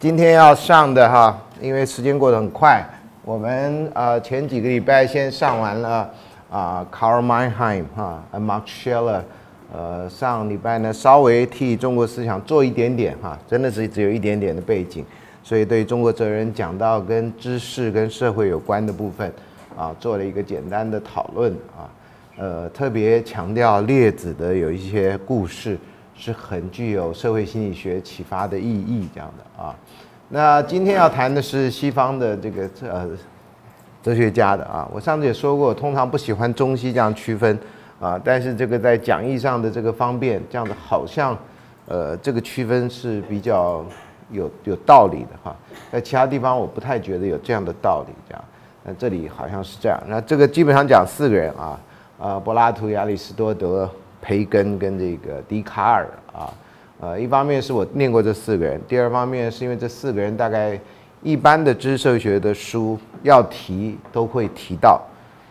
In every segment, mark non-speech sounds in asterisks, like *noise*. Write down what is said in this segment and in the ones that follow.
今天要上的哈，因为时间过得很快，我们呃前几个礼拜先上完了啊，Karl Mannheim 哈，Mark Scheler，呃上礼拜呢稍微替中国思想做一点点哈，真的是只有一点点的背景，所以对中国哲人讲到跟知识跟社会有关的部分啊，做了一个简单的讨论啊，呃特别强调列子的有一些故事。是很具有社会心理学启发的意义，这样的啊。那今天要谈的是西方的这个呃哲学家的啊。我上次也说过，通常不喜欢中西这样区分啊。但是这个在讲义上的这个方便，这样子好像呃这个区分是比较有有道理的哈。在其他地方我不太觉得有这样的道理，这样。那这里好像是这样。那这个基本上讲四个人啊，啊柏拉图、亚里士多德。培根跟这个笛卡尔啊，呃，一方面是我念过这四个人，第二方面是因为这四个人大概一般的知识社会学的书要提都会提到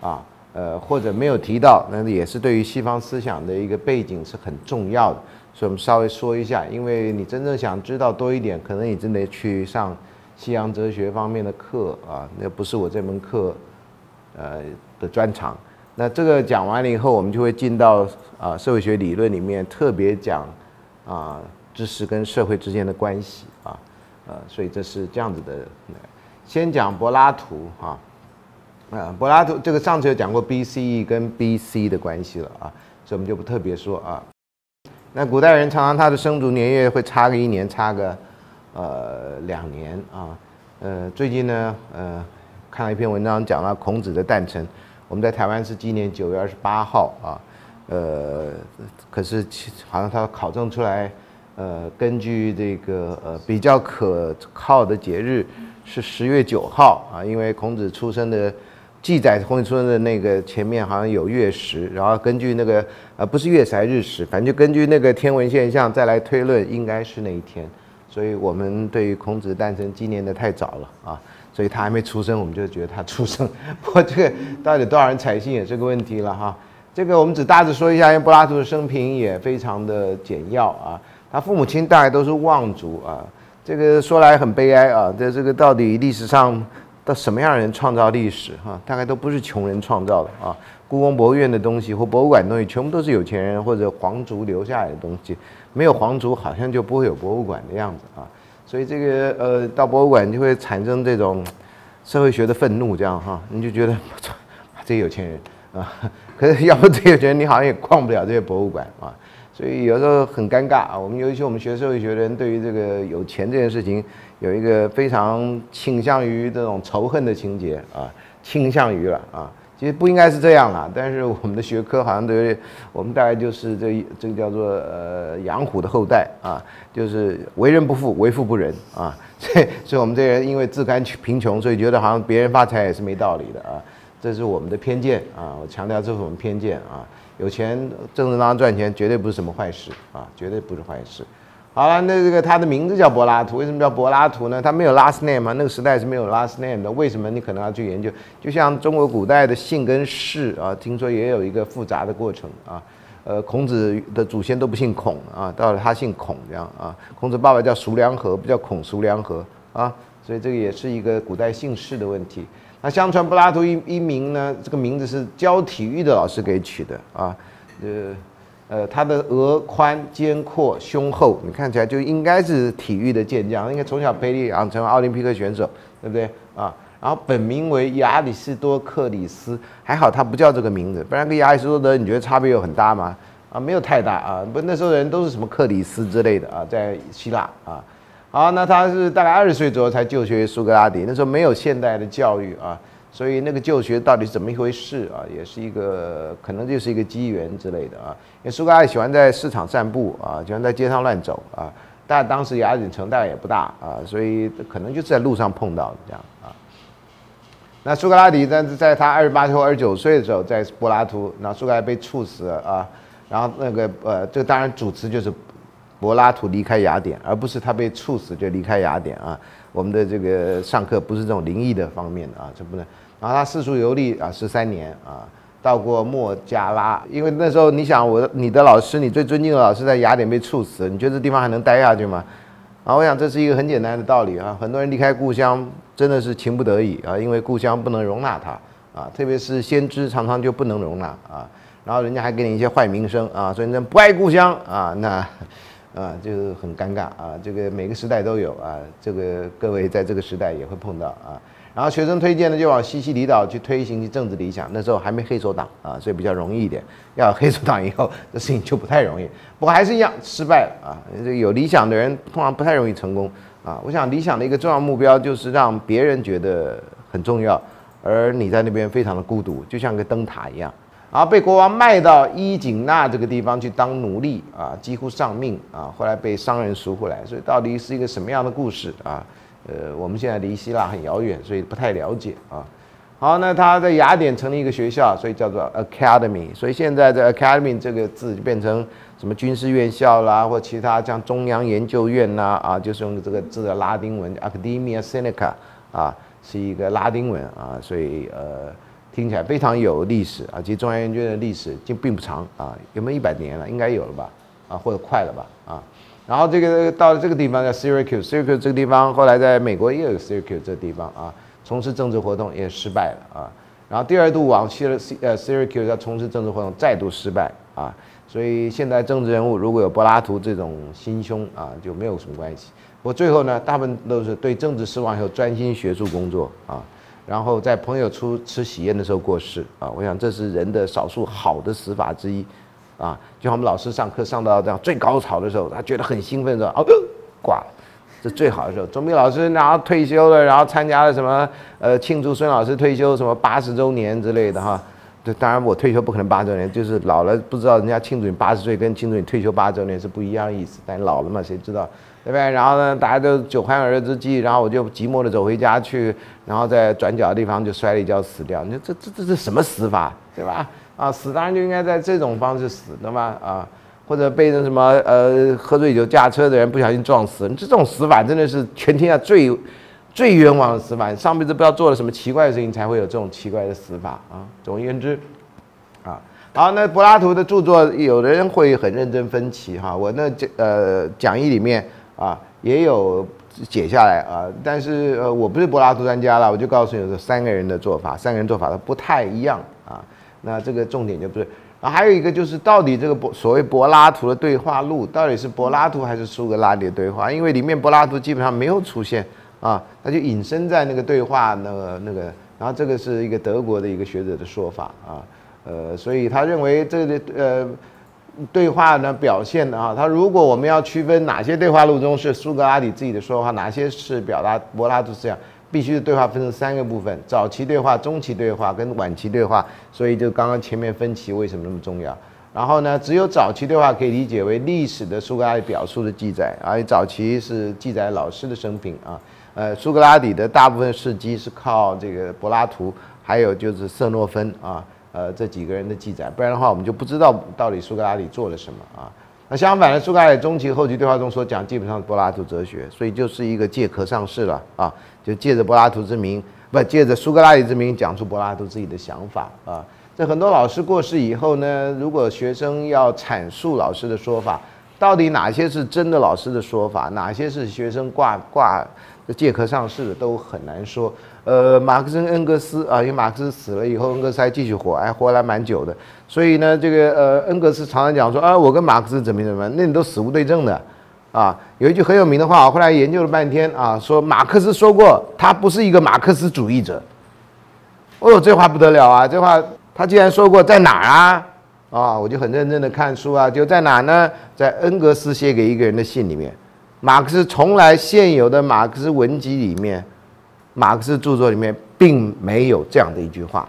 啊，呃，或者没有提到，那也是对于西方思想的一个背景是很重要的，所以我们稍微说一下，因为你真正想知道多一点，可能你真得去上西洋哲学方面的课啊，那不是我这门课呃的专长。那这个讲完了以后，我们就会进到啊社会学理论里面，特别讲啊知识跟社会之间的关系，呃，所以这是这样子的。先讲柏拉图哈，啊，柏拉图这个上次有讲过 B C E 跟 B C 的关系了啊，所以我们就不特别说啊。那古代人常常他的生卒年月会差个一年，差个呃两年啊。呃，最近呢，呃，看了一篇文章，讲了孔子的诞辰。我们在台湾是今年九月二十八号啊，呃，可是好像他考证出来，呃，根据这个呃比较可靠的节日是十月九号啊，因为孔子出生的记载，孔子出生的那个前面好像有月食，然后根据那个呃不是月食日食，反正就根据那个天文现象再来推论，应该是那一天，所以我们对于孔子诞生纪念的太早了啊。所以他还没出生，我们就觉得他出生。*laughs* 不过这个到底多少人采信也是个问题了哈。这个我们只大致说一下，因为柏拉图的生平也非常的简要啊。他父母亲大概都是望族啊。这个说来很悲哀啊。在这个到底历史上的什么样的人创造历史哈？大概都不是穷人创造的啊。故宫博物院的东西或博物馆东西，全部都是有钱人或者皇族留下来的东西。没有皇族，好像就不会有博物馆的样子啊。所以这个呃，到博物馆就会产生这种社会学的愤怒，这样哈，你就觉得 *laughs* 这有钱人啊，可是要不这些有钱人，你好像也逛不了这些博物馆啊。所以有时候很尴尬啊。我们尤其我们学社会学的人，对于这个有钱这件事情，有一个非常倾向于这种仇恨的情节啊，倾向于了啊。其实不应该是这样啦，但是我们的学科好像都，我们大概就是这这个叫做呃养虎的后代啊，就是为人不富，为富不仁啊，*laughs* 所以所以我们这些人因为自甘贫穷，所以觉得好像别人发财也是没道理的啊，这是我们的偏见啊，我强调这是我们偏见啊，有钱正正当赚钱绝对不是什么坏事啊，绝对不是坏事。好了，那这个他的名字叫柏拉图，为什么叫柏拉图呢？他没有 last name 嘛，那个时代是没有 last name 的。为什么？你可能要去研究。就像中国古代的姓跟氏啊，听说也有一个复杂的过程啊。呃，孔子的祖先都不姓孔啊，到了他姓孔这样啊。孔子爸爸叫叔梁纥，不叫孔叔梁纥啊，所以这个也是一个古代姓氏的问题。那相传柏拉图一一名呢，这个名字是教体育的老师给取的啊，呃。呃，他的额宽、肩阔、胸厚，你看起来就应该是体育的健将，应该从小培养成奥林匹克选手，对不对啊？然后本名为亚里士多克里斯，还好他不叫这个名字，不然跟亚里士多德你觉得差别有很大吗？啊，没有太大啊，不那时候人都是什么克里斯之类的啊，在希腊啊。好，那他是大概二十岁左右才就学苏格拉底，那时候没有现代的教育啊。所以那个就学到底是怎么一回事啊？也是一个可能就是一个机缘之类的啊。因为苏格拉底喜欢在市场散步啊，喜欢在街上乱走啊。但当时雅典城大概也不大啊，所以可能就是在路上碰到的这样啊。那苏格拉底在在他二十八岁或二十九岁的时候，在柏拉图，那苏格拉底被处死了啊。然后那个呃，这当然主持就是柏拉图离开雅典，而不是他被处死就离开雅典啊。我们的这个上课不是这种灵异的方面啊，这不能。然后他四处游历啊，十三年啊，到过莫加拉，因为那时候你想，我你的老师，你最尊敬的老师在雅典被处死，你觉得这地方还能待下去吗？啊，我想这是一个很简单的道理啊，很多人离开故乡真的是情不得已啊，因为故乡不能容纳他啊，特别是先知常常就不能容纳啊，然后人家还给你一些坏名声啊，所以你不爱故乡啊，那啊就是很尴尬啊，这个每个时代都有啊，这个各位在这个时代也会碰到啊。然后学生推荐呢，就往西西里岛去推行政治理想。那时候还没黑手党啊，所以比较容易一点。要黑手党以后，这事情就不太容易。不过还是一样，失败了啊。有理想的人通常不太容易成功啊。我想理想的一个重要目标就是让别人觉得很重要，而你在那边非常的孤独，就像个灯塔一样。然后被国王卖到伊锦纳这个地方去当奴隶啊，几乎丧命啊。后来被商人赎回来，所以到底是一个什么样的故事啊？呃，我们现在离希腊很遥远，所以不太了解啊。好，那他在雅典成立一个学校，所以叫做 Academy。所以现在这 Academy 这个字就变成什么军事院校啦，或其他像中央研究院呐啊，就是用这个字的拉丁文 Academia，Seneca 啊，是一个拉丁文啊，所以呃听起来非常有历史啊。其实中央研究院的历史就并不长啊，有没有一百年了？应该有了吧？啊，或者快了吧？啊。然后这个到了这个地方叫 Syracuse，Syracuse 这个地方后来在美国也有 Syracuse 这个地方啊，从事政治活动也失败了啊。然后第二度往去了呃 Syracuse 要从事政治活动，再度失败啊。所以现在政治人物如果有柏拉图这种心胸啊，就没有什么关系。我最后呢，大部分都是对政治失望以后专心学术工作啊，然后在朋友出吃喜宴的时候过世啊。我想这是人的少数好的死法之一。啊，就像我们老师上课上到这样最高潮的时候，他觉得很兴奋的，哦，挂了，这最好的时候。钟斌老师然后退休了，然后参加了什么呃庆祝孙老师退休什么八十周年之类的哈。这当然我退休不可能八周年，就是老了不知道人家庆祝你八十岁跟庆祝你退休八周年是不一样的意思。但老了嘛，谁知道对不对？然后呢，大家都酒酣耳热之际，然后我就寂寞的走回家去，然后在转角的地方就摔了一跤死掉。你说这这这这什么死法，对吧？啊，死当然就应该在这种方式死的嘛，啊，或者被那什么呃喝醉酒驾车的人不小心撞死，这种死法真的是全天下最最冤枉的死法，上辈子不知道做了什么奇怪的事情才会有这种奇怪的死法啊。总而言之，啊，好，那柏拉图的著作，有的人会很认真分析哈，我那讲呃讲义里面啊也有解下来啊，但是呃我不是柏拉图专家了，我就告诉你，这三个人的做法，三个人做法都不太一样啊。那这个重点就不是，然后还有一个就是到底这个柏所谓柏拉图的对话录到底是柏拉图还是苏格拉底的对话？因为里面柏拉图基本上没有出现啊，他就隐身在那个对话那个那个，然后这个是一个德国的一个学者的说法啊，呃，所以他认为这个呃对话呢表现的啊，他如果我们要区分哪些对话录中是苏格拉底自己的说话，哪些是表达柏拉图思想。必须对话分成三个部分：早期对话、中期对话跟晚期对话。所以就刚刚前面分歧为什么那么重要？然后呢，只有早期对话可以理解为历史的苏格拉底表述的记载，而早期是记载老师的生平啊。呃，苏格拉底的大部分事迹是靠这个柏拉图，还有就是色诺芬啊，呃这几个人的记载，不然的话我们就不知道到底苏格拉底做了什么啊。那相反的，苏格拉底中期、后期对话中所讲，基本上是柏拉图哲学，所以就是一个借壳上市了啊，就借着柏拉图之名，不借着苏格拉底之名讲出柏拉图自己的想法啊。这很多老师过世以后呢，如果学生要阐述老师的说法，到底哪些是真的老师的说法，哪些是学生挂挂借壳上市的，都很难说。呃，马克思、恩格斯啊，因为马克思死了以后，恩格斯还继续活，还活了蛮久的。所以呢，这个呃，恩格斯常常讲说啊，我跟马克思怎么怎么，那你都死无对证的啊。有一句很有名的话，我后来研究了半天啊，说马克思说过，他不是一个马克思主义者。哦，这话不得了啊！这话他既然说过，在哪啊？啊，我就很认真的看书啊，就在哪呢？在恩格斯写给一个人的信里面，马克思从来现有的马克思文集里面。马克思著作里面并没有这样的一句话，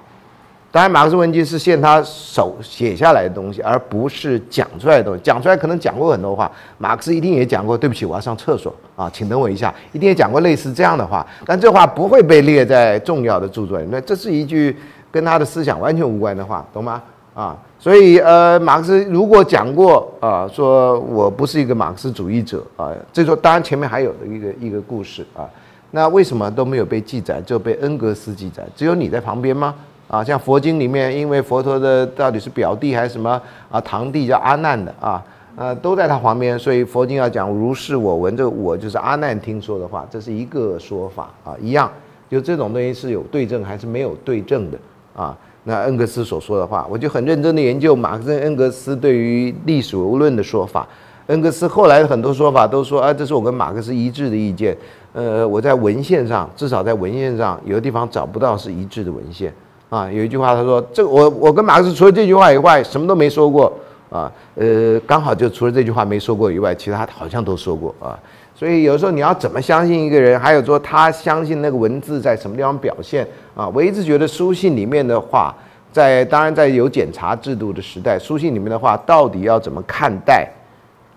当然，马克思文集是现他手写下来的东西，而不是讲出来的东西。讲出来可能讲过很多话，马克思一定也讲过。对不起，我要上厕所啊，请等我一下。一定也讲过类似这样的话，但这话不会被列在重要的著作里面。这是一句跟他的思想完全无关的话，懂吗？啊，所以呃，马克思如果讲过啊，说我不是一个马克思主义者啊，这说当然前面还有的一个一个故事啊，那为什么都没有被记载，就被恩格斯记载？只有你在旁边吗？啊，像佛经里面，因为佛陀的到底是表弟还是什么啊？堂弟叫阿难的啊，呃，都在他旁边，所以佛经要讲如是我闻，这我就是阿难听说的话，这是一个说法啊，一样，就这种东西是有对证还是没有对证的啊？那恩格斯所说的话，我就很认真的研究马克思、恩格斯对于历史无论的说法。恩格斯后来很多说法都说啊，这是我跟马克思一致的意见。呃，我在文献上，至少在文献上，有的地方找不到是一致的文献。啊，有一句话，他说：“这我我跟马克思除了这句话以外，什么都没说过啊。呃，刚好就除了这句话没说过以外，其他好像都说过啊。所以有时候你要怎么相信一个人，还有说他相信那个文字在什么地方表现啊？我一直觉得书信里面的话，在当然在有检查制度的时代，书信里面的话到底要怎么看待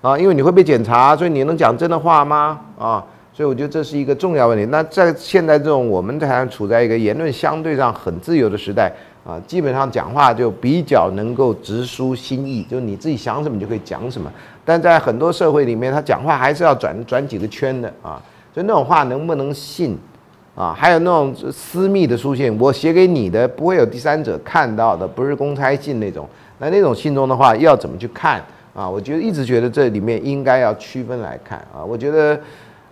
啊？因为你会被检查，所以你能讲真的话吗？啊？”所以我觉得这是一个重要问题。那在现在这种我们还处在一个言论相对上很自由的时代啊，基本上讲话就比较能够直抒心意，就你自己想什么就可以讲什么。但在很多社会里面，他讲话还是要转转几个圈的啊。所以那种话能不能信啊？还有那种私密的书信，我写给你的不会有第三者看到的，不是公开信那种。那那种信中的话要怎么去看啊？我觉得一直觉得这里面应该要区分来看啊。我觉得。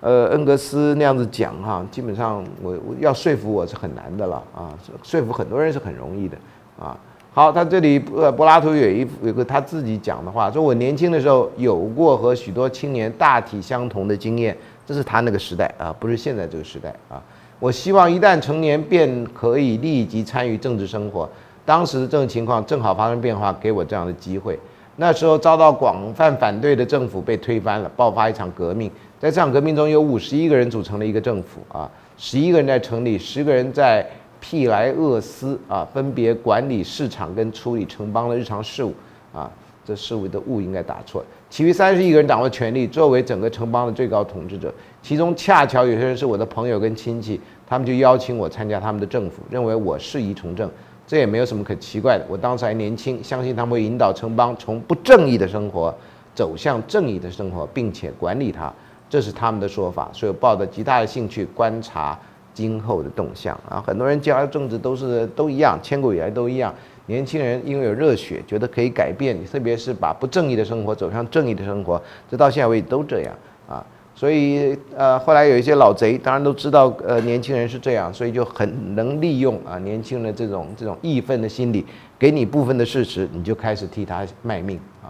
呃，恩格斯那样子讲哈，基本上我我要说服我是很难的了啊，说服很多人是很容易的啊。好，他这里呃柏拉图有一有个他自己讲的话，说我年轻的时候有过和许多青年大体相同的经验，这是他那个时代啊，不是现在这个时代啊。我希望一旦成年便可以立即参与政治生活，当时的政治情况正好发生变化，给我这样的机会。那时候遭到广泛反对的政府被推翻了，爆发一场革命。在这场革命中，有五十一个人组成了一个政府啊，十一个人在城里，十个人在庇莱厄斯啊，分别管理市场跟处理城邦的日常事务啊。这事务的“务”应该打错。其余三十一个人掌握权力，作为整个城邦的最高统治者。其中恰巧有些人是我的朋友跟亲戚，他们就邀请我参加他们的政府，认为我适宜从政。这也没有什么可奇怪的。我当时还年轻，相信他们会引导城邦从不正义的生活走向正义的生活，并且管理它。这是他们的说法，所以抱着极大的兴趣观察今后的动向啊。很多人讲政治都是都一样，千古以来都一样。年轻人因为有热血，觉得可以改变，特别是把不正义的生活走向正义的生活，这到现在为止都这样啊。所以呃，后来有一些老贼，当然都知道呃年轻人是这样，所以就很能利用啊年轻人这种这种义愤的心理，给你部分的事实，你就开始替他卖命啊。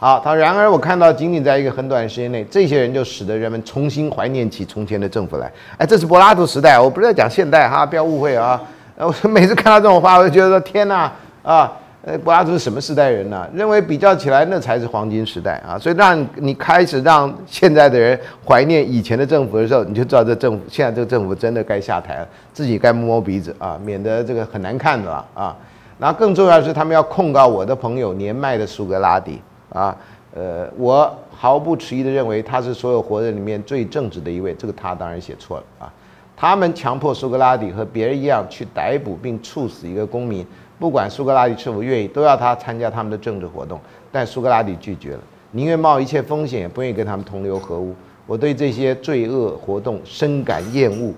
好，他然而我看到，仅仅在一个很短的时间内，这些人就使得人们重新怀念起从前的政府来。哎，这是柏拉图时代，我不是在讲现代哈，不要误会啊。*laughs* 我每次看到这种话，我就觉得说天哪啊！呃，柏拉图是什么时代人呢？认为比较起来，那才是黄金时代啊。所以让你开始让现在的人怀念以前的政府的时候，你就知道这政府现在这个政府真的该下台了，自己该摸摸鼻子啊，免得这个很难看的了啊。然后更重要的是，他们要控告我的朋友年迈的苏格拉底。啊，呃，我毫不迟疑地认为他是所有活人里面最正直的一位。这个他当然写错了啊。他们强迫苏格拉底和别人一样去逮捕并处死一个公民，不管苏格拉底是否愿意，都要他参加他们的政治活动。但苏格拉底拒绝了，宁愿冒一切风险，也不愿意跟他们同流合污。我对这些罪恶活动深感厌恶，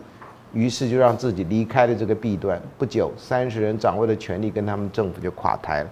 于是就让自己离开了这个弊端。不久，三十人掌握的权力跟他们政府就垮台了。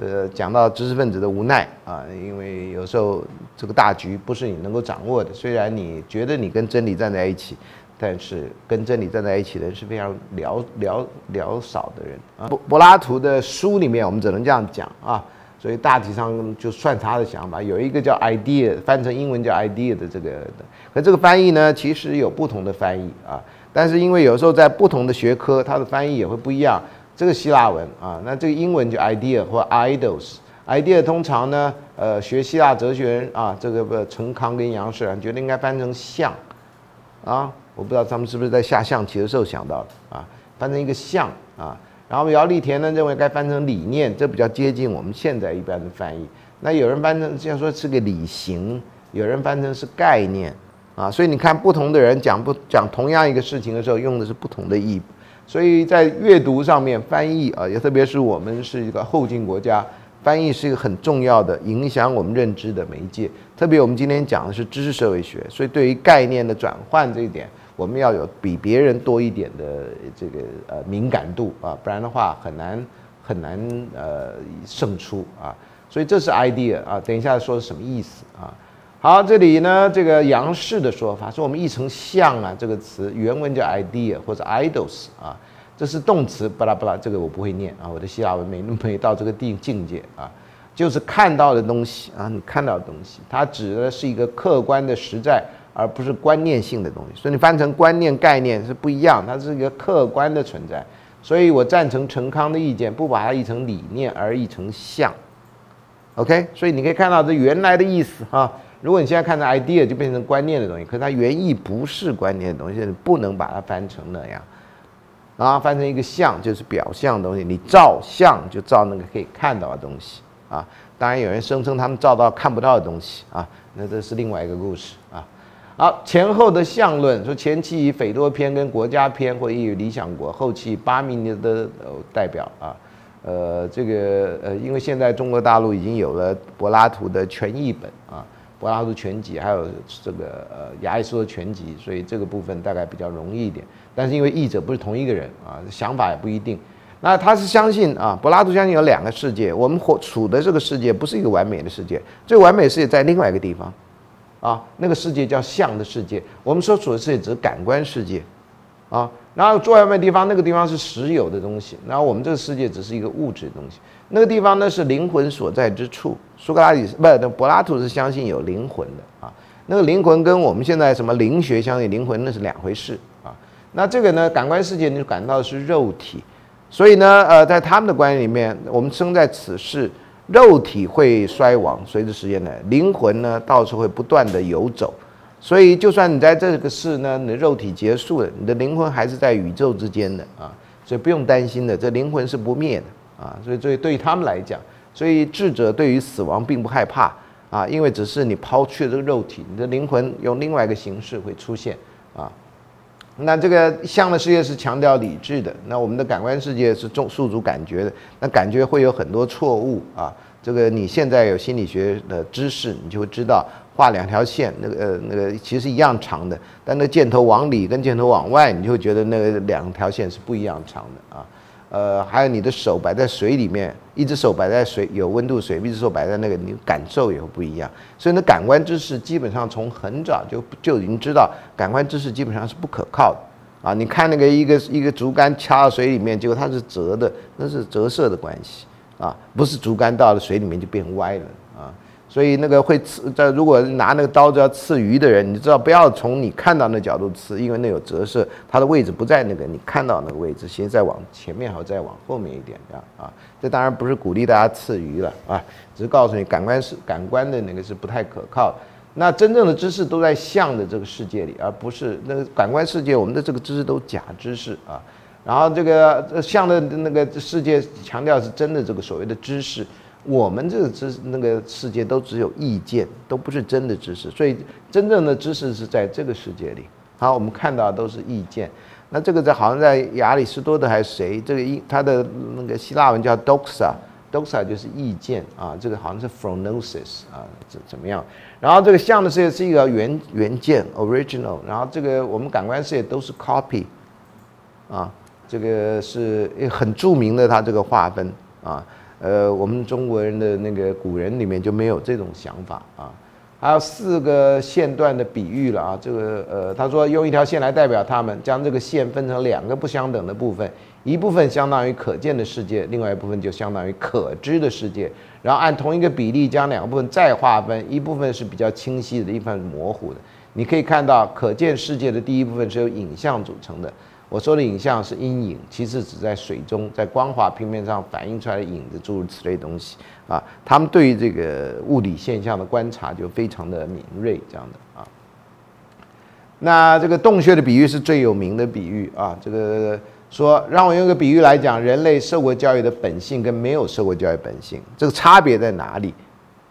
呃，讲到知识分子的无奈啊，因为有时候这个大局不是你能够掌握的。虽然你觉得你跟真理站在一起，但是跟真理站在一起的人是非常寥寥寥少的人啊。柏柏拉图的书里面，我们只能这样讲啊。所以大体上就算他的想法，有一个叫 idea，翻成英文叫 idea 的这个的，可这个翻译呢，其实有不同的翻译啊。但是因为有时候在不同的学科，它的翻译也会不一样。这个希腊文啊，那这个英文就 idea 或 idols。idea 通常呢，呃，学希腊哲学人啊，这个不陈康跟杨世然觉得应该翻成像啊，我不知道他们是不是在下象棋的时候想到的啊，翻成一个像啊。然后姚立田呢认为该翻成理念，这比较接近我们现在一般的翻译。那有人翻成像说是个理型，有人翻成是概念啊，所以你看不同的人讲不讲同样一个事情的时候，用的是不同的意。所以在阅读上面翻译啊，也特别是我们是一个后进国家，翻译是一个很重要的影响我们认知的媒介。特别我们今天讲的是知识社会学，所以对于概念的转换这一点，我们要有比别人多一点的这个呃敏感度啊，不然的话很难很难呃胜出啊。所以这是 idea 啊，等一下说是什么意思啊？好，这里呢这个杨氏的说法说我们译成像啊这个词原文叫 idea 或者 idols 啊，这是动词巴拉巴拉，这个我不会念啊，我的希腊文没没到这个地境界啊，就是看到的东西啊，你看到的东西，它指的是一个客观的实在，而不是观念性的东西。所以你翻成观念概念是不一样，它是一个客观的存在。所以我赞成陈康的意见，不把它译成理念，而译成像。OK，所以你可以看到这原来的意思哈。如果你现在看到 idea，就变成观念的东西，可是它原意不是观念的东西，你不能把它翻成那样。啊，翻成一个像就是表象的东西，你照相就照那个可以看到的东西啊。当然有人声称他们照到看不到的东西啊，那这是另外一个故事啊。好，前后的相论说前期以斐多篇跟国家篇或以理想国，后期巴米尼的代表啊。呃，这个呃，因为现在中国大陆已经有了柏拉图的全译本啊，柏拉图全集，还有这个呃亚里士多全集，所以这个部分大概比较容易一点。但是因为译者不是同一个人啊，想法也不一定。那他是相信啊，柏拉图相信有两个世界，我们活处的这个世界不是一个完美的世界，最完美的世界在另外一个地方，啊，那个世界叫相的世界，我们所处的世界只是感官世界，啊。然后坐外面地方，那个地方是实有的东西。然后我们这个世界只是一个物质的东西。那个地方呢是灵魂所在之处。苏格拉底不是，柏拉图是相信有灵魂的啊。那个灵魂跟我们现在什么灵学相信灵魂那是两回事啊。那这个呢，感官世界你感到的是肉体。所以呢，呃，在他们的观念里面，我们生在此世，肉体会衰亡，随着时间的灵魂呢，到处会不断的游走。所以，就算你在这个世呢，你的肉体结束了，你的灵魂还是在宇宙之间的啊，所以不用担心的，这灵魂是不灭的啊。所以，所以对于他们来讲，所以智者对于死亡并不害怕啊，因为只是你抛去了这个肉体，你的灵魂用另外一个形式会出现啊。那这个相的世界是强调理智的，那我们的感官世界是重诉诸感觉的，那感觉会有很多错误啊。这个你现在有心理学的知识，你就会知道。画两条线，那个呃那个其实一样长的，但那箭头往里跟箭头往外，你就会觉得那个两条线是不一样长的啊。呃，还有你的手摆在水里面，一只手摆在水有温度水，一只手摆在那个，你感受也会不一样。所以呢，感官知识基本上从很早就就已经知道，感官知识基本上是不可靠的啊。你看那个一个一个竹竿掐到水里面，结果它是折的，那是折射的关系啊，不是竹竿到了水里面就变歪了。所以那个会刺在，如果拿那个刀子要刺鱼的人，你知道不要从你看到那角度刺，因为那有折射，它的位置不在那个你看到那个位置，先再往前面，好再往后面一点这样啊。这当然不是鼓励大家刺鱼了啊，只是告诉你感官是感官的那个是不太可靠。那真正的知识都在相的这个世界里，而不是那个感官世界，我们的这个知识都假知识啊。然后这个相的那个世界强调是真的这个所谓的知识。我们这个知那个世界都只有意见，都不是真的知识，所以真正的知识是在这个世界里。好，我们看到都是意见。那这个在好像在亚里士多德还是谁？这个一他的那个希腊文叫 doxa，doxa 就是意见啊。这个好像是 phronosis 啊，怎怎么样？然后这个像的世界是一个原原件 original，然后这个我们感官世界都是 copy 啊。这个是很著名的，它这个划分啊。呃，我们中国人的那个古人里面就没有这种想法啊。还有四个线段的比喻了啊，这个呃，他说用一条线来代表他们，将这个线分成两个不相等的部分，一部分相当于可见的世界，另外一部分就相当于可知的世界。然后按同一个比例将两个部分再划分，一部分是比较清晰的，一部分是模糊的。你可以看到，可见世界的第一部分是由影像组成的。我说的影像是阴影，其实只在水中，在光滑平面上反映出来的影子，诸如此类东西啊。他们对于这个物理现象的观察就非常的敏锐，这样的啊。那这个洞穴的比喻是最有名的比喻啊。这个说让我用个比喻来讲，人类受过教育的本性跟没有受过教育本性，这个差别在哪里？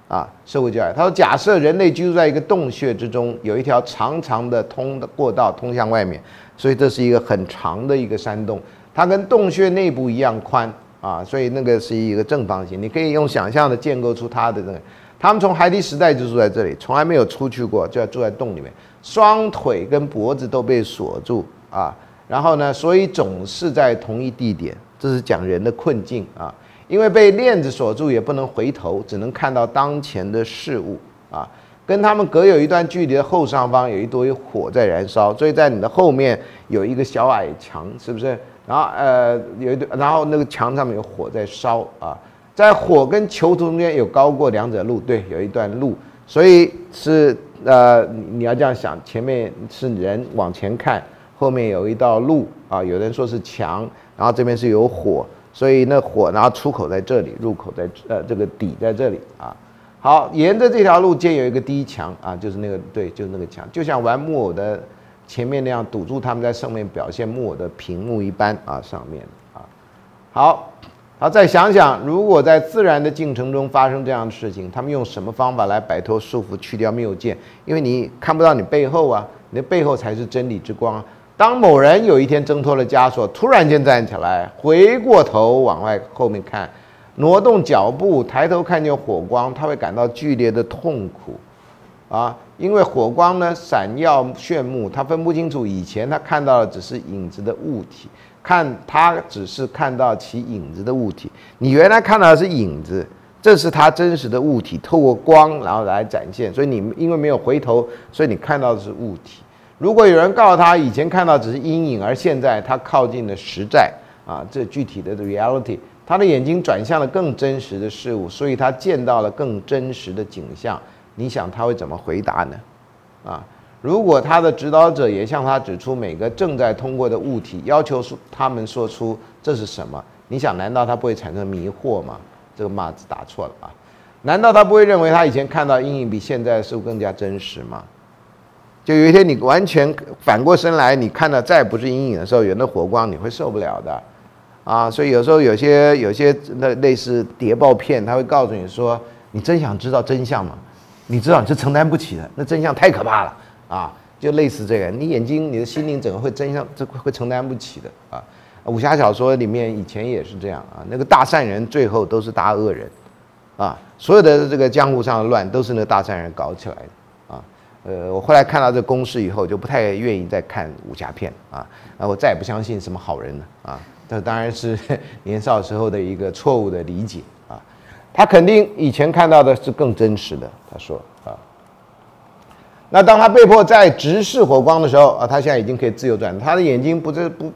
啊，受过教育。他说，假设人类居住在一个洞穴之中，有一条长长的通的过道通向外面，所以这是一个很长的一个山洞，它跟洞穴内部一样宽啊，所以那个是一个正方形。你可以用想象的建构出它的那个。他们从海底时代就住在这里，从来没有出去过，就要住在洞里面，双腿跟脖子都被锁住啊。然后呢，所以总是在同一地点，这是讲人的困境啊。因为被链子锁住，也不能回头，只能看到当前的事物啊。跟他们隔有一段距离的后上方有一堆火在燃烧，所以在你的后面有一个小矮墙，是不是？然后呃，有一堆，然后那个墙上面有火在烧啊。在火跟囚徒中间有高过两者路，对，有一段路，所以是呃，你要这样想，前面是人往前看，后面有一道路啊。有人说是墙，然后这边是有火。所以那火，然后出口在这里，入口在呃这个底在这里啊。好，沿着这条路建有一个低墙啊，就是那个对，就是那个墙，就像玩木偶的前面那样堵住他们在上面表现木偶的屏幕一般啊，上面啊。好，好，再想想，如果在自然的进程中发生这样的事情，他们用什么方法来摆脱束缚，去掉谬见？因为你看不到你背后啊，你的背后才是真理之光。当某人有一天挣脱了枷锁，突然间站起来，回过头往外后面看，挪动脚步，抬头看见火光，他会感到剧烈的痛苦，啊，因为火光呢闪耀炫目，他分不清楚以前他看到的只是影子的物体，看他只是看到其影子的物体，你原来看到的是影子，这是他真实的物体，透过光然后来展现，所以你因为没有回头，所以你看到的是物体。如果有人告诉他以前看到只是阴影，而现在他靠近了实在啊，这具体的 reality，他的眼睛转向了更真实的事物，所以他见到了更真实的景象。你想他会怎么回答呢？啊，如果他的指导者也向他指出每个正在通过的物体，要求说他们说出这是什么？你想，难道他不会产生迷惑吗？这个码字打错了啊！难道他不会认为他以前看到阴影比现在的事物更加真实吗？就有一天你完全反过身来，你看到再不是阴影的时候，有那火光，你会受不了的，啊！所以有时候有些有些那类似谍报片，他会告诉你说：“你真想知道真相吗？你知道你是承担不起的，那真相太可怕了啊！”就类似这个，你眼睛、你的心灵整个会真相，这会承担不起的啊！武侠小说里面以前也是这样啊，那个大善人最后都是大恶人，啊，所有的这个江湖上的乱都是那大善人搞起来的啊。呃，我后来看到这公式以后，就不太愿意再看武侠片啊，啊，我再也不相信什么好人了啊。这当然是 *laughs* 年少时候的一个错误的理解啊。他肯定以前看到的是更真实的，他说啊。那当他被迫在直视火光的时候啊，他现在已经可以自由转，他的眼睛不是不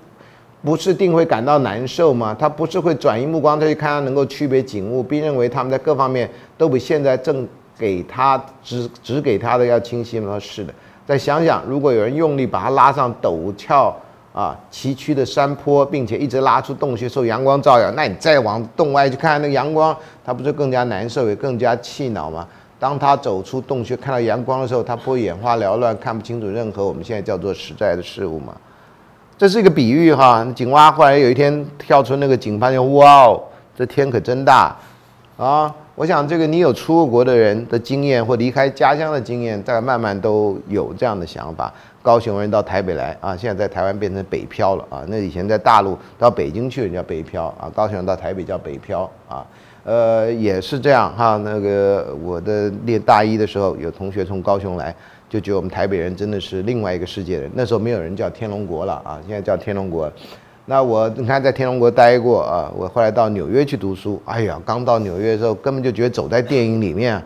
不是定会感到难受吗？他不是会转移目光，他去看他能够区别景物，并认为他们在各方面都比现在正。给他指指给他的要清晰吗？是的。再想想，如果有人用力把他拉上陡峭啊崎岖的山坡，并且一直拉出洞穴受阳光照耀，那你再往洞外去看那个阳光，他不是更加难受，也更加气恼吗？当他走出洞穴看到阳光的时候，他不会眼花缭乱，看不清楚任何我们现在叫做实在的事物吗？这是一个比喻哈。井蛙后来有一天跳出那个井畔，就哇哦，这天可真大啊！我想，这个你有出过国的人的经验，或离开家乡的经验，大概慢慢都有这样的想法。高雄人到台北来啊，现在在台湾变成北漂了啊。那以前在大陆到北京去叫北漂啊，高雄人到台北叫北漂啊。呃，也是这样哈。那个我的念大一的时候，有同学从高雄来，就觉得我们台北人真的是另外一个世界人。那时候没有人叫天龙国了啊，现在叫天龙国。那我你看在天龙国待过啊，我后来到纽约去读书，哎呀，刚到纽约的时候根本就觉得走在电影里面，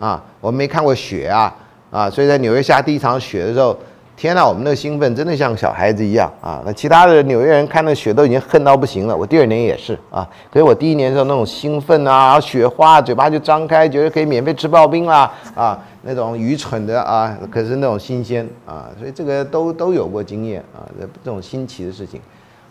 啊，我没看过雪啊，啊，所以在纽约下第一场雪的时候，天呐，我们那个兴奋真的像小孩子一样啊。那其他的纽约人看那雪都已经恨到不行了，我第二年也是啊，所以我第一年的时候那种兴奋啊，雪花嘴巴就张开，觉得可以免费吃刨冰啦，啊，那种愚蠢的啊，可是那种新鲜啊，所以这个都都有过经验啊，这种新奇的事情。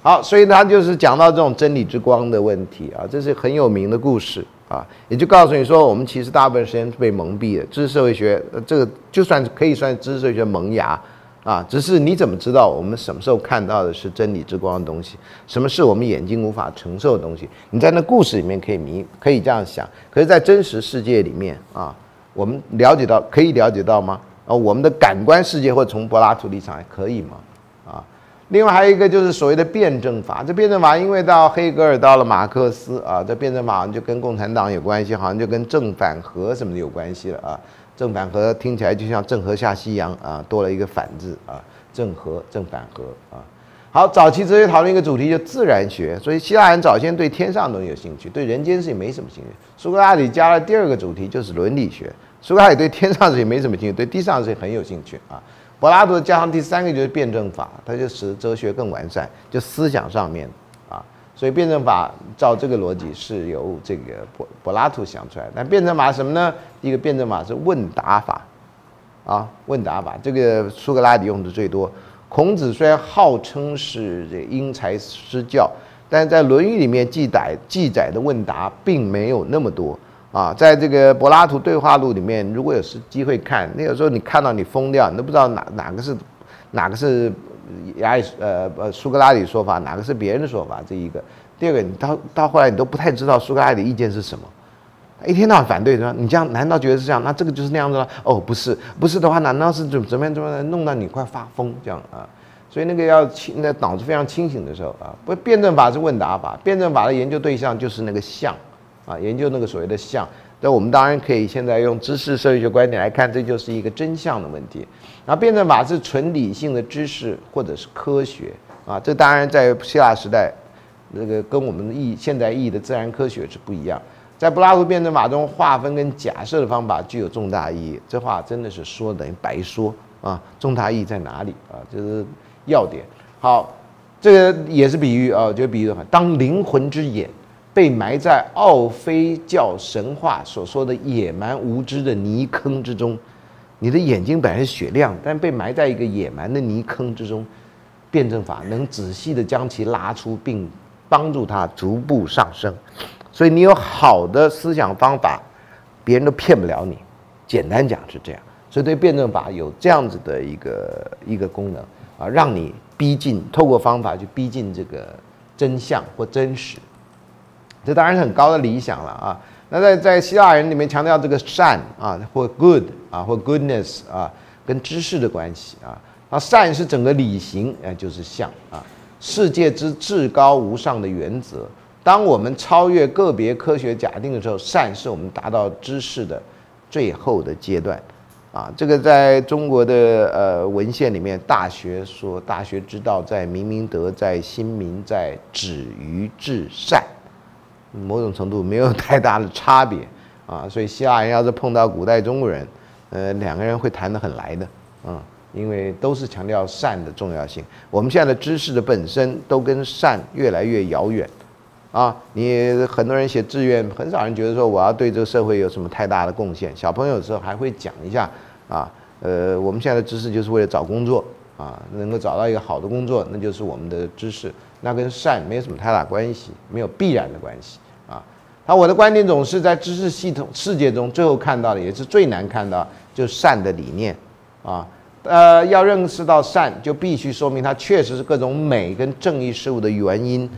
好，所以他就是讲到这种真理之光的问题啊，这是很有名的故事啊，也就告诉你说，我们其实大部分时间是被蒙蔽了。知识社会学，这个就算可以算知识社会学萌芽啊，只是你怎么知道我们什么时候看到的是真理之光的东西，什么是我们眼睛无法承受的东西？你在那故事里面可以迷，可以这样想，可是，在真实世界里面啊，我们了解到可以了解到吗？啊，我们的感官世界或从柏拉图立场还可以吗？啊，另外还有一个就是所谓的辩证法，这辩证法因为到黑格尔到了马克思啊，这辩证法好像就跟共产党有关系，好像就跟正反合什么的有关系了啊。正反合听起来就像郑和下西洋啊，多了一个反字啊，正和正反合啊。好，早期哲学讨论一个主题就自然学，所以希腊人早先对天上东西有兴趣，对人间事情没什么兴趣。苏格拉底加了第二个主题就是伦理学，苏格拉底对天上事情没什么兴趣，对地上事情很有兴趣啊。柏拉图加上第三个就是辩证法，它就使哲学更完善，就思想上面。所以辩证法照这个逻辑是由这个柏柏拉图想出来。那辩证法什么呢？第一个辩证法是问答法，啊，问答法这个苏格拉底用的最多。孔子虽然号称是这因材施教，但是在《论语》里面记载记载的问答并没有那么多啊。在这个柏拉图对话录里面，如果有时机会看，那有时候你看到你疯掉，你都不知道哪哪个是哪个是。亚里呃呃苏格拉底说法哪个是别人的说法？这一个，第二个，你到到后来你都不太知道苏格拉底意见是什么，一天到晚反对是吧？你这样难道觉得是这样？那这个就是那样子了？哦，不是，不是的话，难道是怎怎么样怎么样弄到你快发疯这样啊？所以那个要清，那脑子非常清醒的时候啊，不，辩证法是问答法，辩证法的研究对象就是那个像啊，研究那个所谓的像。那我们当然可以现在用知识社会学观点来看，这就是一个真相的问题。然后辩证法是纯理性的知识或者是科学啊，这当然在希腊时代，那个跟我们意现在意义的自然科学是不一样。在柏拉图辩证法中，划分跟假设的方法具有重大意义。这话真的是说等于白说啊！重大意义在哪里啊？就是要点。好，这个也是比喻啊，就比喻的话当灵魂之眼。被埋在奥菲教神话所说的野蛮无知的泥坑之中，你的眼睛本来是雪亮，但被埋在一个野蛮的泥坑之中，辩证法能仔细的将其拉出，并帮助它逐步上升。所以你有好的思想方法，别人都骗不了你。简单讲是这样。所以对辩证法有这样子的一个一个功能啊，让你逼近，透过方法去逼近这个真相或真实。这当然是很高的理想了啊！那在在希腊人里面强调这个善啊，或 good 啊，或 goodness 啊，跟知识的关系啊。啊，善是整个理型，哎，就是相啊，世界之至高无上的原则。当我们超越个别科学假定的时候，善是我们达到知识的最后的阶段啊。这个在中国的呃文献里面，《大学》说：“大学之道，在明明德，在亲民，在止于至善。”某种程度没有太大的差别啊，*laughs* 所以希腊人要是碰到古代中国人，呃，两个人会谈得很来的，嗯，因为都是强调善的重要性。我们现在的知识的本身都跟善越来越遥远，啊，你很多人写志愿，很少人觉得说我要对这个社会有什么太大的贡献。小朋友的时候还会讲一下，啊，呃，我们现在的知识就是为了找工作，啊，能够找到一个好的工作，那就是我们的知识。那跟善没有什么太大关系，没有必然的关系啊。那我的观点总是在知识系统世界中，最后看到的也是最难看到，就是善的理念啊。呃，要认识到善，就必须说明它确实是各种美跟正义事物的原因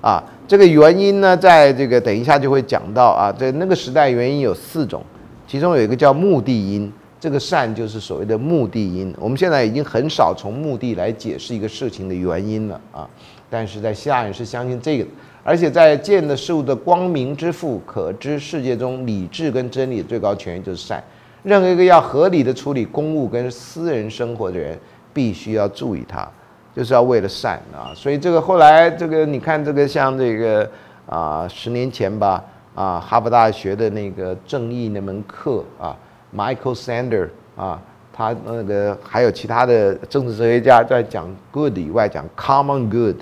啊。这个原因呢，在这个等一下就会讲到啊。在那个时代，原因有四种，其中有一个叫目的因，这个善就是所谓的目的因。我们现在已经很少从目的来解释一个事情的原因了啊。但是在希腊人是相信这个，而且在见的事物的光明之父可知世界中理智跟真理的最高权威就是善。任何一个要合理的处理公务跟私人生活的人，必须要注意它，就是要为了善啊。所以这个后来这个你看这个像这个啊十年前吧啊哈佛大学的那个正义那门课啊，Michael Sander 啊。他那个还有其他的政治哲学家在讲 good 以外，讲 common good。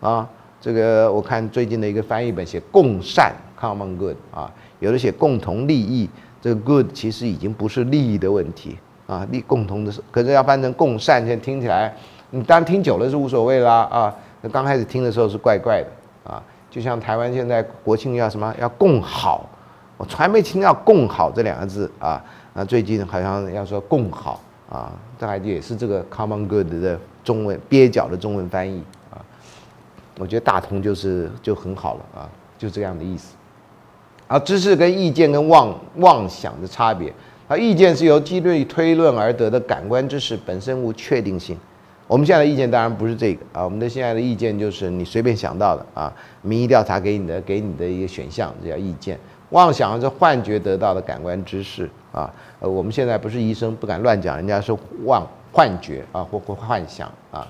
啊，这个我看最近的一个翻译本写共善 （common good） 啊，有的写共同利益，这个 good 其实已经不是利益的问题啊，利共同的是，可是要翻成共善，现在听起来，你当然听久了是无所谓啦啊，那刚开始听的时候是怪怪的啊，就像台湾现在国庆要什么要共好，我从来没听到共好这两个字啊，啊最近好像要说共好啊，这还也是这个 common good 的中文蹩脚的中文翻译啊。我觉得大同就是就很好了啊，就这样的意思。啊，知识跟意见跟妄妄想的差别啊，意见是由基于推论而得的感官知识，本身无确定性。我们现在的意见当然不是这个啊，我们的现在的意见就是你随便想到的啊，民意调查给你的给你的一个选项，这叫意见。妄想是幻觉得到的感官知识啊，呃，我们现在不是医生，不敢乱讲，人家是妄幻觉啊，或或幻想啊。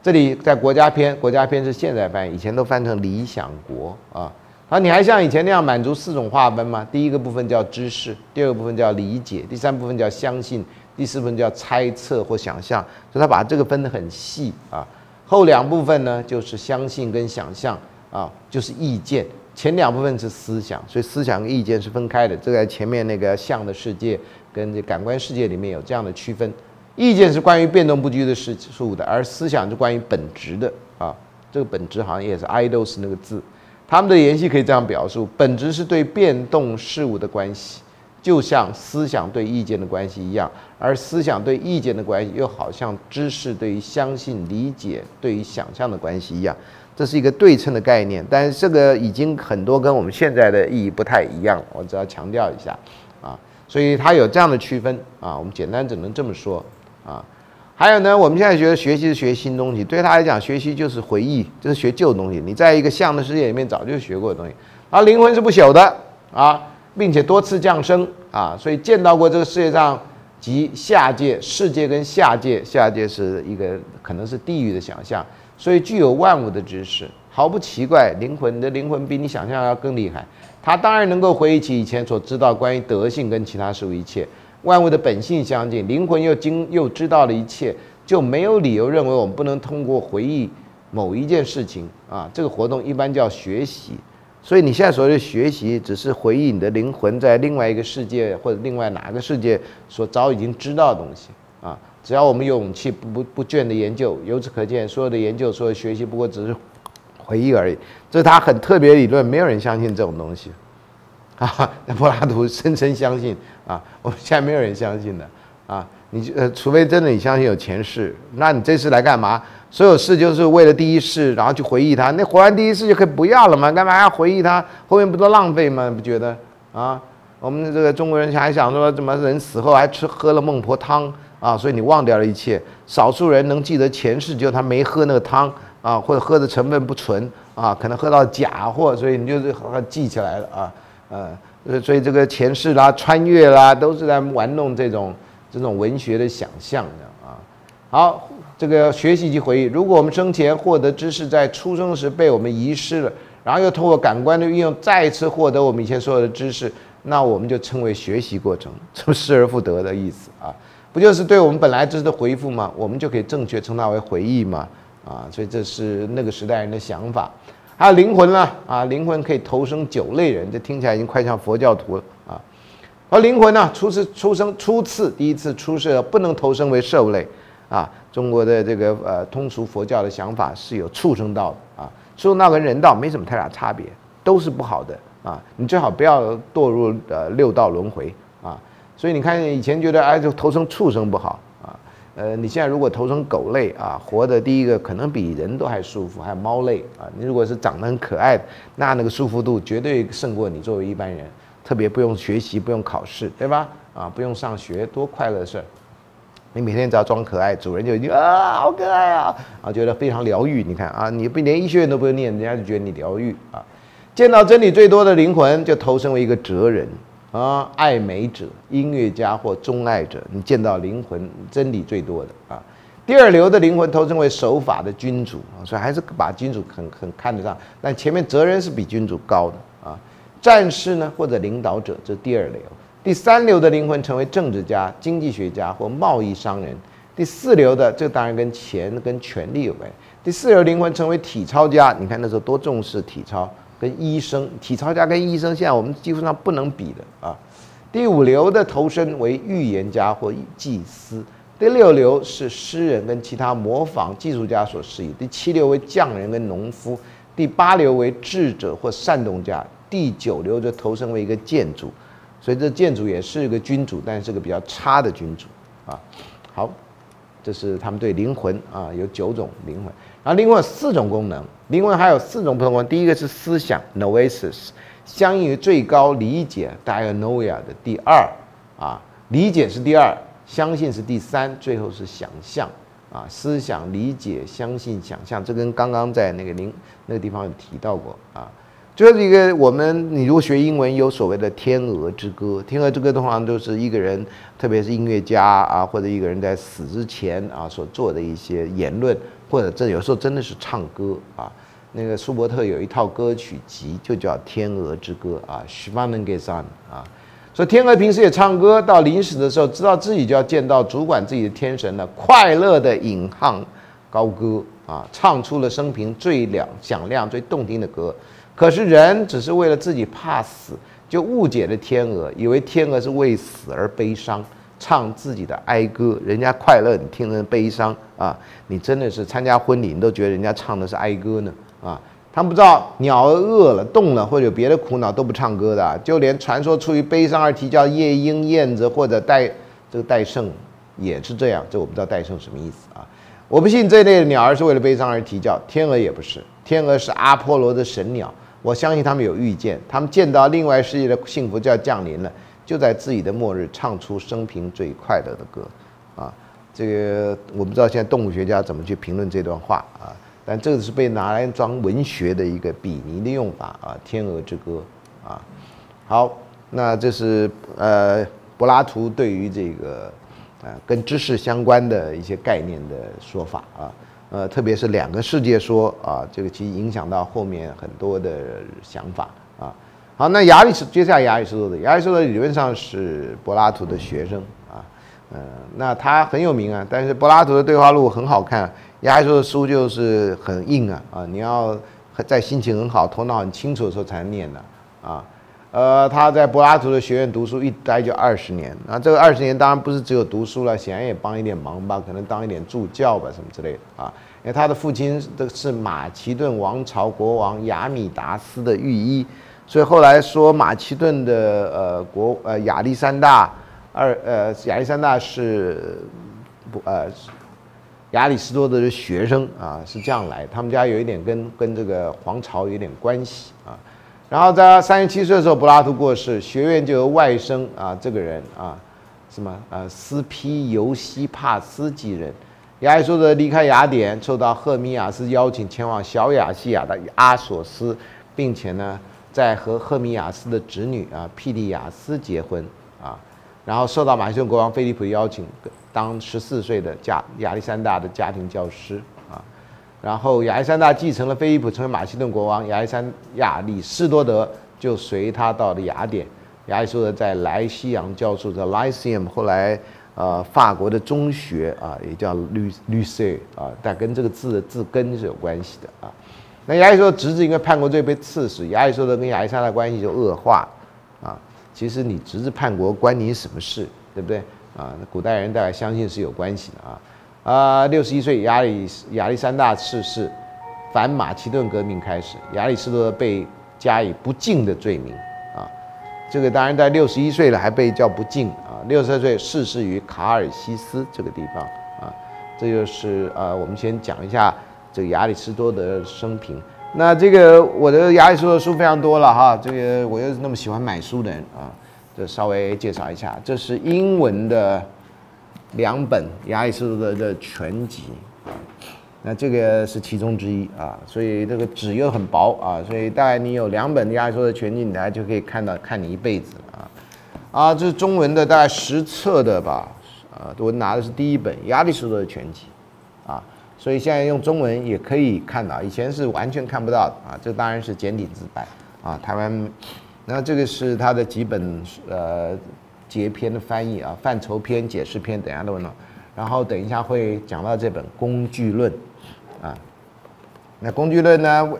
这里在国家篇，国家篇是现在翻译，以前都翻成理想国啊。好，你还像以前那样满足四种划分吗？第一个部分叫知识，第二个部分叫理解，第三部分叫相信。第四部分叫猜测或想象，所以他把这个分得很细啊。后两部分呢，就是相信跟想象啊，就是意见。前两部分是思想，所以思想跟意见是分开的。这在前面那个相的世界跟这感官世界里面有这样的区分。意见是关于变动不居的事物的，而思想是关于本质的啊。这个本质好像也是 idos 那个字，他们的联系可以这样表述：本质是对变动事物的关系。就像思想对意见的关系一样，而思想对意见的关系又好像知识对于相信、理解对于想象的关系一样，这是一个对称的概念。但是这个已经很多跟我们现在的意义不太一样，我只要强调一下啊。所以它有这样的区分啊，我们简单只能这么说啊。还有呢，我们现在觉得学习是学新东西，对他来讲，学习就是回忆，就是学旧东西。你在一个像的世界里面早就学过的东西，而灵魂是不朽的啊。并且多次降生啊，所以见到过这个世界上及下界世界跟下界，下界是一个可能是地狱的想象，所以具有万物的知识，毫不奇怪。灵魂你的灵魂比你想象要更厉害，他当然能够回忆起以前所知道关于德性跟其他事物一切，万物的本性相近，灵魂又经又知道了一切，就没有理由认为我们不能通过回忆某一件事情啊，这个活动一般叫学习。所以你现在所谓的学习，只是回忆你的灵魂在另外一个世界或者另外哪个世界所早已经知道的东西啊。只要我们有勇气不不不倦的研究，由此可见，所有的研究、所有学习不过只是回忆而已。这是他很特别理论，没有人相信这种东西 *laughs* 啊。那柏拉图深深相信啊，我们现在没有人相信的啊。你呃，除非真的你相信有前世，那你这次来干嘛？所有事就是为了第一世，然后去回忆它。那活完第一世就可以不要了吗？干嘛要回忆它？后面不都浪费吗？不觉得啊？我们这个中国人还想说，怎么人死后还吃喝了孟婆汤啊？所以你忘掉了一切。少数人能记得前世，就他没喝那个汤啊，或者喝的成分不纯啊，可能喝到假货，所以你就是记起来了啊。呃，所以这个前世啦、穿越啦，都是在玩弄这种这种文学的想象的啊。好。这个学习及回忆，如果我们生前获得知识，在出生时被我们遗失了，然后又通过感官的运用再次获得我们以前所有的知识，那我们就称为学习过程，这失而复得的意思啊？不就是对我们本来知识的回复吗？我们就可以正确称它为回忆吗？啊，所以这是那个时代人的想法。还有灵魂呢？啊，灵魂可以投生九类人，这听起来已经快像佛教徒了啊。而灵魂呢，初次出生初次第一次出世不能投生为兽类。啊，中国的这个呃通俗佛教的想法是有畜生道的啊，畜生道跟人道没什么太大差别，都是不好的啊，你最好不要堕入呃六道轮回。所以你看以前觉得哎就投生畜生不好啊，呃你现在如果投生狗类啊，活的第一个可能比人都还舒服，还有猫类啊，你如果是长得很可爱，那那个舒服度绝对胜过你作为一般人，特别不用学习不用考试对吧？啊不用上学多快乐的事儿。你每天只要装可爱，主人就已经啊，好可爱啊，啊，觉得非常疗愈。你看啊，你不连医学院都不用念，人家就觉得你疗愈啊。见到真理最多的灵魂，就投身为一个哲人啊，爱美者、音乐家或钟爱者。你见到灵魂真理最多的啊。第二流的灵魂投身为守法的君主啊，所以还是把君主很很看得上。但前面哲人是比君主高的啊。战士呢，或者领导者，这是第二流。第三流的灵魂成为政治家、经济学家或贸易商人。第四流的，这当然跟钱、跟权力有关。第四流灵魂成为体操家，你看那时候多重视体操，跟医生。体操家跟医生现在我们几乎上不能比的啊。第五流的投身为预言家或祭司。第六流是诗人跟其他模仿技术家所适宜。第七流为匠人跟农夫。第八流为智者或善动家。第九流则投身为一个建筑。所以这建筑也是一个君主，但是个比较差的君主啊。好，这是他们对灵魂啊有九种灵魂，然后灵魂有四种功能，另外还有四种不同功能。第一个是思想 （noesis），相应于最高理解 （dianoia） 的第二啊，理解是第二，相信是第三，最后是想象啊，思想、理解、相信、想象，这跟刚刚在那个灵那个地方有提到过啊。最后一个，我们你如果学英文，有所谓的《天鹅之歌》。《天鹅之歌》通常都是一个人，特别是音乐家啊，或者一个人在死之前啊所做的一些言论，或者这有时候真的是唱歌啊。那个舒伯特有一套歌曲集，就叫《天鹅之歌》啊 s c h w a n e n g e s a n 啊。所以天鹅平时也唱歌，到临死的时候，知道自己就要见到主管自己的天神了，快乐的引吭高歌啊，唱出了生平最亮、响亮、最动听的歌。可是人只是为了自己怕死，就误解了天鹅，以为天鹅是为死而悲伤，唱自己的哀歌。人家快乐，你听人悲伤啊！你真的是参加婚礼，你都觉得人家唱的是哀歌呢啊！他们不知道鸟儿饿了、冻了，或者有别的苦恼都不唱歌的啊，就连传说出于悲伤而啼叫夜莺、燕子或者戴这个戴胜也是这样。这我不知道戴胜什么意思啊！我不信这类的鸟儿是为了悲伤而啼叫，天鹅也不是，天鹅是阿波罗的神鸟。我相信他们有预见，他们见到另外世界的幸福就要降临了，就在自己的末日唱出生平最快乐的歌，啊，这个我不知道现在动物学家怎么去评论这段话啊，但这个是被拿来装文学的一个比拟的用法啊，《天鹅之歌》啊，好，那这是呃柏拉图对于这个呃跟知识相关的一些概念的说法啊。呃，特别是两个世界说啊，这个其实影响到后面很多的想法啊。好，那亚里士接下来亚里士多德，亚里士多德理论上是柏拉图的学生啊，嗯，那他很有名啊。但是柏拉图的对话录很好看，亚里士多德书就是很硬啊啊，你要在心情很好、头脑很清楚的时候才能念的啊。呃，他在柏拉图的学院读书一待就二十年，那这个二十年当然不是只有读书了，显然也帮一点忙吧，可能当一点助教吧，什么之类的啊。因为他的父亲的是马其顿王朝国王亚米达斯的御医，所以后来说马其顿的呃国呃亚历山大二呃亚历山大是不呃亚里士多德的学生啊，是这样来，他们家有一点跟跟这个皇朝有点关系啊。然后在三十七岁的时候，柏拉图过世，学院就由外甥啊这个人啊，什么呃斯皮尤西帕斯继任。亚里士多德离开雅典，受到赫米亚斯邀请前往小亚细亚的阿索斯，并且呢在和赫米亚斯的侄女啊庇利亚斯结婚啊，然后受到马其顿国王菲利普邀请，当十四岁的家亚历山大的家庭教师啊。然后亚历山大继承了菲利普成为马其顿国王，亚历山亚里士多德就随他到了雅典。亚里士多德在莱西昂教授的 Lyceum，后来呃法国的中学啊，也叫律律 c 啊，但跟这个字的字根是有关系的啊。那亚里士多德侄子因为叛国罪被刺死，亚里士多德跟亚历山大关系就恶化啊。其实你侄子叛国关你什么事，对不对啊？那古代人大概相信是有关系的啊。啊，六十一岁，亚里亚历山大逝世，反马其顿革命开始，亚里士多德被加以不敬的罪名啊。这个当然在六十一岁了还被叫不敬啊。六十二岁逝世于卡尔西斯这个地方啊。这就是呃，我们先讲一下这个亚里士多德生平。那这个我的亚里士多德书非常多了哈，这个我又是那么喜欢买书的人啊，这稍微介绍一下，这是英文的。两本亚里士多德的全集啊，那这个是其中之一啊，所以这个纸又很薄啊，所以大概你有两本亚里士多德全集，你大概就可以看到看你一辈子啊。啊，这是中文的大概十册的吧，啊，我拿的是第一本亚里士多德全集啊，所以现在用中文也可以看到，以前是完全看不到的啊，这当然是简体字版啊，台湾，那这个是他的几本呃。节篇的翻译啊，范畴篇、解释篇，等下都问了。然后等一下会讲到这本《工具论》啊。那《工具论》呢，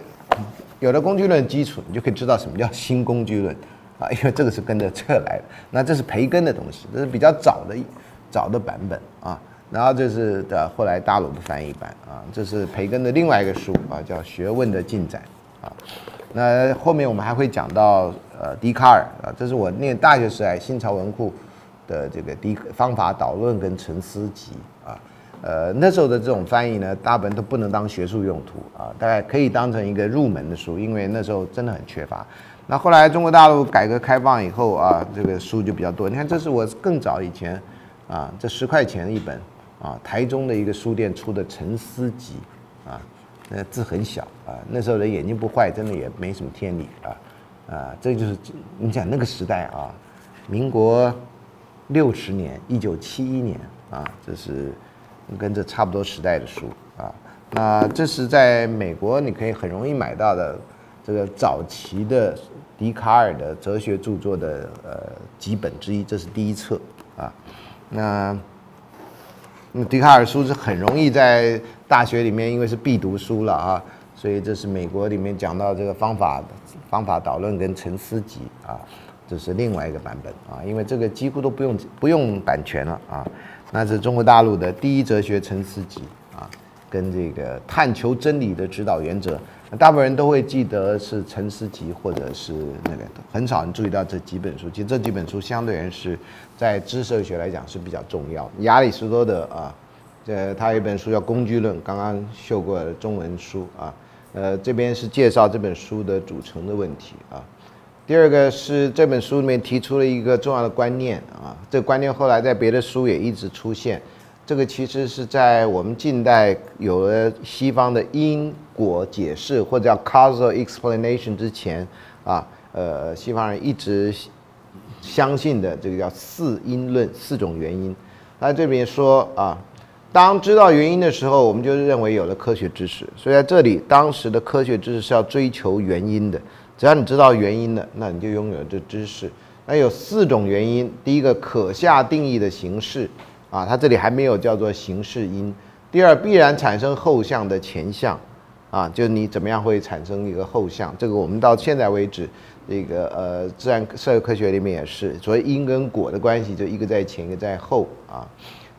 有了《工具论》基础，你就可以知道什么叫新工具论啊，因为这个是跟着这来的。那这是培根的东西，这是比较早的早的版本啊。然后这是的后来大陆的翻译版啊，这是培根的另外一个书啊，叫《学问的进展》啊。那后面我们还会讲到。呃，笛卡尔啊，这是我念大学时代新潮文库的这个笛方法导论跟沉思集啊。呃，那时候的这种翻译呢，大部分都不能当学术用途啊，大概可以当成一个入门的书，因为那时候真的很缺乏。那后来中国大陆改革开放以后啊，这个书就比较多。你看，这是我更早以前啊，这十块钱一本啊，台中的一个书店出的沉思集啊，那字很小啊，那时候的眼睛不坏，真的也没什么天理啊啊，这就是你讲那个时代啊，民国六十年，一九七一年啊，这是。跟这差不多时代的书啊，那这是在美国你可以很容易买到的这个早期的笛卡尔的哲学著作的呃几本之一，这是第一册啊。那那么笛卡尔书是很容易在大学里面，因为是必读书了啊，所以这是美国里面讲到这个方法方法导论跟沉思集啊，这是另外一个版本啊，因为这个几乎都不用不用版权了啊。那是中国大陆的第一哲学沉思集啊，跟这个探求真理的指导原则，大部分人都会记得是陈思集，或者是那个，很少人注意到这几本书。其实这几本书相对人是在知识学来讲是比较重要。亚里士多德啊，这他有一本书叫《工具论》，刚刚秀过中文书啊，呃，这边是介绍这本书的组成的问题啊。第二个是这本书里面提出了一个重要的观念啊，这个观念后来在别的书也一直出现。这个其实是在我们近代有了西方的因果解释或者叫 causal explanation 之前啊，呃，西方人一直相信的这个叫四因论，四种原因。那这边说啊，当知道原因的时候，我们就认为有了科学知识。所以在这里，当时的科学知识是要追求原因的。只要你知道原因的，那你就拥有了这知识。那有四种原因，第一个可下定义的形式，啊，它这里还没有叫做形式因。第二，必然产生后项的前项，啊，就是你怎么样会产生一个后项。这个我们到现在为止，这个呃自然社会科学里面也是，所谓因跟果的关系，就一个在前，一个在后啊。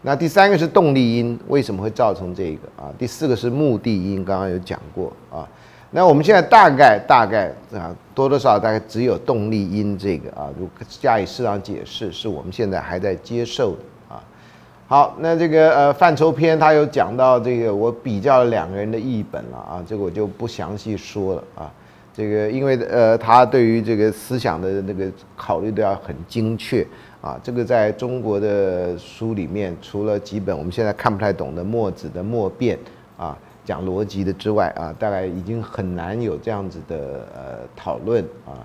那第三个是动力因，为什么会造成这个啊？第四个是目的因，刚刚有讲过啊。那我们现在大概大概啊多多少少大概只有动力因这个啊，如加以适当解释，是我们现在还在接受的。好，那这个呃范畴篇他有讲到这个，我比较了两个人的译本了啊，这个我就不详细说了啊。这个因为呃他对于这个思想的那个考虑都要很精确啊。这个在中国的书里面，除了几本我们现在看不太懂的墨子的墨辩啊。讲逻辑的之外啊，大概已经很难有这样子的呃讨论啊。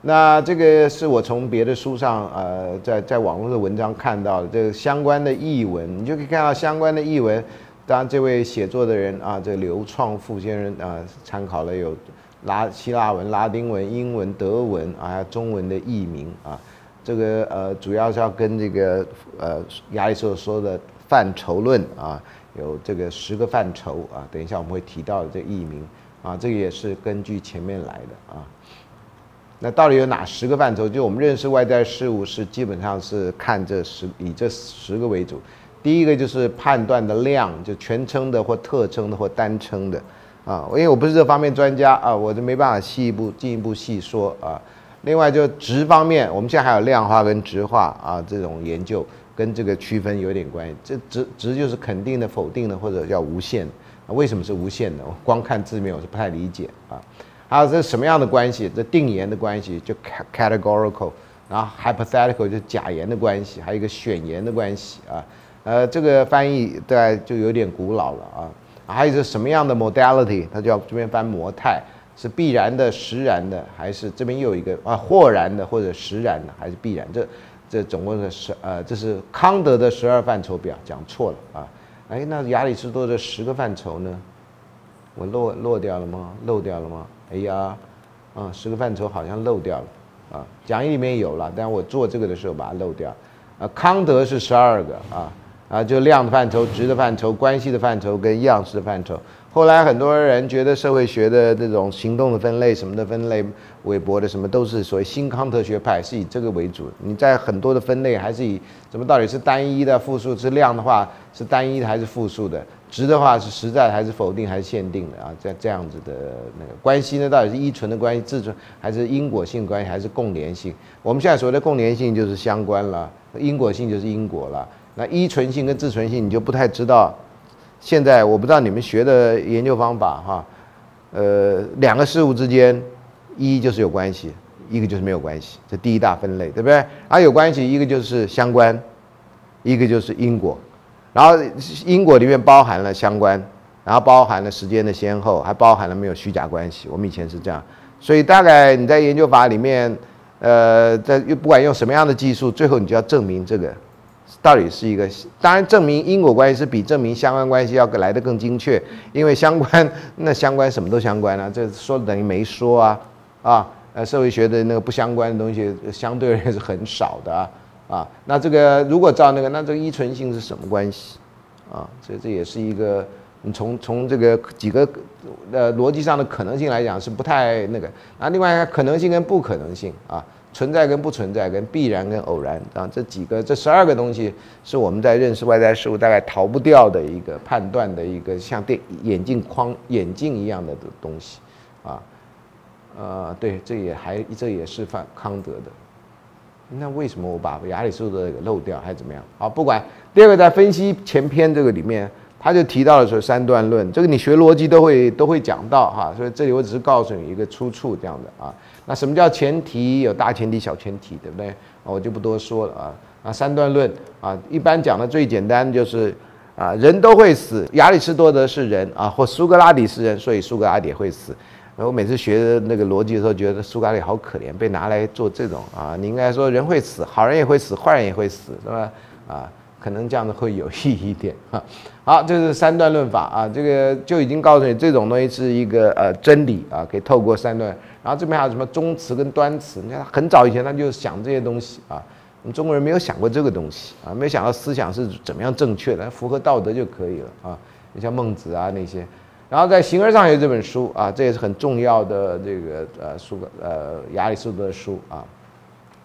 那这个是我从别的书上呃在在网络的文章看到的这个相关的译文，你就可以看到相关的译文。当然，这位写作的人啊，这刘创富先生啊，参考了有拉希腊文、拉丁文、英文、德文啊，中文的译名啊。这个呃主要是要跟这个呃亚里士多德说的范畴论啊。有这个十个范畴啊，等一下我们会提到的这译名啊，这个也是根据前面来的啊。那到底有哪十个范畴？就我们认识外在事物是基本上是看这十，以这十个为主。第一个就是判断的量，就全称的或特称的或单称的啊。因为我不是这方面专家啊，我就没办法细一步进一步细说啊。另外就值方面，我们现在还有量化跟值化啊这种研究。跟这个区分有点关系，这值值就是肯定的、否定的，或者叫无限。啊，为什么是无限的？我光看字面我是不太理解啊。还有这什么样的关系？这定言的关系就 categorical，然后 hypothetical 就假言的关系，还有一个选言的关系啊。呃，这个翻译对就有点古老了啊。还有是什么样的 modality？它叫这边翻模态，是必然的、实然的，还是这边又有一个啊或然的或者实然的，还是必然？这这总共是十呃，这是康德的十二范畴表，讲错了啊！哎，那亚里士多的十个范畴呢？我漏漏掉了吗？漏掉了吗？哎呀，啊，十个范畴好像漏掉了啊！讲义里面有了，但我做这个的时候把它漏掉。啊，康德是十二个啊啊，就量的范畴、值的范畴、关系的范畴跟样式的范畴。后来很多人觉得社会学的这种行动的分类什么的分类，韦伯的什么都是所谓新康德学派是以这个为主。你在很多的分类还是以什么到底是单一的复数是量的话是单一的还是复数的？值的话是实在还是否定还是限定的啊？这这样子的那个关系呢，到底是依存的关系、自存还是因果性关系，还是共连性？我们现在所谓的共连性就是相关了，因果性就是因果了。那依存性跟自存性你就不太知道。现在我不知道你们学的研究方法哈，呃，两个事物之间，一就是有关系，一个就是没有关系，这第一大分类，对不对？而有关系，一个就是相关，一个就是因果。然后因果里面包含了相关，然后包含了时间的先后，还包含了没有虚假关系。我们以前是这样，所以大概你在研究法里面，呃，在不管用什么样的技术，最后你就要证明这个到底是一个。当然，证明因果关系是比证明相关关系要来的更精确，因为相关那相关什么都相关啊，这说等于没说啊啊。呃，社会学的那个不相关的东西，相对而言是很少的啊。啊，那这个如果照那个，那这个依存性是什么关系？啊，所以这也是一个你从从这个几个呃逻辑上的可能性来讲是不太那个。那另外可能性跟不可能性啊，存在跟不存在，跟必然跟偶然啊，这几个这十二个东西是我们在认识外在事物大概逃不掉的一个判断的一个像电眼镜框眼镜一样的东西啊。呃，对，这也还这也是范康德的。那为什么我把亚里士多德给漏掉，还是怎么样？好，不管。第二个，在分析前篇这个里面，他就提到了说三段论，这个你学逻辑都会都会讲到哈。所以这里我只是告诉你一个出处这样的啊。那什么叫前提？有大前提、小前提，对不对？我就不多说了啊。那三段论啊，一般讲的最简单就是啊，人都会死。亚里士多德是人啊，或苏格拉底是人，所以苏格拉底会死。我每次学那个逻辑的时候，觉得苏格拉底好可怜，被拿来做这种啊。你应该说人会死，好人也会死，坏人也会死，是吧？啊，可能这样子会有意义一点啊。好，这是三段论法啊，这个就已经告诉你这种东西是一个呃真理啊，可以透过三段。然后这边还有什么中词跟端词？你看很早以前他就想这些东西啊，我们中国人没有想过这个东西啊，没想到思想是怎么样正确的，符合道德就可以了啊。你像孟子啊那些。然后在形而上学这本书啊，这也是很重要的这个呃书呃亚里士多德的书啊。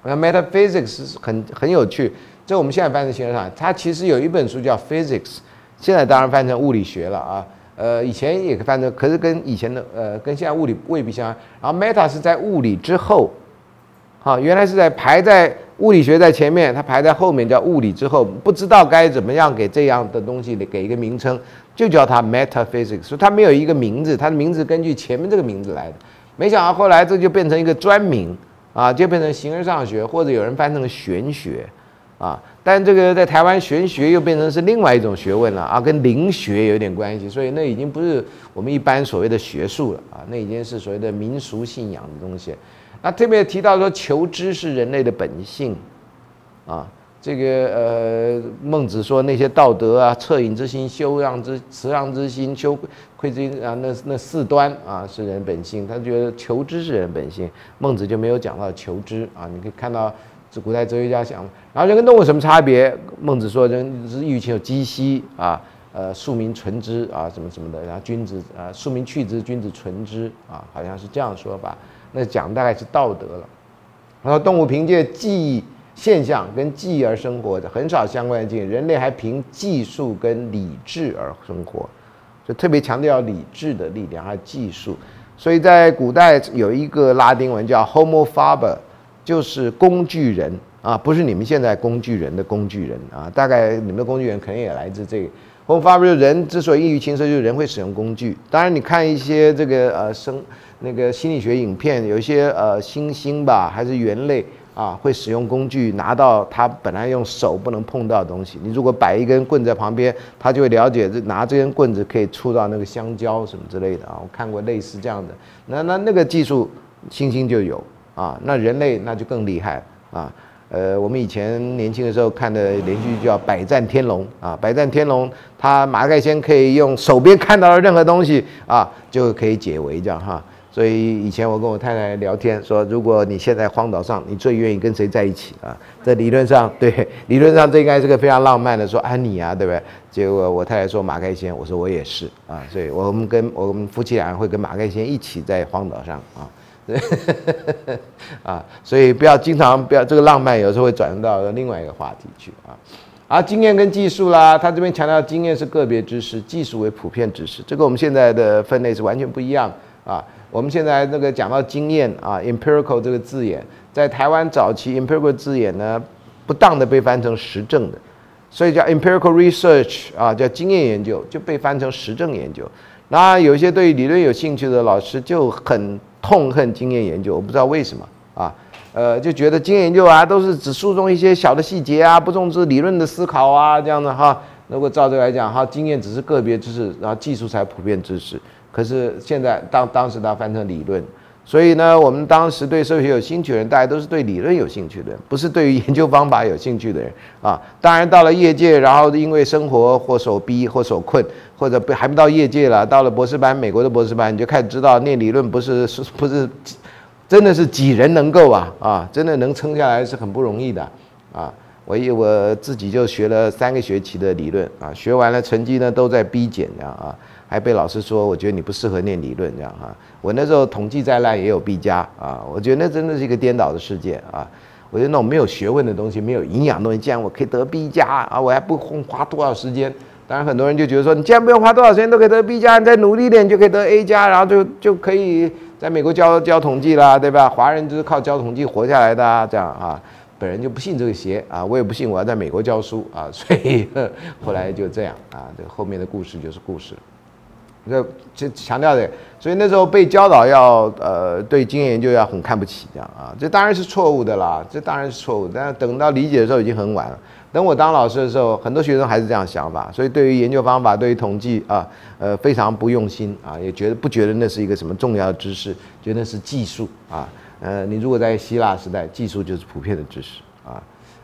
那 metaphysics 很很有趣，这我们现在翻成形而上学，它其实有一本书叫 physics，现在当然翻成物理学了啊。呃，以前也翻成，可是跟以前的呃跟现在物理未必相关。然后 meta 是在物理之后，好，原来是在排在物理学在前面，它排在后面叫物理之后，不知道该怎么样给这样的东西给一个名称。就叫它 metaphysics，所以它没有一个名字，它的名字根据前面这个名字来的。没想到后来这就变成一个专名啊，就变成形而上学，或者有人翻成了玄学啊。但这个在台湾玄学又变成是另外一种学问了啊，跟灵学有点关系，所以那已经不是我们一般所谓的学术了啊，那已经是所谓的民俗信仰的东西。那特别提到说求知是人类的本性啊。这个呃，孟子说那些道德啊，恻隐之心、修让之慈让之心、羞愧之心啊，那那四端啊是人本性。他觉得求知是人本性，孟子就没有讲到求知啊。你可以看到，这古代哲学家讲，然后人跟动物什么差别？孟子说人是欲情有积息啊，呃，庶民存之啊，什么什么的。然后君子啊，庶民去之，君子存之啊，好像是这样说法。那讲大概是道德了。然后动物凭借记忆。现象跟记忆而生活的很少相关性，人类还凭技术跟理智而生活，就特别强调理智的力量还有技术。所以在古代有一个拉丁文叫 Homo faber，就是工具人啊，不是你们现在工具人的工具人啊，大概你们的工具人可能也来自这个 Homo faber。人之所以异于禽兽，就是人会使用工具。当然，你看一些这个呃生那个心理学影片，有一些呃猩猩吧，还是猿类。啊，会使用工具拿到他本来用手不能碰到的东西。你如果摆一根棍在旁边，他就会了解这拿这根棍子可以触到那个香蕉什么之类的啊。我看过类似这样的，那那那个技术，猩猩就有啊。那人类那就更厉害啊。呃，我们以前年轻的时候看的连续剧叫《百战天龙》啊，《百战天龙》他马盖先可以用手边看到的任何东西啊，就可以解围这样哈。所以以前我跟我太太聊天说，如果你现在荒岛上，你最愿意跟谁在一起啊？在理论上，对，理论上这应该是个非常浪漫的，说安妮啊，对不对？结果我太太说马盖先，我说我也是啊，所以我们跟我们夫妻俩会跟马盖先一起在荒岛上啊，对 *laughs* 啊，所以不要经常不要这个浪漫，有时候会转到另外一个话题去啊。啊，经验跟技术啦，他这边强调经验是个别知识，技术为普遍知识，这个我们现在的分类是完全不一样啊。我们现在那个讲到经验啊，empirical 这个字眼，在台湾早期 empirical 字眼呢，不当的被翻成实证的，所以叫 empirical research 啊，叫经验研究，就被翻成实证研究。那有一些对理论有兴趣的老师就很痛恨经验研究，我不知道为什么啊。呃，就觉得经验研究啊，都是只注重一些小的细节啊，不重视理论的思考啊，这样的哈。如果照这个来讲，哈，经验只是个别知识，然后技术才普遍知识。可是现在当当时它翻成理论，所以呢，我们当时对社会学有兴趣的人，大家都是对理论有兴趣的人，不是对于研究方法有兴趣的人啊。当然到了业界，然后因为生活或所逼或所困，或者不还没到业界了，到了博士班，美国的博士班，你就开始知道念理论不是是 *laughs* 不是。真的是几人能够啊啊！真的能撑下来是很不容易的啊！我我自己就学了三个学期的理论啊，学完了成绩呢都在逼减的啊，还被老师说我觉得你不适合念理论这样哈。我那时候统计再烂也有 B 加啊，我觉得那真的是一个颠倒的世界啊！我觉得那种没有学问的东西、没有营养的东西，既然我可以得 B 加啊，我还不花多少时间。当然很多人就觉得说，你既然不用花多少时间都可以得 B 加，你再努力一点就可以得 A 加，然后就就可以。在美国教教统计啦，对吧？华人就是靠教统计活下来的啊，这样啊。本人就不信这个邪啊，我也不信我要在美国教书啊，所以 *laughs* 后来就这样啊。这后面的故事就是故事。这这强调的，所以那时候被教导要呃对经验研究要很看不起这样啊，这当然是错误的啦，这当然是错误。但是等到理解的时候已经很晚了。等我当老师的时候，很多学生还是这样想法，所以对于研究方法，对于统计啊，呃，非常不用心啊，也觉得不觉得那是一个什么重要知识，觉得是技术啊。呃，你如果在希腊时代，技术就是普遍的知识啊。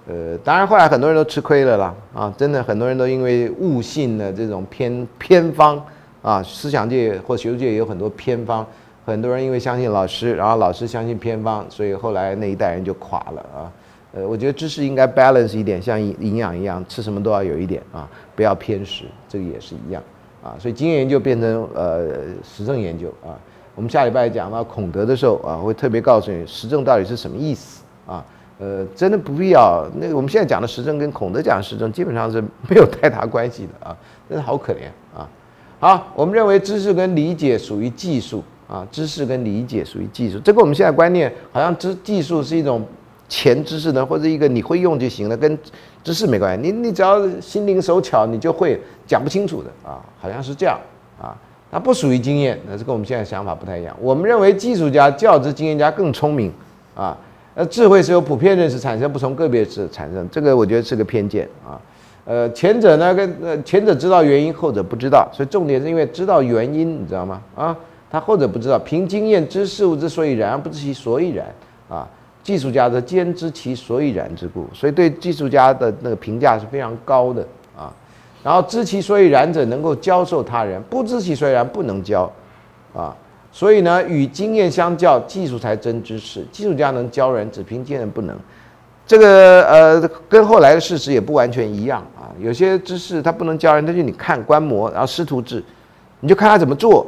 呃，当然后来很多人都吃亏了啦啊，真的很多人都因为误信了这种偏偏方啊，思想界或学术界也有很多偏方，很多人因为相信老师，然后老师相信偏方，所以后来那一代人就垮了啊。呃，我觉得知识应该 balance 一点，像营养一样，吃什么都要有一点啊，不要偏食，这个也是一样啊。所以经验研究变成呃实证研究啊。我们下礼拜讲到孔德的时候啊，会特别告诉你实证到底是什么意思啊。呃，真的不必要。那我们现在讲的实证跟孔德讲的实证基本上是没有太大关系的啊，真的好可怜啊。好，我们认为知识跟理解属于技术啊，知识跟理解属于技术。这个我们现在观念好像知技术是一种。前知识呢，或者一个你会用就行了，跟知识没关系。你你只要心灵手巧，你就会讲不清楚的啊，好像是这样啊。它不属于经验，那这跟我们现在想法不太一样。我们认为技术家较之经验家更聪明啊。那智慧是由普遍认识产生，不从个别知产生。这个我觉得是个偏见啊。呃，前者呢跟呃前者知道原因，后者不知道。所以重点是因为知道原因，你知道吗？啊，他后者不知道，凭经验知事物之所以然，不知其所以然啊。技术家则兼知其所以然之故，所以对技术家的那个评价是非常高的啊。然后知其所以然者能够教授他人，不知其所以然不能教啊。所以呢，与经验相较，技术才真知识。技术家能教人，只凭经验不能。这个呃，跟后来的事实也不完全一样啊。有些知识他不能教人，他就你看观摩，然后师徒制，你就看他怎么做，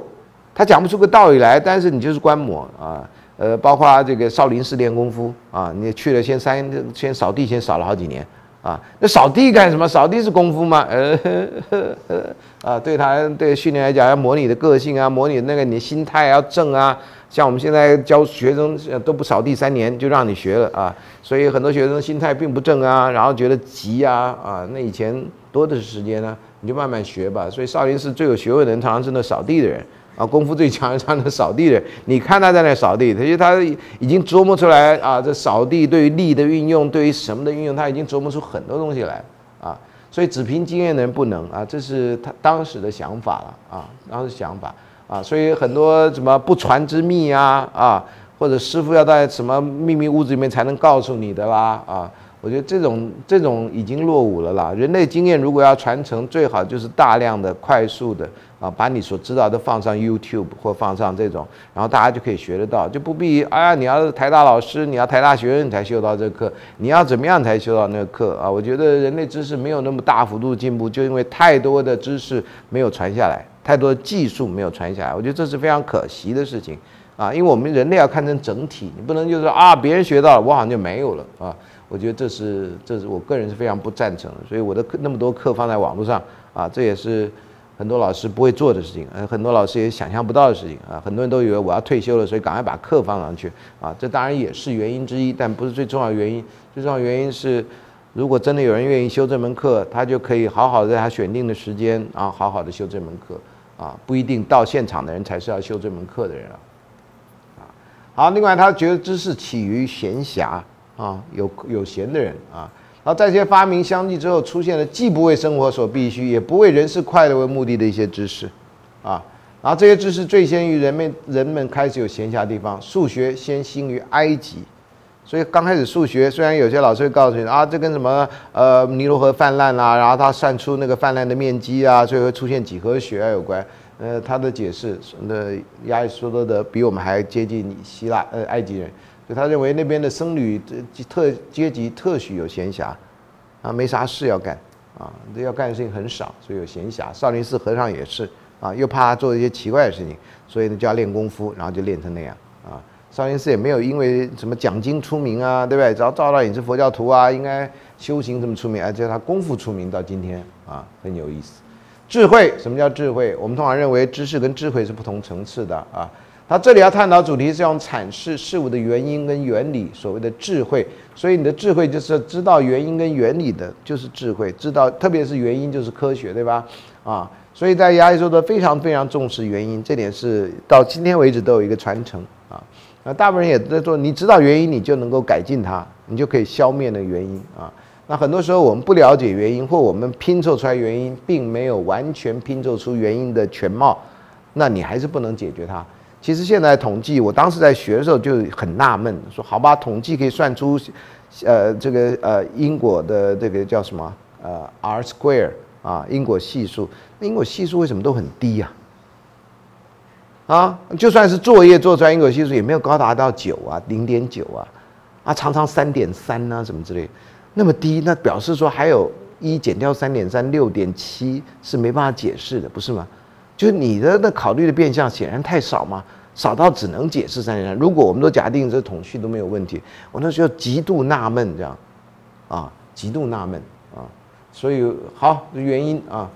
他讲不出个道理来，但是你就是观摩啊。呃，包括这个少林寺练功夫啊，你去了先三先扫地，先扫了好几年啊。那扫地干什么？扫地是功夫吗？呃，*laughs* 啊，对他对训练来讲，要模拟的个性啊，模拟那个你心态要正啊。像我们现在教学生都不扫地三年就让你学了啊，所以很多学生心态并不正啊，然后觉得急啊啊。那以前多的是时间呢，你就慢慢学吧。所以少林寺最有学问的人，常常是那扫地的人。啊，功夫最强是那扫地的人，你看他在那扫地，他就他已经琢磨出来啊，这扫地对于力的运用，对于什么的运用，他已经琢磨出很多东西来啊。所以只凭经验的人不能啊，这是他当时的想法了啊，当时想法啊。所以很多什么不传之秘啊啊，或者师傅要在什么秘密屋子里面才能告诉你的啦啊。我觉得这种这种已经落伍了啦。人类经验如果要传承，最好就是大量的、快速的啊，把你所知道的放上 YouTube 或放上这种，然后大家就可以学得到，就不必哎呀，你要是台大老师，你要台大学院才修到这课，你要怎么样才修到那个课啊？我觉得人类知识没有那么大幅度进步，就因为太多的知识没有传下来，太多的技术没有传下来，我觉得这是非常可惜的事情啊。因为我们人类要看成整体，你不能就是啊，别人学到了，我好像就没有了啊。我觉得这是这是我个人是非常不赞成的。所以我的课那么多课放在网络上啊，这也是很多老师不会做的事情，呃，很多老师也想象不到的事情啊。很多人都以为我要退休了，所以赶快把课放上去啊。这当然也是原因之一，但不是最重要的原因。最重要的原因是，如果真的有人愿意修这门课，他就可以好好在他选定的时间啊，好好的修这门课啊，不一定到现场的人才是要修这门课的人啊。啊，好，另外他觉得知识起于闲暇。啊，有有闲的人啊，然后在这些发明相继之后，出现了既不为生活所必须，也不为人世快乐为目的的一些知识，啊，然后这些知识最先于人们人们开始有闲暇地方，数学先兴于埃及，所以刚开始数学虽然有些老师会告诉你啊，这跟什么呃尼罗河泛滥啦，然后他算出那个泛滥的面积啊，最后会出现几何学啊有关，呃，他的解释那亚里士多德比我们还接近希腊呃埃及人。所以他认为那边的僧侣特阶级特许有闲暇，啊，没啥事要干，啊，这要干的事情很少，所以有闲暇。少林寺和尚也是，啊，又怕他做一些奇怪的事情，所以呢就要练功夫，然后就练成那样，少林寺也没有因为什么讲经出名啊，对不对？只要照到你是佛教徒啊，应该修行这么出名，而且他功夫出名到今天，啊，很有意思。智慧，什么叫智慧？我们通常认为知识跟智慧是不同层次的，啊。他这里要探讨主题是用阐释事物的原因跟原理，所谓的智慧。所以你的智慧就是知道原因跟原理的，就是智慧。知道特别是原因就是科学，对吧？啊，所以在亚里士多德非常非常重视原因，这点是到今天为止都有一个传承啊。那大部分人也在做，你知道原因，你就能够改进它，你就可以消灭那原因啊。那很多时候我们不了解原因，或我们拼凑出来原因，并没有完全拼凑出原因的全貌，那你还是不能解决它。其实现在统计，我当时在学的时候就很纳闷，说好吧，统计可以算出，呃，这个呃因果的这个叫什么呃 R square 啊，因果系数，那因果系数为什么都很低呀？啊，就算是作业做出来因果系数也没有高达到九啊，零点九啊，啊，常常三点三呐，什么之类，那么低，那表示说还有一减掉三点三，六点七是没办法解释的，不是吗？就是你的那考虑的变相显然太少嘛，少到只能解释三点三。如果我们都假定这统计都没有问题，我那时候极度纳闷，这样，啊，极度纳闷啊。所以好原因啊，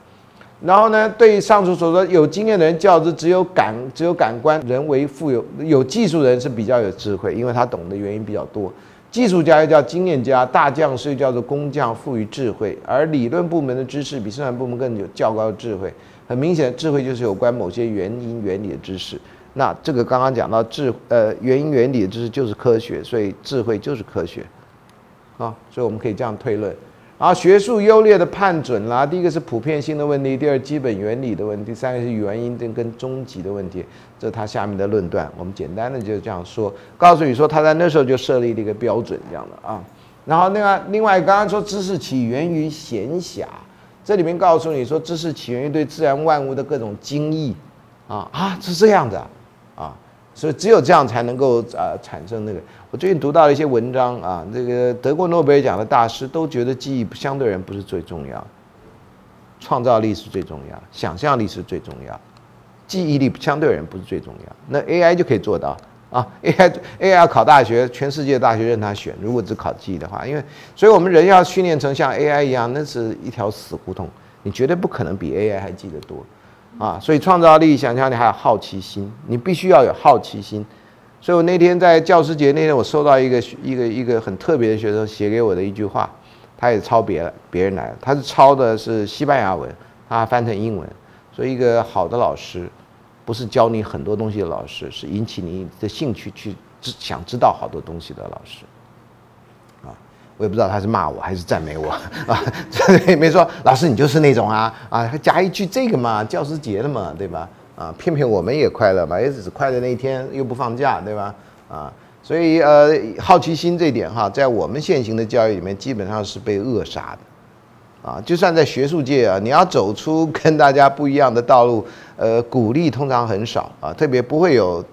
然后呢，对上述所说有经验的人较之只有感只有感官人为富有有技术人是比较有智慧，因为他懂的原因比较多。技术家又叫经验家，大将是又叫做工匠，富于智慧。而理论部门的知识比生产部门更有较高的智慧。很明显，智慧就是有关某些原因原理的知识。那这个刚刚讲到智呃原因原理的知识就是科学，所以智慧就是科学，啊，所以我们可以这样推论。啊学术优劣的判准啦，第一个是普遍性的问题，第二基本原理的问题，第三个是原因跟跟终极的问题。这是他下面的论断，我们简单的就这样说，告诉你说他在那时候就设立了一个标准这样的啊。然后那个另外刚刚说知识起源于闲暇。这里面告诉你说，知识起源于对自然万物的各种精义，啊啊是这样的，啊，所以只有这样才能够呃产生那个。我最近读到了一些文章啊，这个德国诺贝尔奖的大师都觉得记忆相对而言不是最重要，创造力是最重要，想象力是最重要，记忆力相对而言不是最重要。那 AI 就可以做到。啊，AI AI 考大学，全世界大学任他选。如果只考记忆的话，因为，所以我们人要训练成像 AI 一样，那是一条死胡同。你绝对不可能比 AI 还记得多，啊，所以创造力、想象力还有好奇心，你必须要有好奇心。所以我那天在教师节那天，我收到一个一个一个很特别的学生写给我的一句话，他也抄别了别人来的，他是抄的是西班牙文，他翻成英文。所以一个好的老师。不是教你很多东西的老师，是引起你的兴趣去知想知道好多东西的老师，啊，我也不知道他是骂我还是赞美我 *laughs* 啊，也 *laughs* 没说老师你就是那种啊啊，加一句这个嘛，教师节了嘛，对吧？啊，骗骗我们也快乐嘛，也只是快乐那一天又不放假，对吧？啊，所以呃，好奇心这点哈，在我们现行的教育里面基本上是被扼杀的。啊，就算在学术界啊，你要走出跟大家不一样的道路，呃，鼓励通常很少啊，特别不会有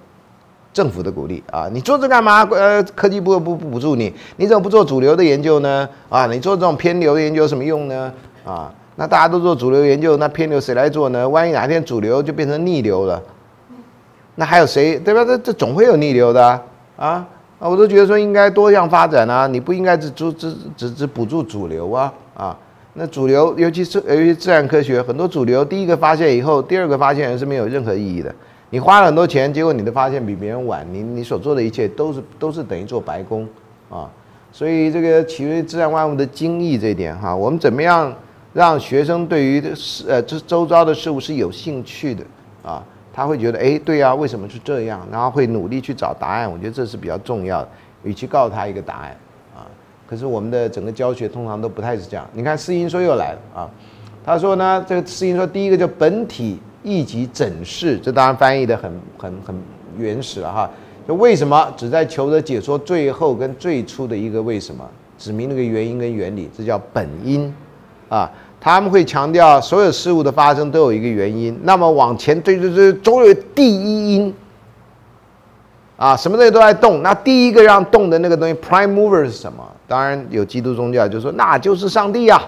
政府的鼓励啊。你做这干嘛？呃，科技部不补助你，你怎么不做主流的研究呢？啊，你做这种偏流的研究有什么用呢？啊，那大家都做主流研究，那偏流谁来做呢？万一哪天主流就变成逆流了，那还有谁？对吧？这这总会有逆流的啊啊！我都觉得说应该多项发展啊，你不应该只只只只只补助主流啊啊。那主流，尤其是由于自然科学，很多主流第一个发现以后，第二个发现是没有任何意义的。你花了很多钱，结果你的发现比别人晚，你你所做的一切都是都是等于做白工啊。所以这个起于自然万物的精义这一点哈，我们怎么样让学生对于事呃这周遭的事物是有兴趣的啊？他会觉得哎对呀，为什么是这样？然后会努力去找答案。我觉得这是比较重要的，与其告诉他一个答案啊。可是我们的整个教学通常都不太是这样。你看四音说又来了啊，他说呢，这个四音说第一个叫本体一级整式，这当然翻译的很很很原始了哈。就为什么只在求着解说最后跟最初的一个为什么，指明那个原因跟原理，这叫本因啊。他们会强调所有事物的发生都有一个原因，那么往前追追追，总有第一因。啊，什么东西都在动，那第一个让动的那个东西，prime mover 是什么？当然有基督宗教就说那就是上帝呀，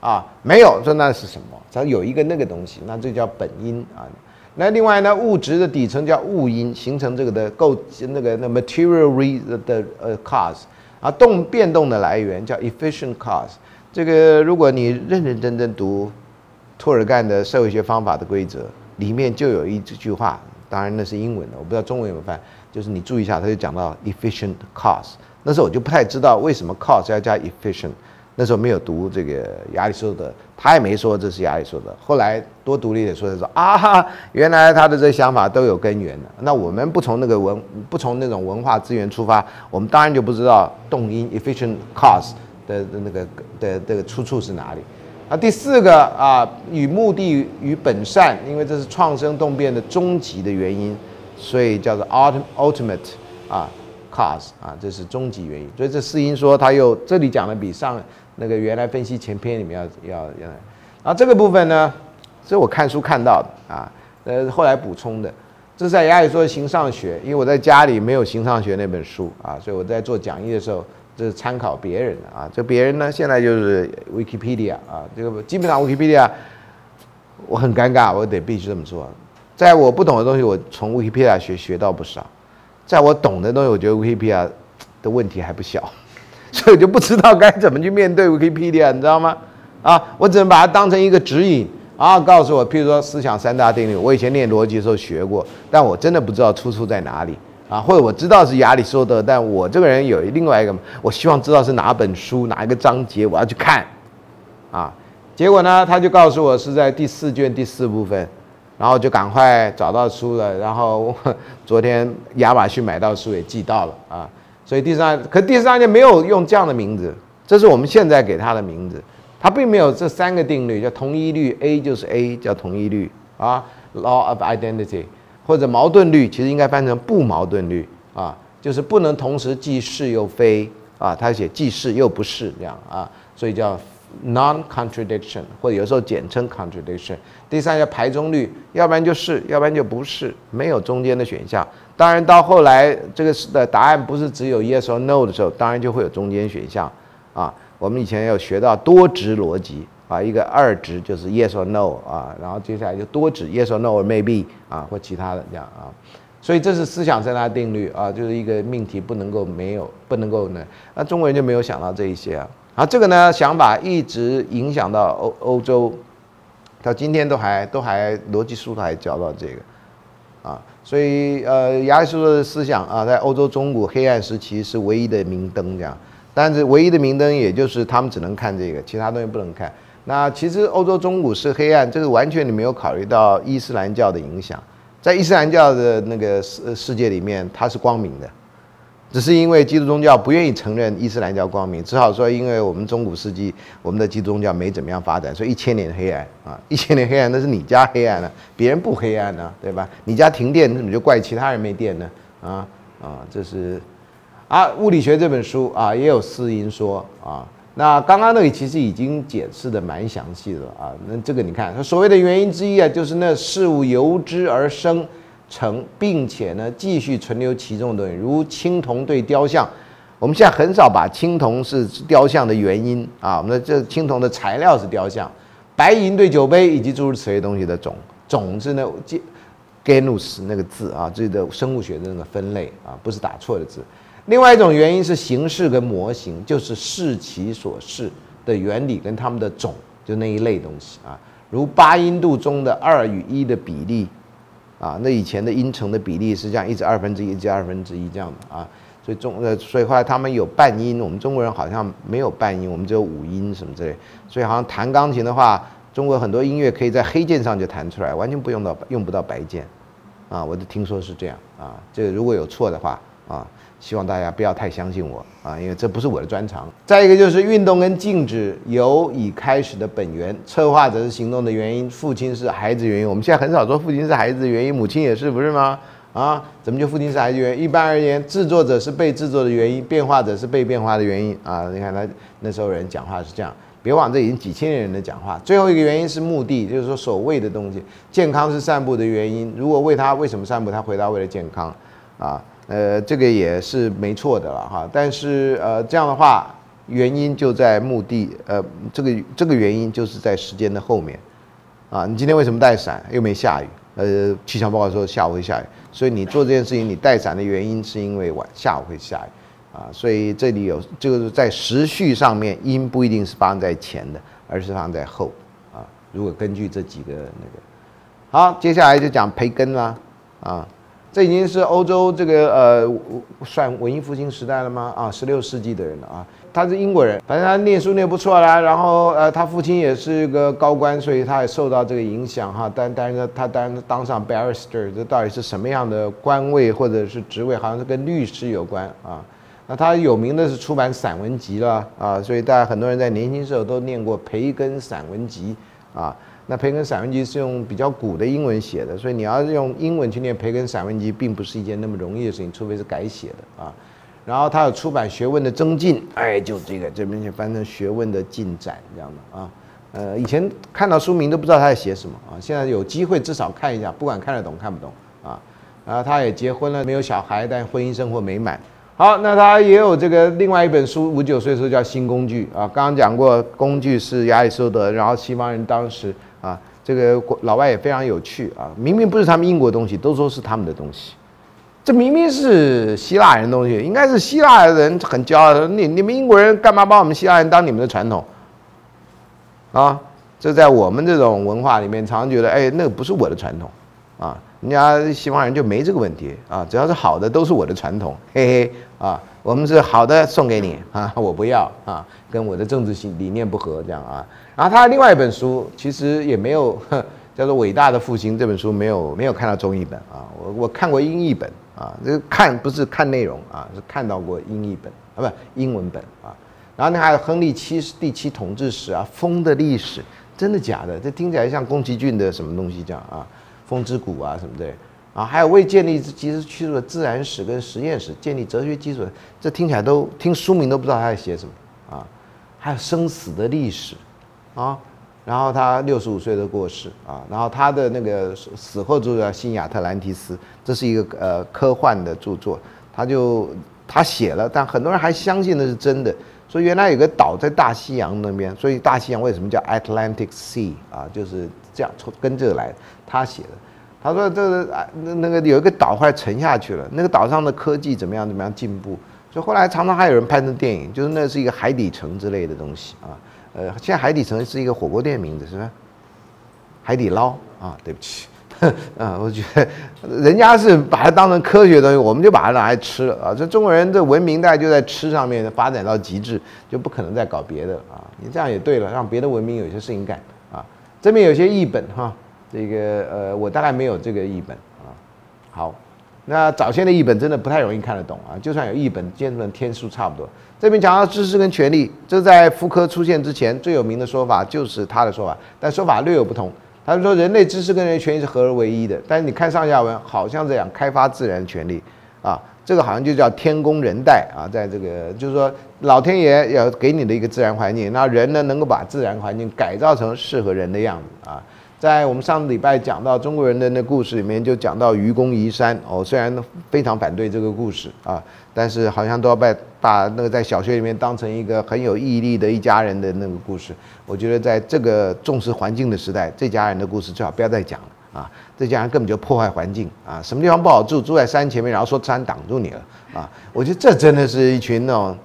啊，没有说那是什么？它有一个那个东西，那这叫本因啊。那另外呢，物质的底层叫物因，形成这个的构那个那 material re 的呃 cause 啊，动变动的来源叫 efficient cause。这个如果你认认真真读托尔干的社会学方法的规则，里面就有一句话，当然那是英文的，我不知道中文有没有翻。就是你注意一下，他就讲到 efficient cost。那时候我就不太知道为什么 cost 要加 efficient。那时候没有读这个亚里士多德，他也没说这是亚里士多德。后来多读了一点书，他说啊，原来他的这想法都有根源的。那我们不从那个文，不从那种文化资源出发，我们当然就不知道动因 efficient cost 的那个的这个出处是哪里。啊第四个啊，与目的与本善，因为这是创生动变的终极的原因。所以叫做 ultimate 啊 cause 啊，这是终极原因。所以这四因说，他又这里讲的比上那个原来分析前篇里面要要要。啊，这个部分呢，是我看书看到的啊，呃，后来补充的。这是在亚里说形上学，因为我在家里没有形上学那本书啊，所以我在做讲义的时候，这是参考别人的啊。这别人呢，现在就是 Wikipedia 啊，这个基本上 Wikipedia，我很尴尬，我得必须这么说。在我不懂的东西，我从 Wikipedia 学学到不少；在我懂的东西，我觉得 Wikipedia 的问题还不小，*laughs* 所以我就不知道该怎么去面对 Wikipedia，你知道吗？啊，我只能把它当成一个指引啊，告诉我，譬如说思想三大定律，我以前念逻辑的时候学过，但我真的不知道出处在哪里啊，或者我知道是亚里士多德，但我这个人有另外一个，我希望知道是哪本书哪一个章节，我要去看啊，结果呢，他就告诉我是在第四卷第四部分。然后就赶快找到书了，然后 *laughs* 昨天亚马逊买到书也寄到了啊，所以第三，可第三卷没有用这样的名字，这是我们现在给它的名字，它并没有这三个定律，叫同一律，A 就是 A，叫同一律啊，Law of Identity，或者矛盾律，其实应该翻成不矛盾律啊，就是不能同时既是又非啊，它写既是又不是这样啊，所以叫。non-contradiction，或者有时候简称 contradiction。第三叫排中律，要不然就是，要不然就不是，没有中间的选项。当然到后来这个的答案不是只有 yes or no 的时候，当然就会有中间选项啊。我们以前有学到多值逻辑啊，一个二值就是 yes or no 啊，然后接下来就多值 yes or no or maybe 啊或其他的这样啊。所以这是思想三大定律啊，就是一个命题不能够没有，不能够呢，那中国人就没有想到这一些啊。啊，这个呢想法一直影响到欧欧洲，到今天都还都还逻辑书都还教到这个，啊，所以呃亚里士多德的思想啊，在欧洲中古黑暗时期是唯一的明灯这样，但是唯一的明灯也就是他们只能看这个，其他东西不能看。那其实欧洲中古是黑暗，这个完全你没有考虑到伊斯兰教的影响，在伊斯兰教的那个世世界里面，它是光明的。只是因为基督宗教不愿意承认伊斯兰教光明，只好说，因为我们中古世纪我们的基督宗教没怎么样发展，所以一千年黑暗啊，*laughs* 一千年黑暗那是你家黑暗了，别人不黑暗呢，对吧？你家停电，你怎么就怪其他人没电呢？啊啊，这是啊，物理学这本书啊也有四因说啊，那刚刚那里其实已经解释的蛮详细的啊，那这个你看，所谓的原因之一啊，就是那事物由之而生。成，并且呢，继续存留其中的东西，如青铜对雕像，我们现在很少把青铜是雕像的原因啊，我们的这青铜的材料是雕像，白银对酒杯以及诸如此类东西的种种子呢，genus 那个字啊，这个生物学的那个分类啊，不是打错的字。另外一种原因是形式跟模型，就是视其所示的原理跟它们的种，就那一类东西啊，如八音度中的二与一的比例啊，那以前的音程的比例是这样，一直二分之一，一直二分之一这样的啊。所以中呃，所以后来他们有半音，我们中国人好像没有半音，我们只有五音什么之类。所以好像弹钢琴的话，中国很多音乐可以在黑键上就弹出来，完全不用到用不到白键，啊，我都听说是这样啊。这个如果有错的话啊，希望大家不要太相信我啊，因为这不是我的专长。再一个就是运动跟静止由已开始的本源，策划者是行动的原因，父亲是孩子原因。我们现在很少说父亲是孩子的原因，母亲也是，不是吗？啊，怎么就父亲是孩子原因？一般而言，制作者是被制作的原因，变化者是被变化的原因啊。你看他那时候人讲话是这样，别忘这已经几千年人的讲话。最后一个原因是目的，就是说所谓的东西，健康是散步的原因。如果为他为什么散步，他回答为了健康啊。呃，这个也是没错的了哈。但是呃，这样的话，原因就在目的，呃，这个这个原因就是在时间的后面啊。你今天为什么带伞？又没下雨。呃，气象报告说下午会下雨，所以你做这件事情，你带伞的原因是因为晚下午会下雨，啊，所以这里有就是在时序上面，因不一定是放在前的，而是放在后，啊，如果根据这几个那个，好，接下来就讲培根啦，啊。这已经是欧洲这个呃算文艺复兴时代了吗？啊，十六世纪的人了啊。他是英国人，反正他念书念不错啦。然后呃，他父亲也是一个高官，所以他也受到这个影响哈。但但是他当然当上 barrister，这到底是什么样的官位或者是职位？好像是跟律师有关啊。那他有名的是出版散文集了啊，所以大家很多人在年轻时候都念过《培根散文集》啊。那培根散文集是用比较古的英文写的，所以你要用英文去念培根散文集，并不是一件那么容易的事情，除非是改写的啊。然后他有出版学问的增进，哎，就这个这边就翻成学问的进展这样的啊。呃，以前看到书名都不知道他在写什么啊，现在有机会至少看一下，不管看得懂看不懂啊。然后他也结婚了，没有小孩，但婚姻生活美满。好，那他也有这个另外一本书，五九岁的时候叫《新工具》啊。刚刚讲过，工具是亚里士多德，然后西方人当时。啊，这个老外也非常有趣啊！明明不是他们英国东西，都说是他们的东西。这明明是希腊人东西，应该是希腊人很骄傲。你你们英国人干嘛把我们希腊人当你们的传统？啊，这在我们这种文化里面，常常觉得，哎，那个不是我的传统啊。人家西方人就没这个问题啊，只要是好的都是我的传统，嘿嘿啊，我们是好的送给你 *laughs* 啊，我不要啊，跟我的政治性理念不合这样啊。然后他另外一本书其实也没有 *laughs* 叫做《伟大的复兴》这本书没有没有看到中译本啊，我我看过英译本啊，这个看不是看内容啊，是看到过英译本啊，不英文本啊。然后那还有亨利七世第七统治史啊，风的历史，真的假的？这听起来像宫崎骏的什么东西这样啊？风之谷啊什么的啊，还有未建立及时趋势的自然史跟实验史建立哲学基础，这听起来都听书名都不知道他在写什么啊。还有生死的历史。啊，然后他六十五岁的过世啊，然后他的那个死后著作叫《新亚特兰提斯》，这是一个呃科幻的著作，他就他写了，但很多人还相信那是真的，说原来有个岛在大西洋那边，所以大西洋为什么叫 Atlantic Sea 啊，就是这样从跟这个来，他写的，他说这个啊那那个有一个岛快沉下去了，那个岛上的科技怎么样怎么样进步，所以后来常常还有人拍成电影，就是那是一个海底城之类的东西啊。呃，现在海底城是一个火锅店名字，是吧？海底捞啊，对不起，*laughs* 啊，我觉得人家是把它当成科学东西，我们就把它拿来吃了啊。这中国人这文明代就在吃上面发展到极致，就不可能再搞别的啊。你这样也对了，让别的文明有些事情干啊。这边有些译本哈，这个呃，我大概没有这个译本啊。好。那早先的译本真的不太容易看得懂啊，就算有译本，基本天数差不多。这边讲到知识跟权利，这在福柯出现之前最有名的说法就是他的说法，但说法略有不同。他说人类知识跟人权利是合而为一的，但是你看上下文好像这样，开发自然权利啊，这个好像就叫天工人待啊，在这个就是说老天爷要给你的一个自然环境，那人呢能够把自然环境改造成适合人的样子啊。在我们上个礼拜讲到中国人的那故事里面，就讲到愚公移山哦，虽然非常反对这个故事啊，但是好像都要被把那个在小学里面当成一个很有毅力的一家人的那个故事。我觉得在这个重视环境的时代，这家人的故事最好不要再讲了啊，这家人根本就破坏环境啊，什么地方不好住，住在山前面，然后说山挡住你了啊，我觉得这真的是一群那种，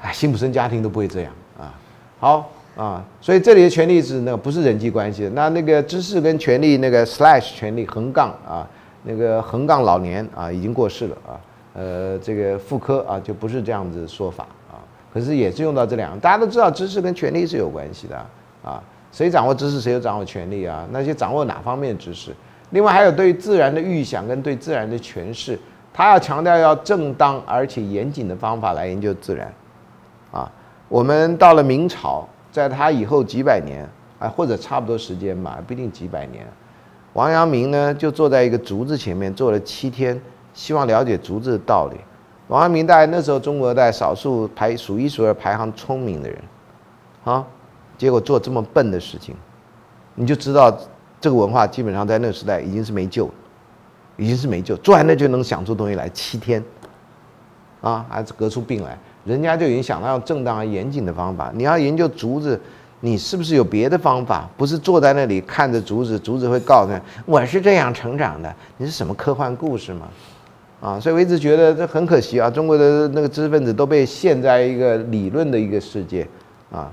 哎，辛普森家庭都不会这样啊。好啊，所以这里的权利是那不是人际关系的，那那个知识跟权利那个 slash 权利横杠啊，那个横杠老年啊已经过世了啊，呃，这个妇科啊就不是这样子说法啊，可是也是用到这两个，大家都知道知识跟权利是有关系的啊。谁掌握知识，谁就掌握权力啊！那些掌握哪方面知识？另外还有对自然的预想跟对自然的诠释，他要强调要正当而且严谨的方法来研究自然，啊，我们到了明朝，在他以后几百年啊，或者差不多时间吧，不一定几百年，王阳明呢就坐在一个竹子前面坐了七天，希望了解竹子的道理。王阳明在那时候中国在少数排数一数二排行聪明的人，啊。结果做这么笨的事情，你就知道这个文化基本上在那个时代已经是没救了，已经是没救。做完那就能想出东西来，七天，啊，还是隔出病来，人家就已经想到用正当而严谨的方法。你要研究竹子，你是不是有别的方法？不是坐在那里看着竹子，竹子会告诉你我是这样成长的。你是什么科幻故事吗？啊，所以我一直觉得这很可惜啊，中国的那个知识分子都被陷在一个理论的一个世界啊。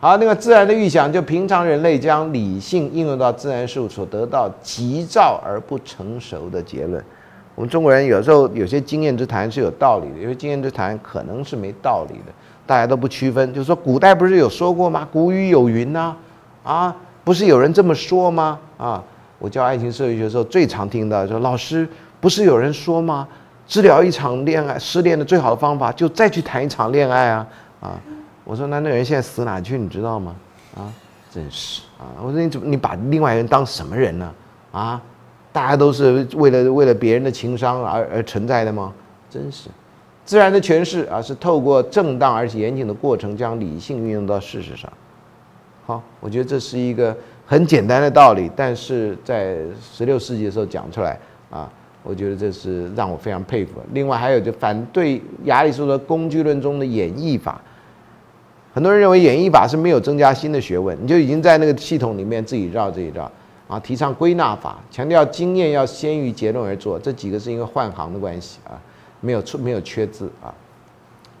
好，那个自然的预想，就平常人类将理性应用到自然事物所得到急躁而不成熟的结论。我们中国人有时候有些经验之谈是有道理的，有些经验之谈可能是没道理的，大家都不区分。就是说，古代不是有说过吗？古语有云呐，啊，不是有人这么说吗？啊，我教爱情社会学的时候最常听到说，老师不是有人说吗？治疗一场恋爱失恋的最好的方法，就再去谈一场恋爱啊，啊。我说那那人现在死哪去？你知道吗？啊，真是啊！我说你怎么你把另外一个人当什么人呢？啊，大家都是为了为了别人的情商而而存在的吗？真是，自然的诠释啊，是透过正当而且严谨的过程，将理性运用到事实上。好，我觉得这是一个很简单的道理，但是在十六世纪的时候讲出来啊，我觉得这是让我非常佩服。另外还有就反对亚里士多德工具论中的演绎法。很多人认为演绎法是没有增加新的学问，你就已经在那个系统里面自己绕这一绕啊。提倡归纳法，强调经验要先于结论而做，这几个是因为换行的关系啊，没有出没有缺字啊。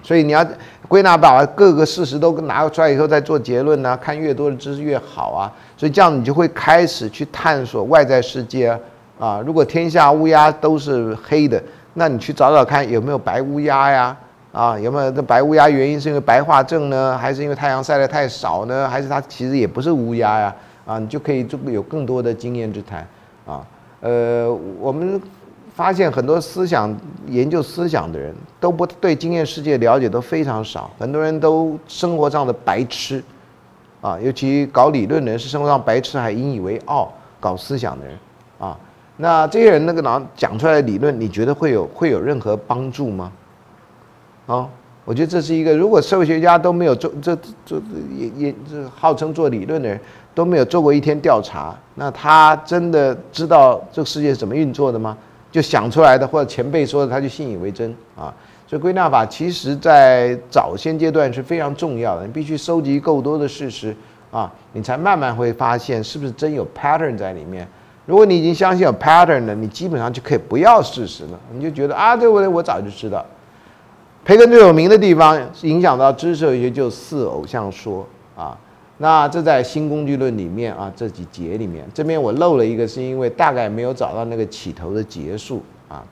所以你要归纳把各个事实都拿出来以后再做结论呢，看越多的知识越好啊。所以这样你就会开始去探索外在世界啊。如果天下乌鸦都是黑的，那你去找找看有没有白乌鸦呀？啊，有没有这白乌鸦？原因是因为白化症呢，还是因为太阳晒得太少呢？还是它其实也不是乌鸦呀？啊，你就可以这个有更多的经验之谈啊。呃，我们发现很多思想研究思想的人都不对经验世界了解都非常少，很多人都生活上的白痴啊，尤其搞理论的人是生活上白痴还引以为傲，搞思想的人啊，那这些人那个脑讲出来的理论，你觉得会有会有任何帮助吗？啊，我觉得这是一个，如果社会学家都没有做这这也也这号称做理论的人都没有做过一天调查，那他真的知道这个世界是怎么运作的吗？就想出来的或者前辈说的，他就信以为真啊。所以归纳法其实在早先阶段是非常重要的，你必须收集够多的事实啊，你才慢慢会发现是不是真有 pattern 在里面。如果你已经相信有 pattern 了，你基本上就可以不要事实了，你就觉得啊，对不对我早就知道。培根最有名的地方影响到知识社会学，就四偶像说啊。那这在新工具论里面啊，这几节里面，这边我漏了一个，是因为大概没有找到那个起头的结束啊。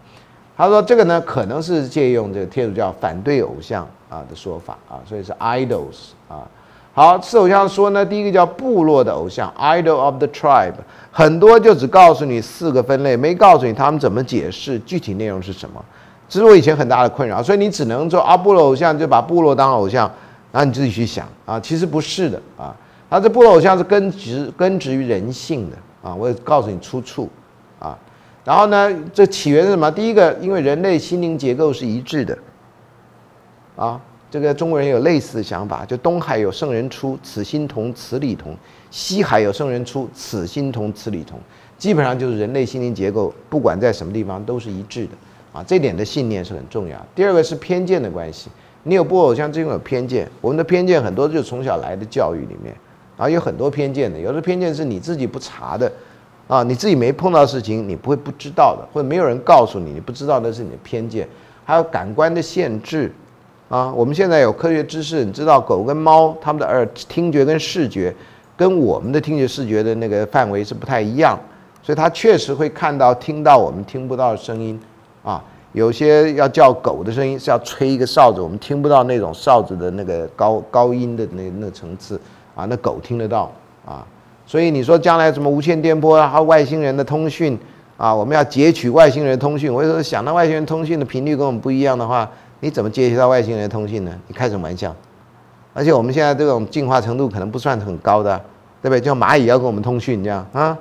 他说这个呢，可能是借用这个天主教反对偶像啊的说法啊，所以是 idols 啊。好，四偶像说呢，第一个叫部落的偶像，idol of the tribe，很多就只告诉你四个分类，没告诉你他们怎么解释，具体内容是什么。这是我以前很大的困扰，所以你只能做啊，部落偶像就把部落当偶像，然后你自己去想啊，其实不是的啊，他这部落偶像是根植根植于人性的啊，我也告诉你出处啊，然后呢，这起源是什么？第一个，因为人类心灵结构是一致的啊，这个中国人有类似的想法，就东海有圣人出，此心同，此理同；西海有圣人出，此心同，此理同。基本上就是人类心灵结构，不管在什么地方都是一致的。啊，这点的信念是很重要。第二个是偏见的关系，你有布偶像，这种有偏见。我们的偏见很多就是从小来的教育里面，啊有很多偏见的，有的偏见是你自己不查的，啊，你自己没碰到事情，你不会不知道的，或者没有人告诉你，你不知道那是你的偏见。还有感官的限制，啊，我们现在有科学知识，你知道狗跟猫它们的耳听觉跟视觉，跟我们的听觉视觉的那个范围是不太一样，所以它确实会看到听到我们听不到的声音，啊，有些要叫狗的声音是要吹一个哨子，我们听不到那种哨子的那个高高音的那那层次，啊，那狗听得到，啊。所以你说将来什么无线电波啊，外星人的通讯啊，我们要截取外星人通讯。我有时候想到外星人通讯的频率跟我们不一样的话，你怎么接取到外星人通讯呢？你开什么玩笑？而且我们现在这种进化程度可能不算很高的，对不对？就蚂蚁要跟我们通讯这样啊，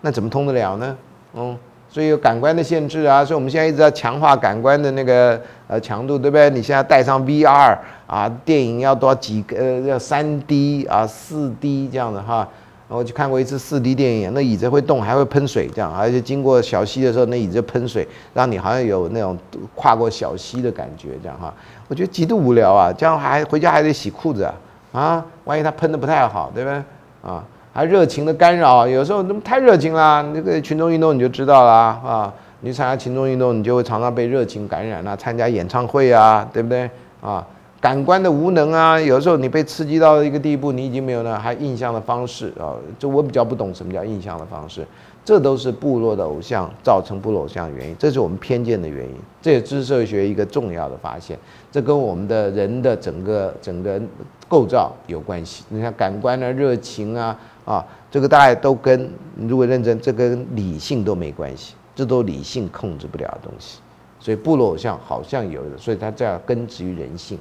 那怎么通得了呢？嗯，所以有感官的限制啊，所以我们现在一直在强化感官的那个呃强度，对不对？你现在带上 VR 啊，电影要多几个呃要三 D 啊四 D 这样的哈。我去看过一次四 D 电影，那椅子会动，还会喷水，这样，而且经过小溪的时候，那椅子喷水，让你好像有那种跨过小溪的感觉，这样哈。我觉得极度无聊啊，这样还回家还得洗裤子啊，啊，万一它喷的不太好，对不对？啊，还热情的干扰，有时候那么太热情啦，那个群众运动你就知道啦，啊，你参加群众运动，你就会常常被热情感染啊，参加演唱会啊，对不对？啊。感官的无能啊，有时候你被刺激到一个地步，你已经没有了还印象的方式啊。就我比较不懂什么叫印象的方式，这都是部落的偶像造成部落偶像的原因，这是我们偏见的原因。这也是社会学一个重要的发现，这跟我们的人的整个整个构造有关系。你看感官啊、热情啊啊，这个大家都跟如果认真，这跟理性都没关系，这都理性控制不了的东西。所以部落偶像好像有的，所以它这样根植于人性。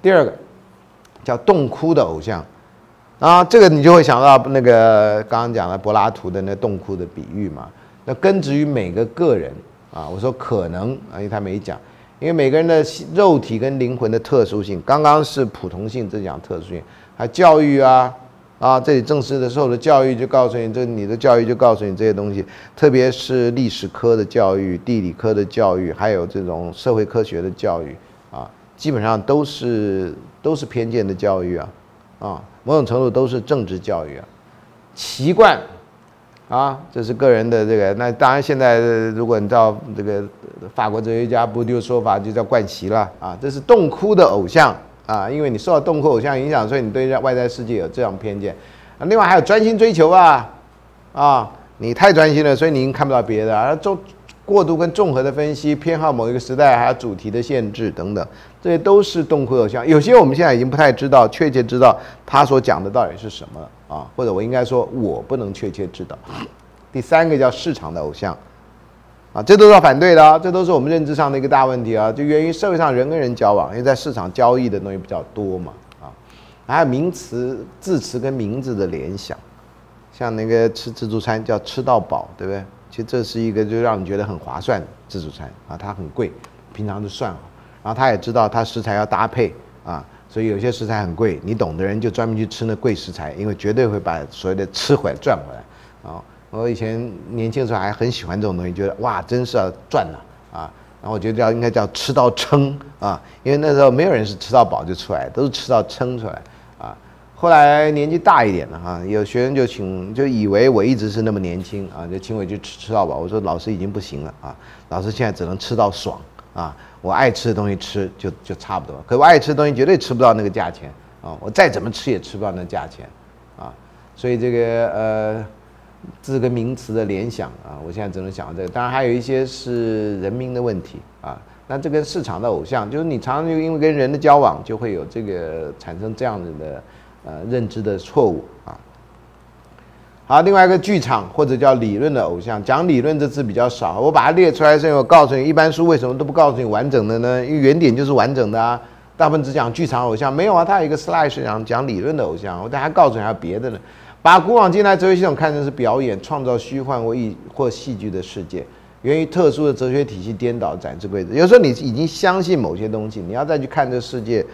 第二个叫洞窟的偶像，啊，这个你就会想到那个刚刚讲的柏拉图的那洞窟的比喻嘛。那根植于每个个人啊，我说可能啊，因为他没讲，因为每个人的肉体跟灵魂的特殊性，刚刚是普通性，这讲特殊性，还教育啊啊，这里正式的受的教育就告诉你，这你的教育就告诉你这些东西，特别是历史科的教育、地理科的教育，还有这种社会科学的教育。啊基本上都是都是偏见的教育啊，啊，某种程度都是政治教育啊，习惯啊，这是个人的这个。那当然，现在如果你照这个法国哲学家布丢说法，就叫惯习了啊。这是洞窟的偶像啊，因为你受到洞窟偶像影响，所以你对外在世界有这样偏见。另外还有专心追求啊，啊，你太专心了，所以你已经看不到别的啊。中过度跟综合的分析，偏好某一个时代，还有主题的限制等等。这些都是洞窟偶像，有些我们现在已经不太知道，确切知道他所讲的到底是什么啊？或者我应该说，我不能确切知道。第三个叫市场的偶像，啊，这都是要反对的啊，这都是我们认知上的一个大问题啊，就源于社会上人跟人交往，因为在市场交易的东西比较多嘛，啊，还有名词、字词跟名字的联想，像那个吃自助餐叫吃到饱，对不对？其实这是一个就让你觉得很划算的自助餐啊，它很贵，平常就算好。然后他也知道他食材要搭配啊，所以有些食材很贵，你懂的人就专门去吃那贵食材，因为绝对会把所有的吃回来赚回来啊。我以前年轻的时候还很喜欢这种东西，觉得哇，真是要赚了啊。然后我觉得叫应该叫吃到撑啊，因为那时候没有人是吃到饱就出来，都是吃到撑出来啊。后来年纪大一点了哈，有学生就请，就以为我一直是那么年轻啊，就请我去吃吃到饱。我说老师已经不行了啊，老师现在只能吃到爽啊。我爱吃的东西吃就就差不多，可我爱吃的东西绝对吃不到那个价钱啊！我再怎么吃也吃不到那价钱啊！所以这个呃字跟名词的联想啊，我现在只能想到这个。当然还有一些是人民的问题啊。那这跟市场的偶像，就是你常常就因为跟人的交往，就会有这个产生这样子的呃认知的错误啊。好，另外一个剧场或者叫理论的偶像，讲理论这字比较少，我把它列出来是因为我告诉你，一般书为什么都不告诉你完整的呢？因为原点就是完整的啊，大部分只讲剧场偶像，没有啊，它有一个 slide 是讲讲理论的偶像，我等下告诉你还有别的呢。把古往今来哲学系统看成是表演，创造虚幻或艺或戏剧的世界，源于特殊的哲学体系颠倒展示规则。有时候你已经相信某些东西，你要再去看这世界，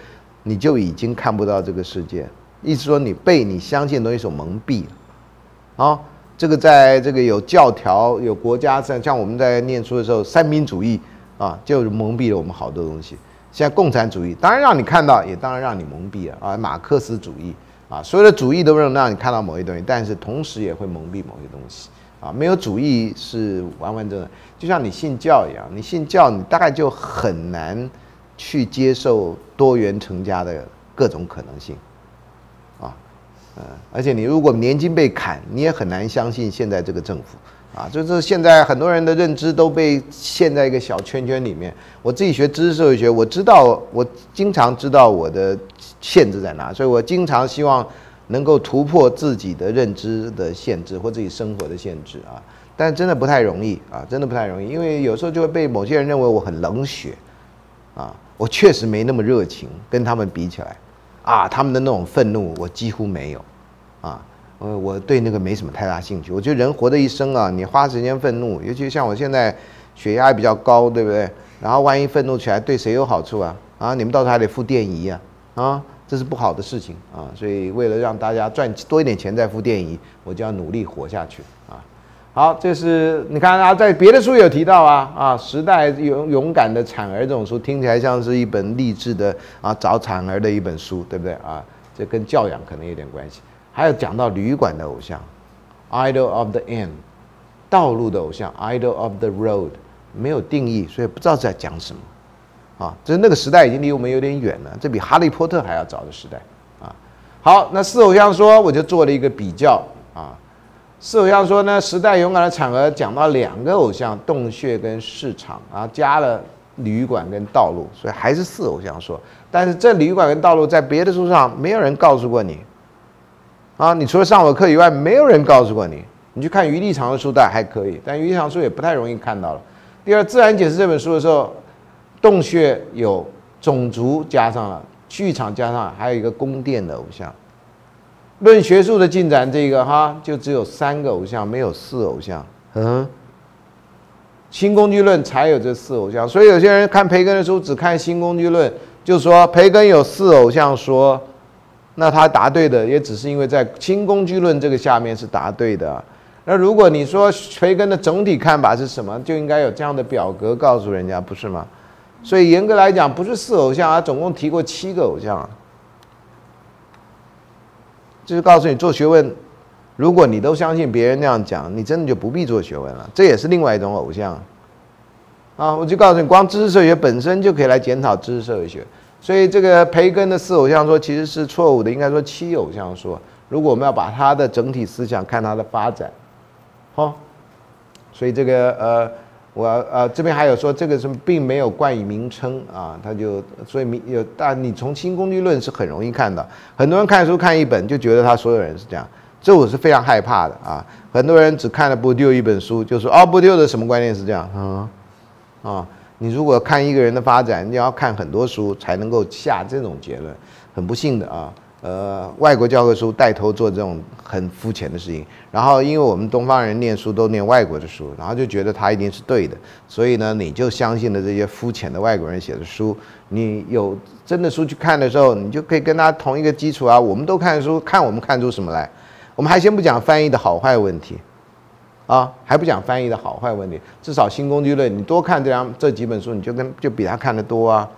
你就已经看不到这个世界。意思说你被你相信的东西所蒙蔽了。啊，这个在这个有教条、有国家，像像我们在念书的时候，三民主义啊，就蒙蔽了我们好多东西。现在共产主义当然让你看到，也当然让你蒙蔽了啊。马克思主义啊，所有的主义都能让你看到某些东西，但是同时也会蒙蔽某些东西啊，没有主义是完完整整，就像你信教一样，你信教，你大概就很难去接受多元成家的各种可能性，啊，嗯，而且你如果年金被砍，你也很难相信现在这个政府，啊，就是现在很多人的认知都被陷在一个小圈圈里面。我自己学知识社会学，我知道，我经常知道我的限制在哪，所以我经常希望。能够突破自己的认知的限制或自己生活的限制啊，但真的不太容易啊，真的不太容易，因为有时候就会被某些人认为我很冷血啊，我确实没那么热情，跟他们比起来啊，他们的那种愤怒我几乎没有啊，呃，我对那个没什么太大兴趣。我觉得人活的一生啊，你花时间愤怒，尤其像我现在血压比较高，对不对？然后万一愤怒起来，对谁有好处啊？啊，你们到时候还得付电仪啊，啊。这是不好的事情啊，所以为了让大家赚多一点钱再付电仪，我就要努力活下去啊。好，这是你看啊，在别的书有提到啊啊，时代勇勇敢的产儿这种书听起来像是一本励志的啊找产儿的一本书，对不对啊？这跟教养可能有点关系。还有讲到旅馆的偶像，idol of the end，道路的偶像，idol of the road，没有定义，所以不知道在讲什么。啊，就是那个时代已经离我们有点远了，这比哈利波特还要早的时代啊。好，那四偶像说，我就做了一个比较啊。四偶像说呢，时代勇敢的场合讲到两个偶像，洞穴跟市场，然后加了旅馆跟道路，所以还是四偶像说。但是这旅馆跟道路在别的书上没有人告诉过你啊，你除了上我课以外，没有人告诉过你。你去看余立长的书，但还可以，但余立长书也不太容易看到了。第二，自然解释这本书的时候。洞穴有种族加上了，剧场加上，还有一个宫殿的偶像。论学术的进展，这个哈就只有三个偶像，没有四偶像。嗯，新工具论才有这四偶像，所以有些人看培根的书，只看新工具论，就说培根有四偶像说，那他答对的也只是因为在新工具论这个下面是答对的。那如果你说培根的总体看法是什么，就应该有这样的表格告诉人家，不是吗？所以严格来讲，不是四偶像啊，总共提过七个偶像啊。就是告诉你做学问，如果你都相信别人那样讲，你真的就不必做学问了。这也是另外一种偶像啊。我就告诉你，光知识社会学本身就可以来检讨知识社会学。所以这个培根的四偶像说其实是错误的，应该说七偶像说。如果我们要把他的整体思想看他的发展，好，所以这个呃。我呃这边还有说这个是并没有冠以名称啊，他就所以名有，但你从新工具论是很容易看到，很多人看书看一本就觉得他所有人是这样，这我是非常害怕的啊。很多人只看了不丢一本书，就说哦不丢的什么观念是这样啊啊，你如果看一个人的发展，你要看很多书才能够下这种结论，很不幸的啊。呃，外国教科书带头做这种很肤浅的事情，然后因为我们东方人念书都念外国的书，然后就觉得他一定是对的，所以呢，你就相信了这些肤浅的外国人写的书。你有真的书去看的时候，你就可以跟他同一个基础啊。我们都看书，看我们看出什么来？我们还先不讲翻译的好坏问题，啊，还不讲翻译的好坏问题，至少新工具论，你多看这两这几本书，你就跟就比他看的多啊。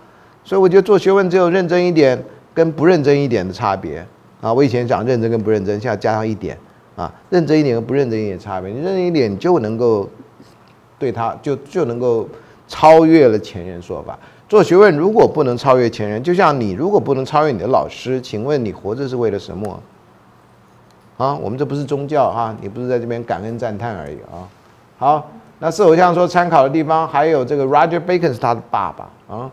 所以我觉得做学问只有认真一点。跟不认真一点的差别啊！我以前讲认真跟不认真，现在加上一点啊，认真一点跟不认真一点差别。你认真一点就能够对他就就能够超越了前人说法。做学问如果不能超越前人，就像你如果不能超越你的老师，请问你活着是为了什么？啊，我们这不是宗教哈，你不是在这边感恩赞叹而已啊。好，那是偶像说参考的地方还有这个 Roger Bacon 是他的爸爸啊。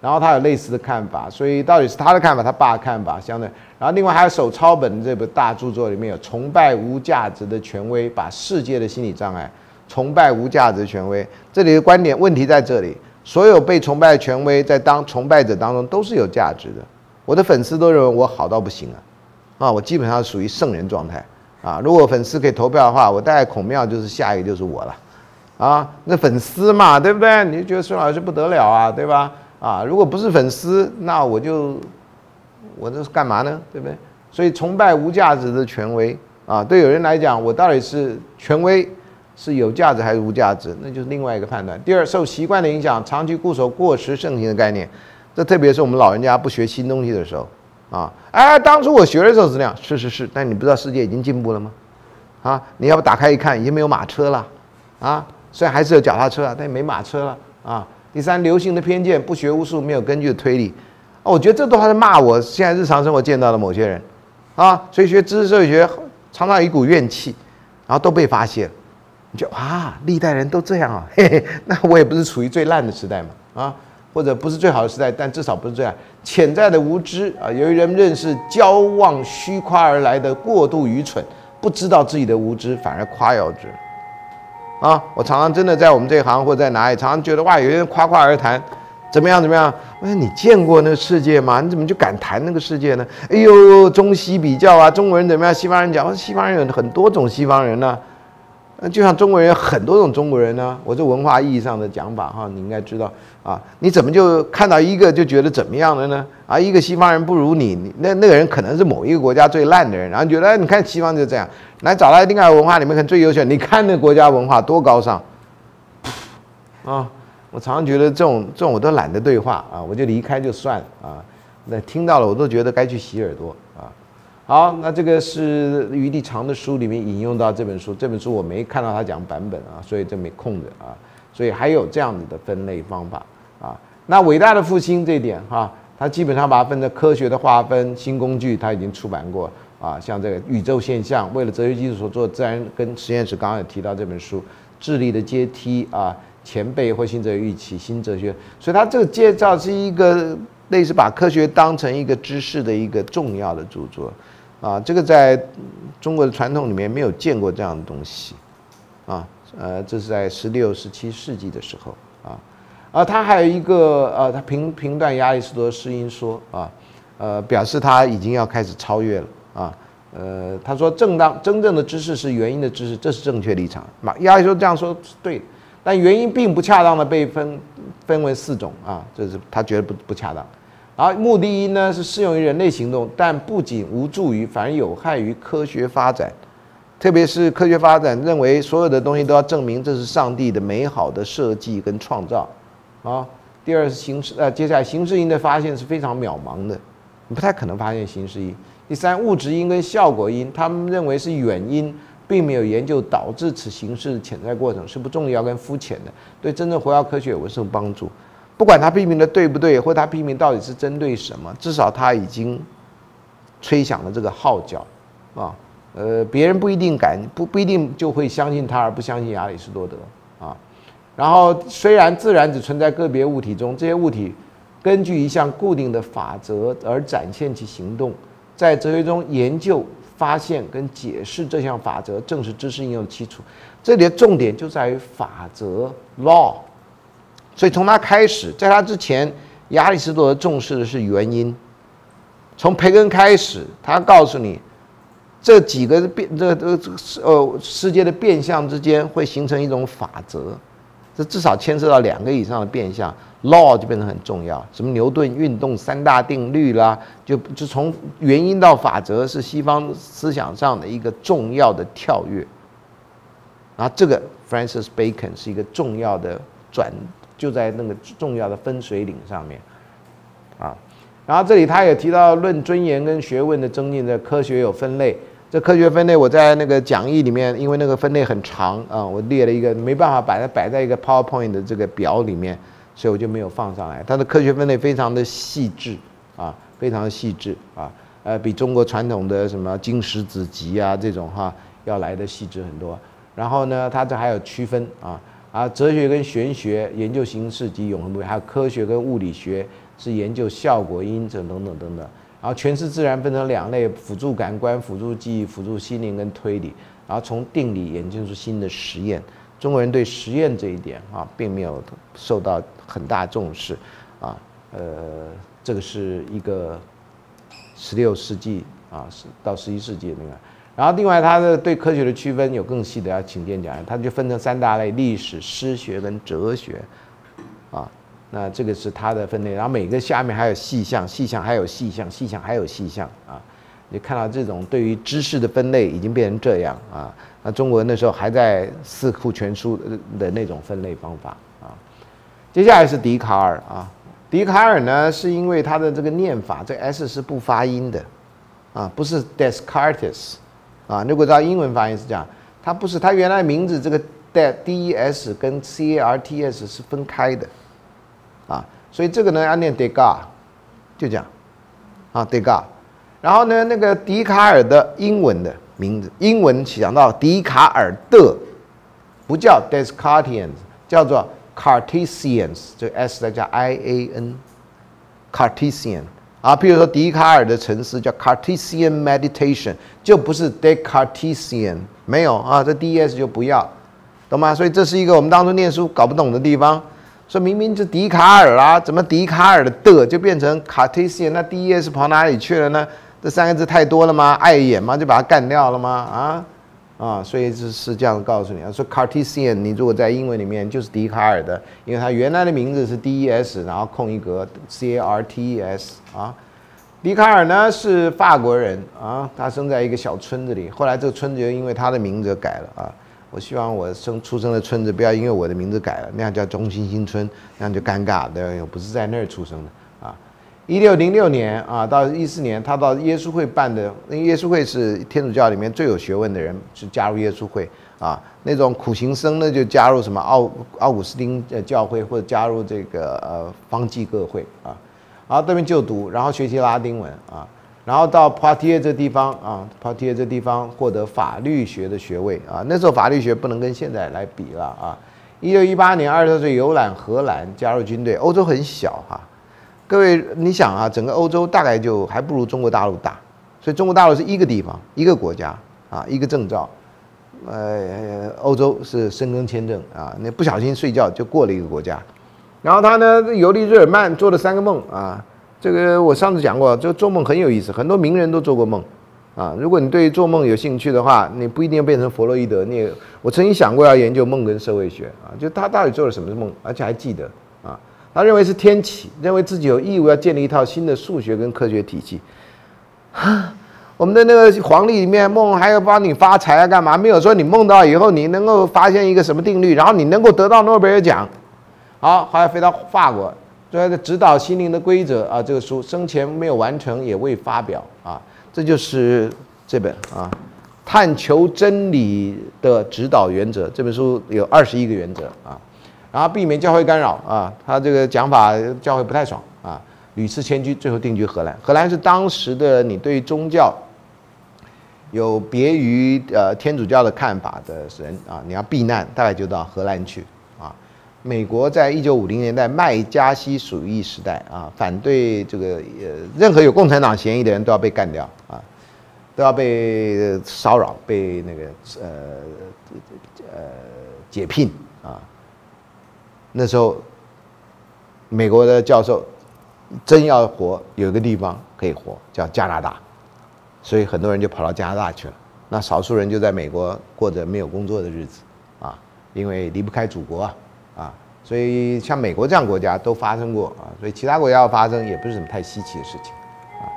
然后他有类似的看法，所以到底是他的看法，他爸看法相对。然后另外还有手抄本这部大著作里面有崇拜无价值的权威，把世界的心理障碍，崇拜无价值权威。这里的观点问题在这里，所有被崇拜的权威在当崇拜者当中都是有价值的。我的粉丝都认为我好到不行啊，啊，我基本上属于圣人状态啊。如果粉丝可以投票的话，我大概孔庙就是下一个就是我了，啊，那粉丝嘛，对不对？你就觉得孙老师不得了啊，对吧？啊，如果不是粉丝，那我就我这是干嘛呢？对不对？所以崇拜无价值的权威啊，对有人来讲，我到底是权威是有价值还是无价值，那就是另外一个判断。第二，受习惯的影响，长期固守过时盛行的概念，这特别是我们老人家不学新东西的时候啊。哎，当初我学的时候是这样，是是是，但你不知道世界已经进步了吗？啊，你要不打开一看，已经没有马车了，啊，虽然还是有脚踏车啊，但没马车了啊。第三，流行的偏见，不学无术，没有根据的推理，啊，我觉得这都还是骂我现在日常生活见到的某些人，啊，所以学知识社会学常常有一股怨气，然后都被发现，你就啊，历代人都这样啊，嘿嘿，那我也不是处于最烂的时代嘛，啊，或者不是最好的时代，但至少不是这样。潜在的无知啊，由于人们认识骄妄虚夸而来的过度愚蠢。不知道自己的无知，反而夸耀之，啊！我常常真的在我们这一行或者在哪里，常常觉得哇，有些人夸夸而谈，怎么样怎么样？我说你见过那个世界吗？你怎么就敢谈那个世界呢？哎呦，中西比较啊，中国人怎么样？西方人讲，西方人有很多种西方人呢。那就像中国人有很多种中国人呢，我这文化意义上的讲法哈，你应该知道啊。你怎么就看到一个就觉得怎么样的呢？啊，一个西方人不如你，那那个人可能是某一个国家最烂的人，然后觉得你看西方就这样，来找到另外文化里面可能最优秀，你看那国家文化多高尚啊！我常常觉得这种这种我都懒得对话啊，我就离开就算了啊。那听到了我都觉得该去洗耳朵啊。好，那这个是余地长的书里面引用到这本书，这本书我没看到他讲版本啊，所以这没空着啊，所以还有这样子的分类方法。那伟大的复兴这一点哈，他基本上把它分成科学的划分、新工具，他已经出版过啊，像这个宇宙现象，为了哲学基础所做自然跟实验室，刚刚也提到这本书，智力的阶梯啊，前辈或新哲预期、新哲学，所以他这个介绍是一个类似把科学当成一个知识的一个重要的著作。啊，这个在中国的传统里面没有见过这样的东西，啊，呃，这是在十六、十七世纪的时候，啊，啊，他还有一个，呃，他评评断亚里士多德诗音说，啊，呃，表示他已经要开始超越了，啊，呃，他说正当真正的知识是原因的知识，这是正确立场。马亚里士多这样说是对，但原因并不恰当的被分分为四种，啊，这是他觉得不不恰当。而目的一呢是适用于人类行动，但不仅无助于，反而有害于科学发展。特别是科学发展认为所有的东西都要证明这是上帝的美好的设计跟创造。啊，第二是形式，呃，接下来形式因的发现是非常渺茫的，你不太可能发现形式因。第三，物质因跟效果因，他们认为是原因，并没有研究导致此形式的潜在过程，是不重要跟肤浅的，对真正活跃科学有什么帮助？不管他批评的对不对，或他批评到底是针对什么，至少他已经吹响了这个号角，啊，呃，别人不一定敢，不不一定就会相信他而不相信亚里士多德。然后，虽然自然只存在个别物体中，这些物体根据一项固定的法则而展现其行动，在哲学中研究、发现跟解释这项法则，正是知识应用的基础。这里的重点就在于法则 （law）。所以从他开始，在他之前，亚里士多德重视的是原因。从培根开始，他告诉你，这几个变这这这呃世界的变相之间会形成一种法则，这至少牵涉到两个以上的变相，law 就变得很重要。什么牛顿运动三大定律啦，就就从原因到法则是西方思想上的一个重要的跳跃。然后这个 Francis Bacon 是一个重要的转。就在那个重要的分水岭上面，啊，然后这里他也提到论尊严跟学问的增进的科学有分类，这科学分类我在那个讲义里面，因为那个分类很长啊，我列了一个没办法把它摆在一个 PowerPoint 的这个表里面，所以我就没有放上来。它的科学分类非常的细致啊，非常的细致啊，呃，比中国传统的什么经史子集啊这种哈要来的细致很多。然后呢，它这还有区分啊。啊，哲学跟玄学研究形式及永恒不变，还有科学跟物理学是研究效果因子等等等等。然后诠释自然分成两类：辅助感官、辅助记忆、辅助心灵跟推理。然后从定理演进出新的实验。中国人对实验这一点啊，并没有受到很大重视。啊，呃，这个是一个十六世纪啊，是到十一世纪那个。然后，另外，它的对科学的区分有更细的，要请见讲。它就分成三大类：历史、诗学跟哲学，啊，那这个是它的分类。然后每个下面还有细项，细项还有细项，细项还有细项啊。你看到这种对于知识的分类已经变成这样啊。那中国那时候还在四库全书的那种分类方法啊。接下来是笛卡尔啊，笛卡尔呢是因为他的这个念法，这 s 是不发音的啊，不是 Descartes。啊，如果照英文发音是这样，它不是，它原来名字这个 D E S 跟 C A R T S 是分开的，所以这个呢要念 dega，就这样，啊 dega，然后呢那个笛卡尔的英文的名字，英文想到笛卡尔的，不叫 Descartians，叫做 Cartesians，这个 S 再加 I A N，Cartesian。啊，譬如说笛卡尔的沉思叫 Cartesian meditation，就不是 Descartesian，没有啊，这 D S 就不要，懂吗？所以这是一个我们当初念书搞不懂的地方。说明明是笛卡尔啦，怎么笛卡尔的的就变成 Cartesian？那 D E S 跑哪里去了呢？这三个字太多了吗？碍眼吗？就把它干掉了吗？啊？啊，所以是是这样告诉你啊，说 Cartesian，你如果在英文里面就是笛卡尔的，因为它原来的名字是 D E S，然后空一格 C A R T E S 啊。笛卡尔呢是法国人啊，他生在一个小村子里，后来这个村子就因为他的名字改了啊。我希望我生出生的村子不要因为我的名字改了，那样叫中心新村，那样就尴尬，对我不是在那儿出生的啊。一六零六年啊，到一四年，他到耶稣会办的，那耶稣会是天主教里面最有学问的人，是加入耶稣会啊。那种苦行僧呢，就加入什么奥奥古斯丁呃教会，或者加入这个呃方济各会啊。然后这边就读，然后学习拉丁文啊，然后到帕提耶这地方啊，帕提耶这地方获得法律学的学位啊。那时候法律学不能跟现在来比了啊。一六一八年二十岁游览荷兰，加入军队。欧洲很小哈。各位，你想啊，整个欧洲大概就还不如中国大陆大，所以中国大陆是一个地方、一个国家啊，一个证照。呃，欧洲是申根签证啊，那不小心睡觉就过了一个国家。然后他呢游历日耳曼，做了三个梦啊。这个我上次讲过，就做梦很有意思，很多名人都做过梦啊。如果你对做梦有兴趣的话，你不一定要变成弗洛伊德。你我曾经想过要研究梦跟社会学啊，就他到底做了什么梦，而且还记得。啊他认为是天启，认为自己有义务要建立一套新的数学跟科学体系。我们的那个黄历里面梦还要帮你发财啊，干嘛？没有说你梦到以后你能够发现一个什么定律，然后你能够得到诺贝尔奖。好，后来飞到法国，最后的指导心灵的规则啊，这个书生前没有完成，也未发表啊。这就是这本啊，探求真理的指导原则。这本书有二十一个原则啊。然后避免教会干扰啊，他这个讲法教会不太爽啊，屡次迁居，最后定居荷兰。荷兰是当时的你对宗教有别于呃天主教的看法的人啊，你要避难，大概就到荷兰去。美国在一九五零年代麦加锡主义时代啊，反对这个呃任何有共产党嫌疑的人都要被干掉啊，都要被骚扰，被那个呃呃解聘啊。那时候，美国的教授真要活，有一个地方可以活，叫加拿大，所以很多人就跑到加拿大去了。那少数人就在美国过着没有工作的日子，啊，因为离不开祖国，啊，所以像美国这样国家都发生过啊，所以其他国家要发生也不是什么太稀奇的事情，啊，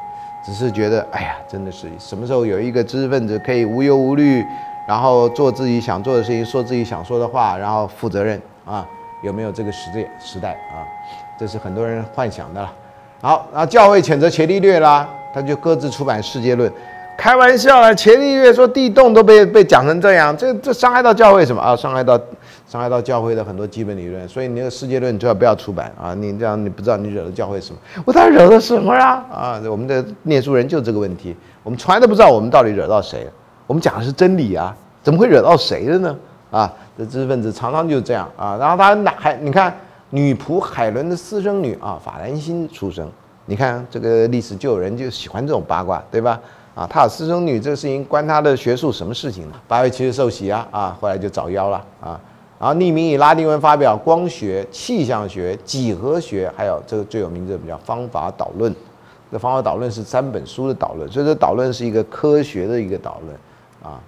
只是觉得哎呀，真的是什么时候有一个知识分子可以无忧无虑，然后做自己想做的事情，说自己想说的话，然后负责任啊。有没有这个时代时代啊？这是很多人幻想的了。好，然后教会谴责伽利略啦，他就各自出版《世界论》，开玩笑啊！伽利略说地洞都被被讲成这样，这这伤害到教会什么啊？伤害到伤害到教会的很多基本理论，所以你那个《世界论》最好不要出版啊！你这样你不知道你惹了教会什么？我到底惹了什么呀？啊，我们的念书人就这个问题，我们从来都不知道我们到底惹到谁了。我们讲的是真理啊，怎么会惹到谁了呢？啊？这知识分子常常就是这样啊，然后他哪还你看女仆海伦的私生女啊，法兰辛出生，你看这个历史就有人就喜欢这种八卦，对吧？啊，他有私生女这个事情关他的学术什么事情呢？八月七日受洗啊，啊，后来就早夭了啊，然后匿名以拉丁文发表光学、气象学、几何学，还有这个最有名的叫方法导论。这方法导论是三本书的导论，所以这导论是一个科学的一个导论啊。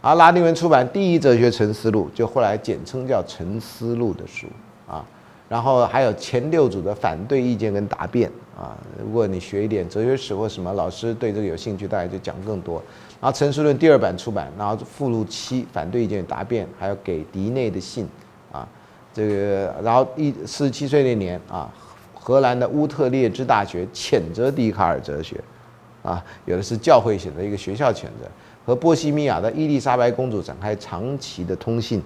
而拉丁文出版第一哲学沉思录，就后来简称叫沉思录的书啊，然后还有前六组的反对意见跟答辩啊。如果你学一点哲学史或什么，老师对这个有兴趣，大家就讲更多。然后沉思论第二版出版，然后附录七反对意见答辩，还有给迪内的信啊。这个然后一四十七岁那年啊，荷兰的乌特列支大学谴责笛卡尔哲学啊，有的是教会写的一个学校谴责。和波西米亚的伊丽莎白公主展开长期的通信。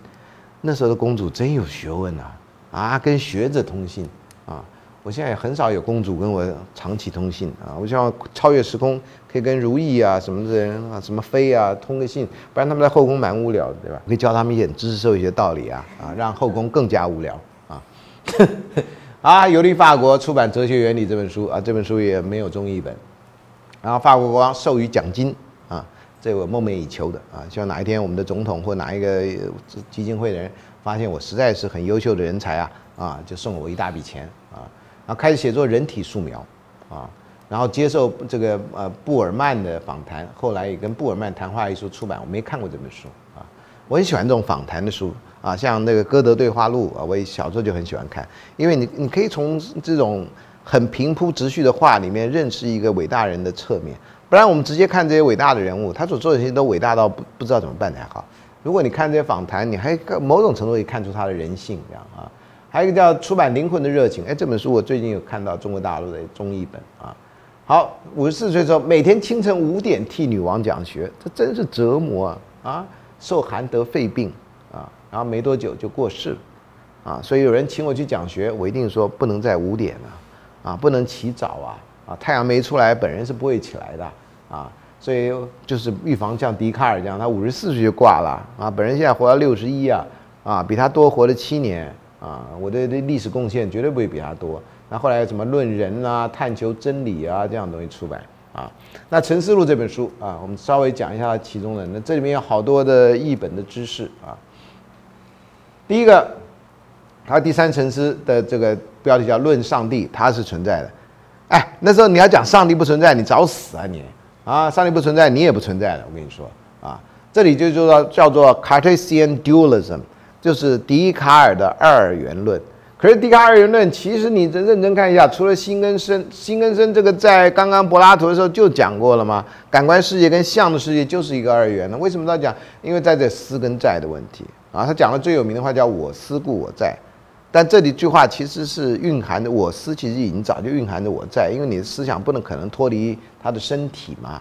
那时候的公主真有学问啊！啊，跟学者通信！我现在也很少有公主跟我长期通信啊！我希望超越时空，可以跟如意啊什么的人啊，什么妃啊通个信，不然他们在后宫蛮无聊的，对吧？可以教他们一点知识社会学道理啊啊，让后宫更加无聊啊！*laughs* 啊，游历法国出版《哲学原理》这本书啊，这本书也没有中译本，然后法国国王授予奖金啊。这我梦寐以求的啊，希望哪一天我们的总统或哪一个基金会的人发现我实在是很优秀的人才啊啊，就送我一大笔钱，然后开始写作人体素描啊，然后接受这个呃布尔曼的访谈，后来也跟布尔曼谈话艺术出版，我没看过这本书啊，我很喜欢这种访谈的书啊，像那个歌德对话录啊，我小时候就很喜欢看，因为你你可以从这种很平铺直叙的话里面认识一个伟大人的侧面。不然我们直接看这些伟大的人物，他所做的事情都伟大到不不知道怎么办才好。如果你看这些访谈，你还某种程度可以看出他的人性这样啊。还有一个叫《出版灵魂的热情》，哎，这本书我最近有看到中国大陆的中译本啊。好，五十四岁之后每天清晨五点替女王讲学，这真是折磨啊！啊，受寒得肺病啊，然后没多久就过世了啊。所以有人请我去讲学，我一定说不能在五点啊，啊，不能起早啊。啊，太阳没出来，本人是不会起来的啊，所以就是预防像笛卡尔这样，他五十四岁就挂了啊，本人现在活到六十一啊，啊，比他多活了七年啊，我的的历史贡献绝对不会比他多。那后来什么论人啊、探求真理啊这样东西出版啊，那《沉思录》这本书啊，我们稍微讲一下其中的，那这里面有好多的译本的知识啊。第一个，他第三沉思的这个标题叫《论上帝》，它是存在的。哎，那时候你要讲上帝不存在，你找死啊你！啊，上帝不存在，你也不存在了。我跟你说啊，这里就叫叫做 Cartesian dualism，就是笛卡尔的二元论。可是笛卡尔二元论，其实你认真看一下，除了心跟身，心跟身这个在刚刚柏拉图的时候就讲过了吗？感官世界跟相的世界就是一个二元的。为什么他讲？因为在这思跟在的问题啊。他讲了最有名的话叫“我思故我在”。但这里句话其实是蕴含的，我思其实已经早就蕴含着我在，因为你的思想不能可能脱离他的身体嘛，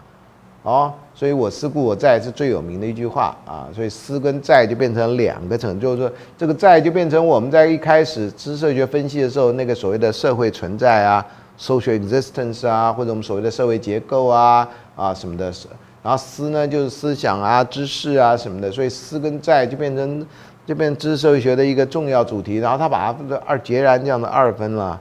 哦，所以我思故我在是最有名的一句话啊，所以思跟在就变成两个层，就是说这个在就变成我们在一开始知识学分析的时候那个所谓的社会存在啊，social existence 啊，或者我们所谓的社会结构啊啊什么的，然后思呢就是思想啊、知识啊什么的，所以思跟在就变成。就变成知识社会学的一个重要主题，然后他把它二截然这样的二分了，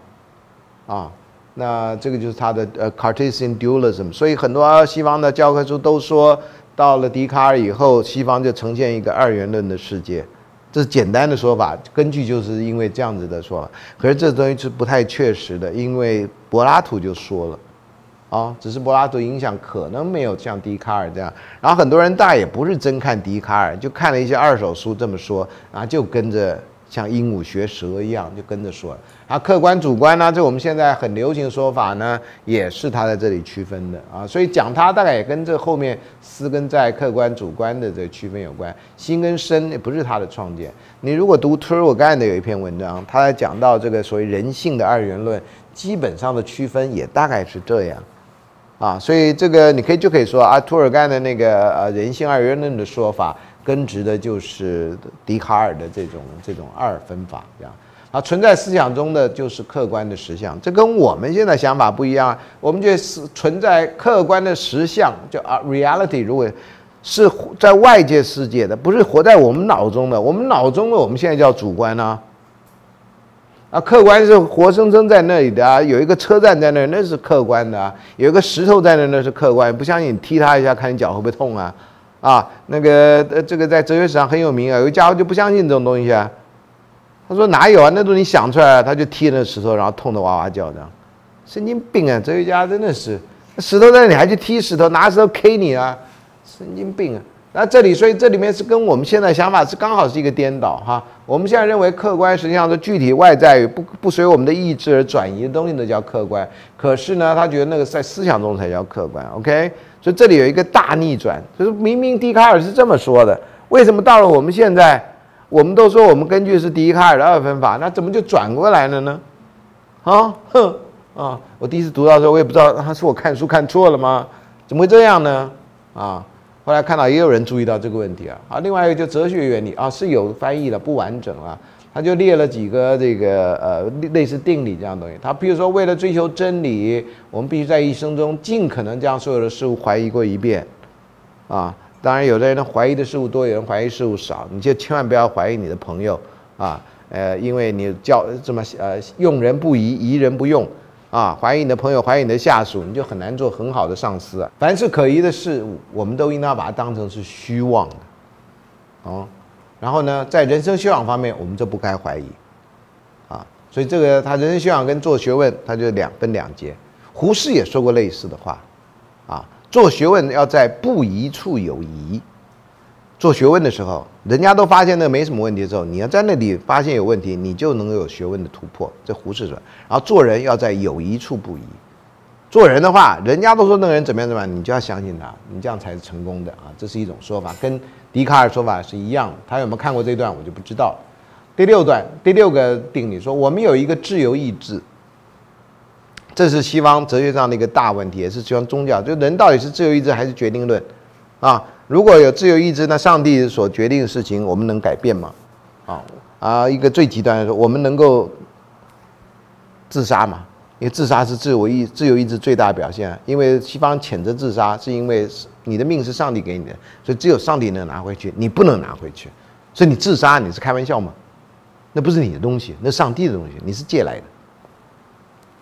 啊，那这个就是他的呃 Cartesian dualism，所以很多西方的教科书都说，到了笛卡尔以后，西方就呈现一个二元论的世界，这是简单的说法，根据就是因为这样子的说法，可是这东西是不太确实的，因为柏拉图就说了。啊，只是柏拉图影响可能没有像笛卡尔这样，然后很多人大也不是真看笛卡尔，就看了一些二手书这么说，然后就跟着像鹦鹉学舌一样就跟着说。啊，客观主观呢，这我们现在很流行的说法呢，也是他在这里区分的啊。所以讲他大概也跟这后面思跟在客观主观的这个区分有关，心跟身也不是他的创建。你如果读 t u r g a n 的有一篇文章，他在讲到这个所谓人性的二元论，基本上的区分也大概是这样。啊，所以这个你可以就可以说啊，涂尔干的那个呃人性二元论的说法，根植的就是笛卡尔的这种这种二分法，这样啊，存在思想中的就是客观的实相，这跟我们现在想法不一样。我们觉得是存在客观的实相，就啊 reality，如果是在外界世界的，不是活在我们脑中的，我们脑中的我们现在叫主观呢。啊，客观是活生生在那里的啊，有一个车站在那，那是客观的啊；有一个石头在那，那是客观。不相信踢他一下，看你脚会不会痛啊？啊，那个呃，这个在哲学史上很有名啊，有个家伙就不相信这种东西啊，他说哪有啊？那都你想出来，他就踢那石头，然后痛得哇哇叫，的，神经病啊！哲学家真的是，石头在那里还去踢石头，拿石头 K 你啊，神经病啊！那这里，所以这里面是跟我们现在想法是刚好是一个颠倒哈。我们现在认为客观实际上是具体外在不不随我们的意志而转移的东西，那叫客观。可是呢，他觉得那个在思想中才叫客观。OK，所以这里有一个大逆转，就是明明笛卡尔是这么说的，为什么到了我们现在，我们都说我们根据是笛卡尔的二分法，那怎么就转过来了呢？啊，哼，啊，我第一次读到的时候，我也不知道他是我看书看错了吗？怎么会这样呢？啊？后来看到也有人注意到这个问题啊。啊，另外一个就哲学原理啊是有翻译的不完整啊，他就列了几个这个呃类似定理这样东西。他比如说为了追求真理，我们必须在一生中尽可能将所有的事物怀疑过一遍啊。当然，有的人怀疑的事物多，有人怀疑事物少，你就千万不要怀疑你的朋友啊，呃，因为你教这么呃用人不疑，疑人不用啊，怀疑你的朋友，怀疑你的下属，你就很难做很好的上司啊。凡是可疑的事物，我们都应当把它当成是虚妄的哦。然后呢，在人生修养方面，我们就不该怀疑啊。所以这个他人生修养跟做学问，他就两分两截。胡适也说过类似的话啊。做学问要在不疑处有疑。做学问的时候，人家都发现那没什么问题的时候，你要在那里发现有问题，你就能够有学问的突破。这胡适说。然后做人要在有疑处不疑。做人的话，人家都说那个人怎么样怎么样，你就要相信他，你这样才是成功的啊。这是一种说法，跟笛卡尔说法是一样的。他有没有看过这段，我就不知道了。第六段第六个定理说，我们有一个自由意志。这是西方哲学上的一个大问题，也是西方宗教，就人到底是自由意志还是决定论？啊，如果有自由意志，那上帝所决定的事情，我们能改变吗？啊啊，一个最极端的说，我们能够自杀吗？因为自杀是自由意自由意志最大的表现。因为西方谴责自杀，是因为你的命是上帝给你的，所以只有上帝能拿回去，你不能拿回去，所以你自杀你是开玩笑吗？那不是你的东西，那上帝的东西，你是借来的。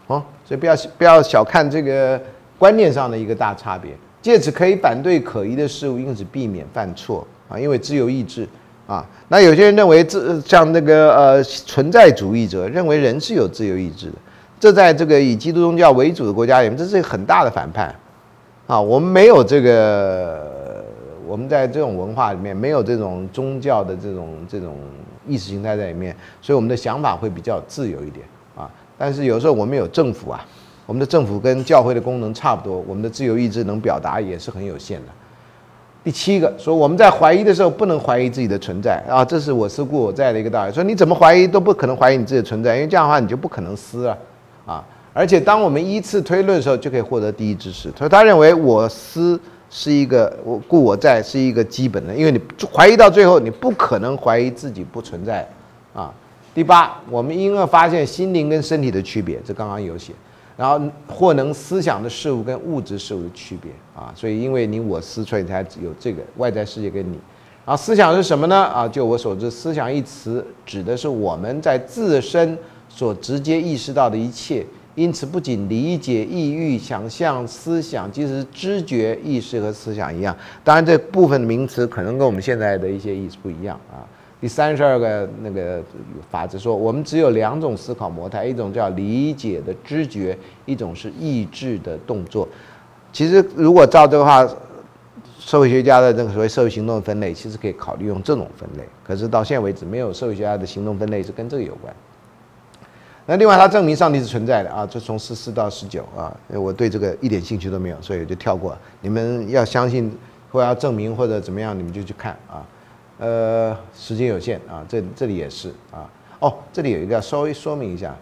哦，所以不要不要小看这个观念上的一个大差别，借此可以反对可疑的事物，因此避免犯错啊，因为自由意志啊。那有些人认为自像那个呃存在主义者认为人是有自由意志的，这在这个以基督宗教为主的国家里面，这是很大的反叛啊。我们没有这个，我们在这种文化里面没有这种宗教的这种这种意识形态在里面，所以我们的想法会比较自由一点啊。但是有时候我们有政府啊，我们的政府跟教会的功能差不多，我们的自由意志能表达也是很有限的。第七个说我们在怀疑的时候不能怀疑自己的存在啊，这是我思故我在的一个道理。说你怎么怀疑都不可能怀疑你自己的存在，因为这样的话你就不可能思了啊。而且当我们依次推论的时候，就可以获得第一知识。所以他认为我思是一个我故我在是一个基本的，因为你怀疑到最后你不可能怀疑自己不存在啊。第八，我们因而发现心灵跟身体的区别，这刚刚有写。然后或能思想的事物跟物质事物的区别啊，所以因为你我思，所以才有这个外在世界跟你。然后思想是什么呢？啊，就我所知，思想一词指的是我们在自身所直接意识到的一切。因此，不仅理解、意欲、想象、思想，即使知觉、意识和思想一样。当然，这部分名词可能跟我们现在的一些意思不一样啊。第三十二个那个法则说，我们只有两种思考模态，一种叫理解的知觉，一种是意志的动作。其实如果照这个话，社会学家的这个所谓社会行动分类，其实可以考虑用这种分类。可是到现在为止，没有社会学家的行动分类是跟这个有关。那另外，他证明上帝是存在的啊，就从十四到十九啊，我对这个一点兴趣都没有，所以我就跳过。你们要相信或要证明或者怎么样，你们就去看啊。呃，时间有限啊，这这里也是啊。哦，这里有一个稍微说明一下，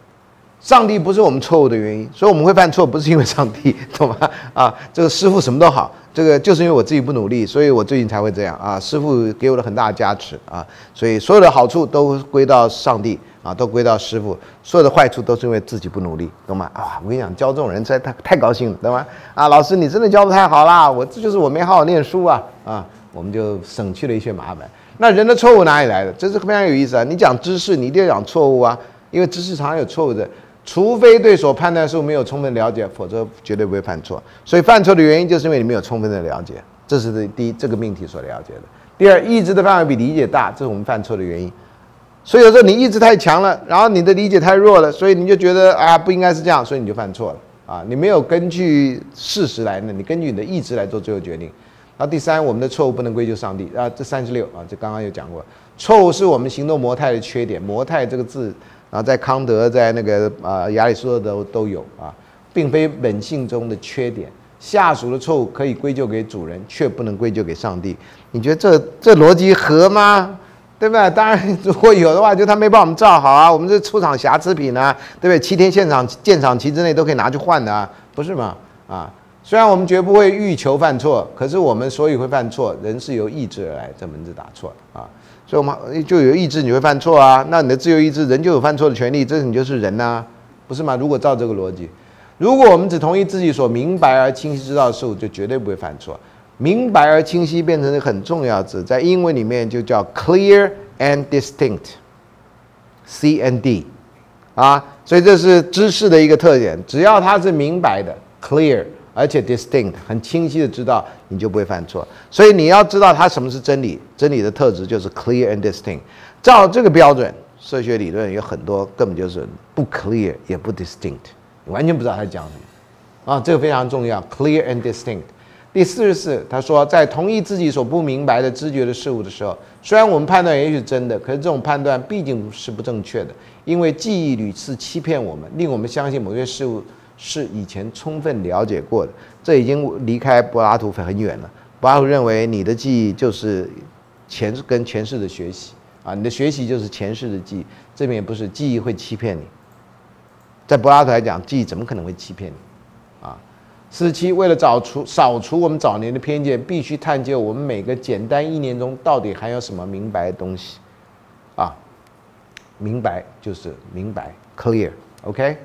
上帝不是我们错误的原因，所以我们会犯错，不是因为上帝，懂吗？啊，这个师傅什么都好，这个就是因为我自己不努力，所以我最近才会这样啊。师傅给我了很大的加持啊，所以所有的好处都归到上帝啊，都归到师傅，所有的坏处都是因为自己不努力，懂吗？啊，我跟你讲，教这种人实在太太高兴了，懂吗？啊，老师你真的教的太好啦，我这就是我没好好念书啊啊，我们就省去了一些麻烦。那人的错误哪里来的？这是非常有意思啊！你讲知识，你一定要讲错误啊，因为知识常常有错误的，除非对所判断事物没有充分了解，否则绝对不会犯错。所以犯错的原因就是因为你没有充分的了解，这是第一这个命题所了解的。第二，意志的范围比理解大，这是我们犯错的原因。所以有时候你意志太强了，然后你的理解太弱了，所以你就觉得啊不应该是这样，所以你就犯错了啊！你没有根据事实来呢，你根据你的意志来做最后决定。然后第三，我们的错误不能归咎上帝啊。这三十六啊，这刚刚有讲过，错误是我们行动模态的缺点。模态这个字，然后在康德在那个啊亚里士多德都都有啊，并非本性中的缺点。下属的错误可以归咎给主人，却不能归咎给上帝。你觉得这这逻辑合吗？对不对？当然，如果有的话，就他没帮我们造好啊，我们这出厂瑕疵品啊，对不对？七天现场鉴赏期之内都可以拿去换的啊，不是吗？啊。虽然我们绝不会欲求犯错，可是我们所以会犯错，人是由意志而来。这门字打错了啊，所以我们就有意志，你会犯错啊。那你的自由意志，人就有犯错的权利，这你就是人呐，不是吗？如果照这个逻辑，如果我们只同意自己所明白而清晰知道的事物，就绝对不会犯错。明白而清晰变成一个很重要字，在英文里面就叫 clear and distinct，C and D，啊，所以这是知识的一个特点。只要它是明白的 clear，而且 distinct 很清晰的知道，你就不会犯错。所以你要知道它什么是真理，真理的特质就是 clear and distinct。照这个标准，社学理论有很多根本就是不 clear 也不 distinct，你完全不知道他讲什么。啊，这个非常重要，clear and distinct。第四十四，他说，在同意自己所不明白的知觉的事物的时候，虽然我们判断也许是真的，可是这种判断毕竟是不正确的，因为记忆屡次欺骗我们，令我们相信某些事物是以前充分了解过的。这已经离开柏拉图很远了。柏拉图认为，你的记忆就是前跟前世的学习啊，你的学习就是前世的记忆。这边也不是记忆会欺骗你，在柏拉图来讲，记忆怎么可能会欺骗你啊？四十七，为了找出扫除我们早年的偏见，必须探究我们每个简单意念中到底含有什么明白的东西。啊，明白就是明白，clear，OK。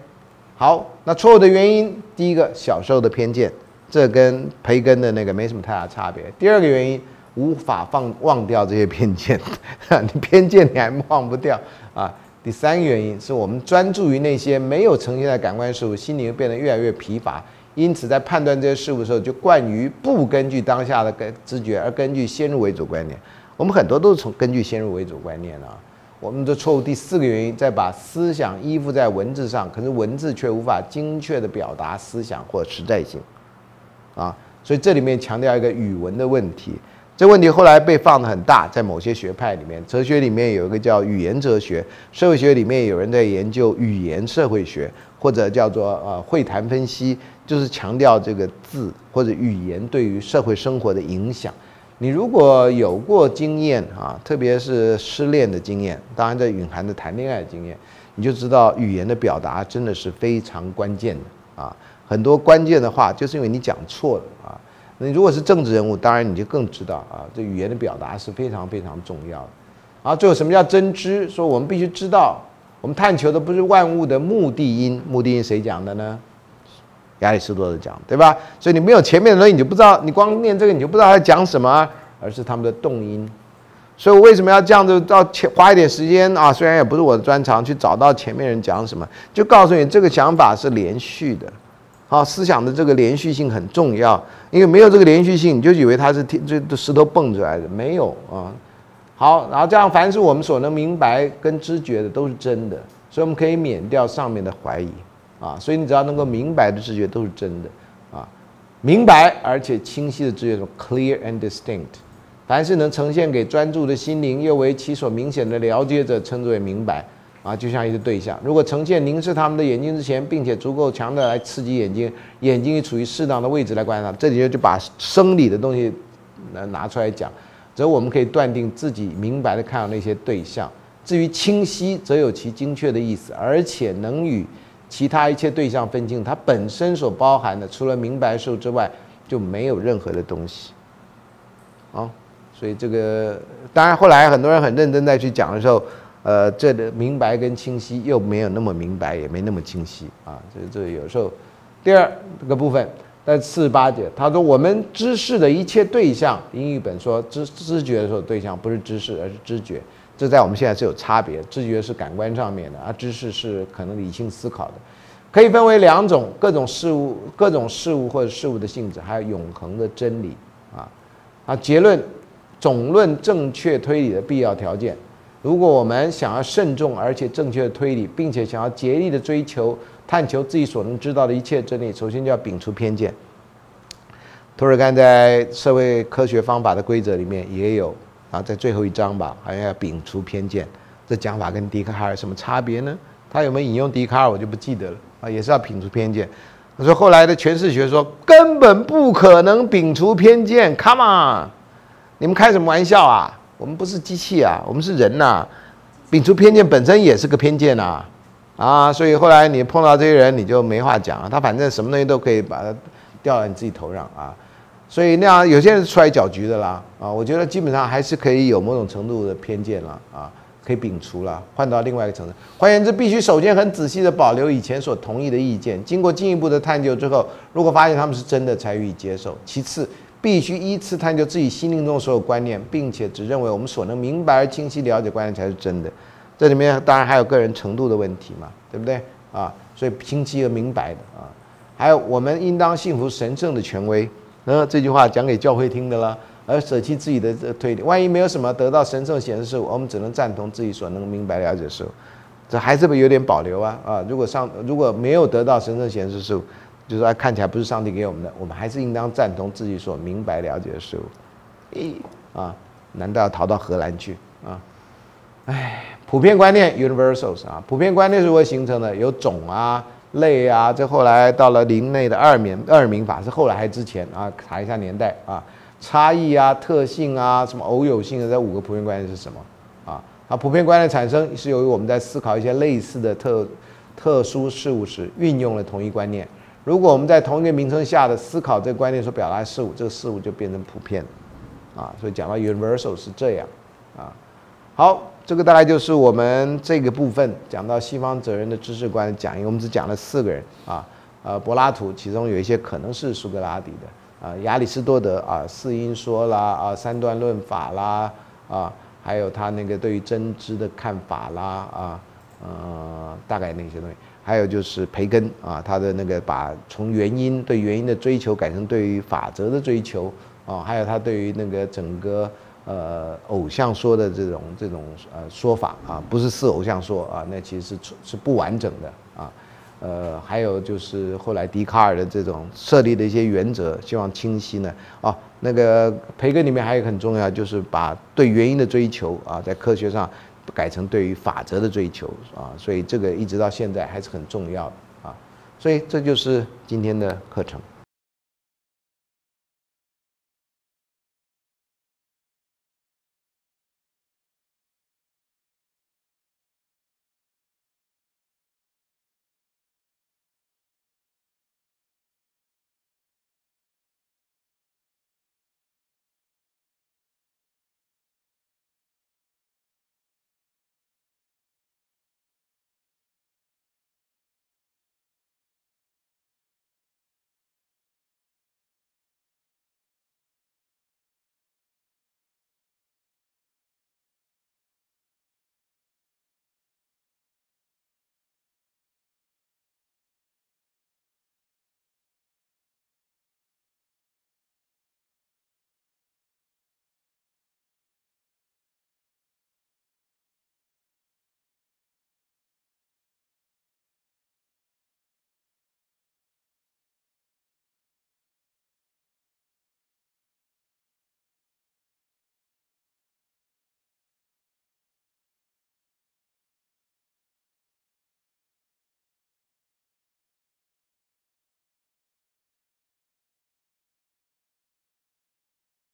好，那错误的原因，第一个小时候的偏见，这跟培根的那个没什么太大差别。第二个原因，无法放忘掉这些偏见，*laughs* 你偏见你还忘不掉啊。第三个原因是我们专注于那些没有呈现在感官事物，心灵变得越来越疲乏。因此，在判断这些事物的时候，就惯于不根据当下的根知觉，而根据先入为主观念。我们很多都是从根据先入为主观念啊。我们的错误第四个原因，在把思想依附在文字上，可是文字却无法精确的表达思想或实在性啊。所以这里面强调一个语文的问题。这问题后来被放得很大，在某些学派里面，哲学里面有一个叫语言哲学，社会学里面有人在研究语言社会学，或者叫做呃会谈分析。就是强调这个字或者语言对于社会生活的影响。你如果有过经验啊，特别是失恋的经验，当然这蕴含着谈恋爱的经验，你就知道语言的表达真的是非常关键的啊。很多关键的话就是因为你讲错了啊。你如果是政治人物，当然你就更知道啊，这语言的表达是非常非常重要的。啊，最后什么叫真知？说我们必须知道，我们探求的不是万物的目的因，目的因谁讲的呢？亚里士多德讲，对吧？所以你没有前面的东西，你就不知道。你光念这个，你就不知道他讲什么，而是他们的动因。所以我为什么要这样子，到前花一点时间啊？虽然也不是我的专长，去找到前面人讲什么，就告诉你这个想法是连续的。好，思想的这个连续性很重要，因为没有这个连续性，你就以为它是天这石头蹦出来的，没有啊。好，然后这样，凡是我们所能明白跟知觉的，都是真的，所以我们可以免掉上面的怀疑。啊，所以你只要能够明白的知觉都是真的，啊，明白而且清晰的知觉，说 clear and distinct，凡是能呈现给专注的心灵又为其所明显的了解者，称之为明白，啊，就像一个对象，如果呈现凝视他们的眼睛之前，并且足够强的来刺激眼睛，眼睛也处于适当的位置来观察，这里就就把生理的东西拿拿出来讲，则我们可以断定自己明白的看到那些对象，至于清晰，则有其精确的意思，而且能与。其他一切对象分清，它本身所包含的，除了明白数之外，就没有任何的东西。啊，所以这个当然后来很多人很认真再去讲的时候，呃，这的明白跟清晰又没有那么明白，也没那么清晰啊。这这有时候，第二这个部分在四十八节，他说我们知识的一切对象，英语本说知知觉的时候对象不是知识，而是知觉。这在我们现在是有差别，知觉是感官上面的，而知识是可能理性思考的，可以分为两种：各种事物、各种事物或者事物的性质，还有永恒的真理啊。啊，结论总论正确推理的必要条件。如果我们想要慎重而且正确的推理，并且想要竭力的追求探求自己所能知道的一切真理，首先就要摒除偏见。托尔干在社会科学方法的规则里面也有。啊，在最后一章吧，好像要摒除偏见，这讲法跟笛卡尔有什么差别呢？他有没有引用笛卡尔，我就不记得了啊，也是要摒除偏见。他说后来的诠释学说根本不可能摒除偏见，Come on，你们开什么玩笑啊？我们不是机器啊，我们是人呐，摒除偏见本身也是个偏见呐，啊，所以后来你碰到这些人，你就没话讲啊，他反正什么东西都可以把它掉到你自己头上啊。所以那样有些人出来搅局的啦啊，我觉得基本上还是可以有某种程度的偏见了啊，可以摒除了，换到另外一个层次。换言之，必须首先很仔细的保留以前所同意的意见，经过进一步的探究之后，如果发现他们是真的，才予以接受。其次，必须依次探究自己心灵中所有观念，并且只认为我们所能明白而清晰了解观念才是真的。这里面当然还有个人程度的问题嘛，对不对啊？所以清晰而明白的啊，还有我们应当信服神圣的权威。那这句话讲给教会听的啦，而舍弃自己的推理，万一没有什么得到神圣显示时，我们只能赞同自己所能明白了解的时候，这还是不有点保留啊啊！如果上如果没有得到神圣显示事物，就是说看起来不是上帝给我们的，我们还是应当赞同自己所明白了解的事物。咦啊，难道要逃到荷兰去啊？哎，普遍观念 （universals） 啊，普遍观念是如何形成的？有种啊。类啊，这后来到了林内的二名二名法是后来还之前啊？查一下年代啊，差异啊，特性啊，什么偶有性的这五个普遍观念是什么啊？啊，普遍观念产生是由于我们在思考一些类似的特特殊事物时运用了同一观念。如果我们在同一个名称下的思考这个观念所表达的事物，这个事物就变成普遍啊。所以讲到 universal 是这样啊。好。这个大概就是我们这个部分讲到西方责任的知识观的讲义，我们只讲了四个人啊，呃，柏拉图，其中有一些可能是苏格拉底的啊，亚里士多德啊，四因说啦啊，三段论法啦啊，还有他那个对于真知的看法啦啊，呃，大概那些东西，还有就是培根啊，他的那个把从原因对原因的追求改成对于法则的追求啊，还有他对于那个整个。呃，偶像说的这种这种呃说法啊，不是似偶像说啊，那其实是是不完整的啊。呃，还有就是后来笛卡尔的这种设立的一些原则，希望清晰呢。哦，那个培根里面还有很重要，就是把对原因的追求啊，在科学上改成对于法则的追求啊，所以这个一直到现在还是很重要的啊。所以这就是今天的课程。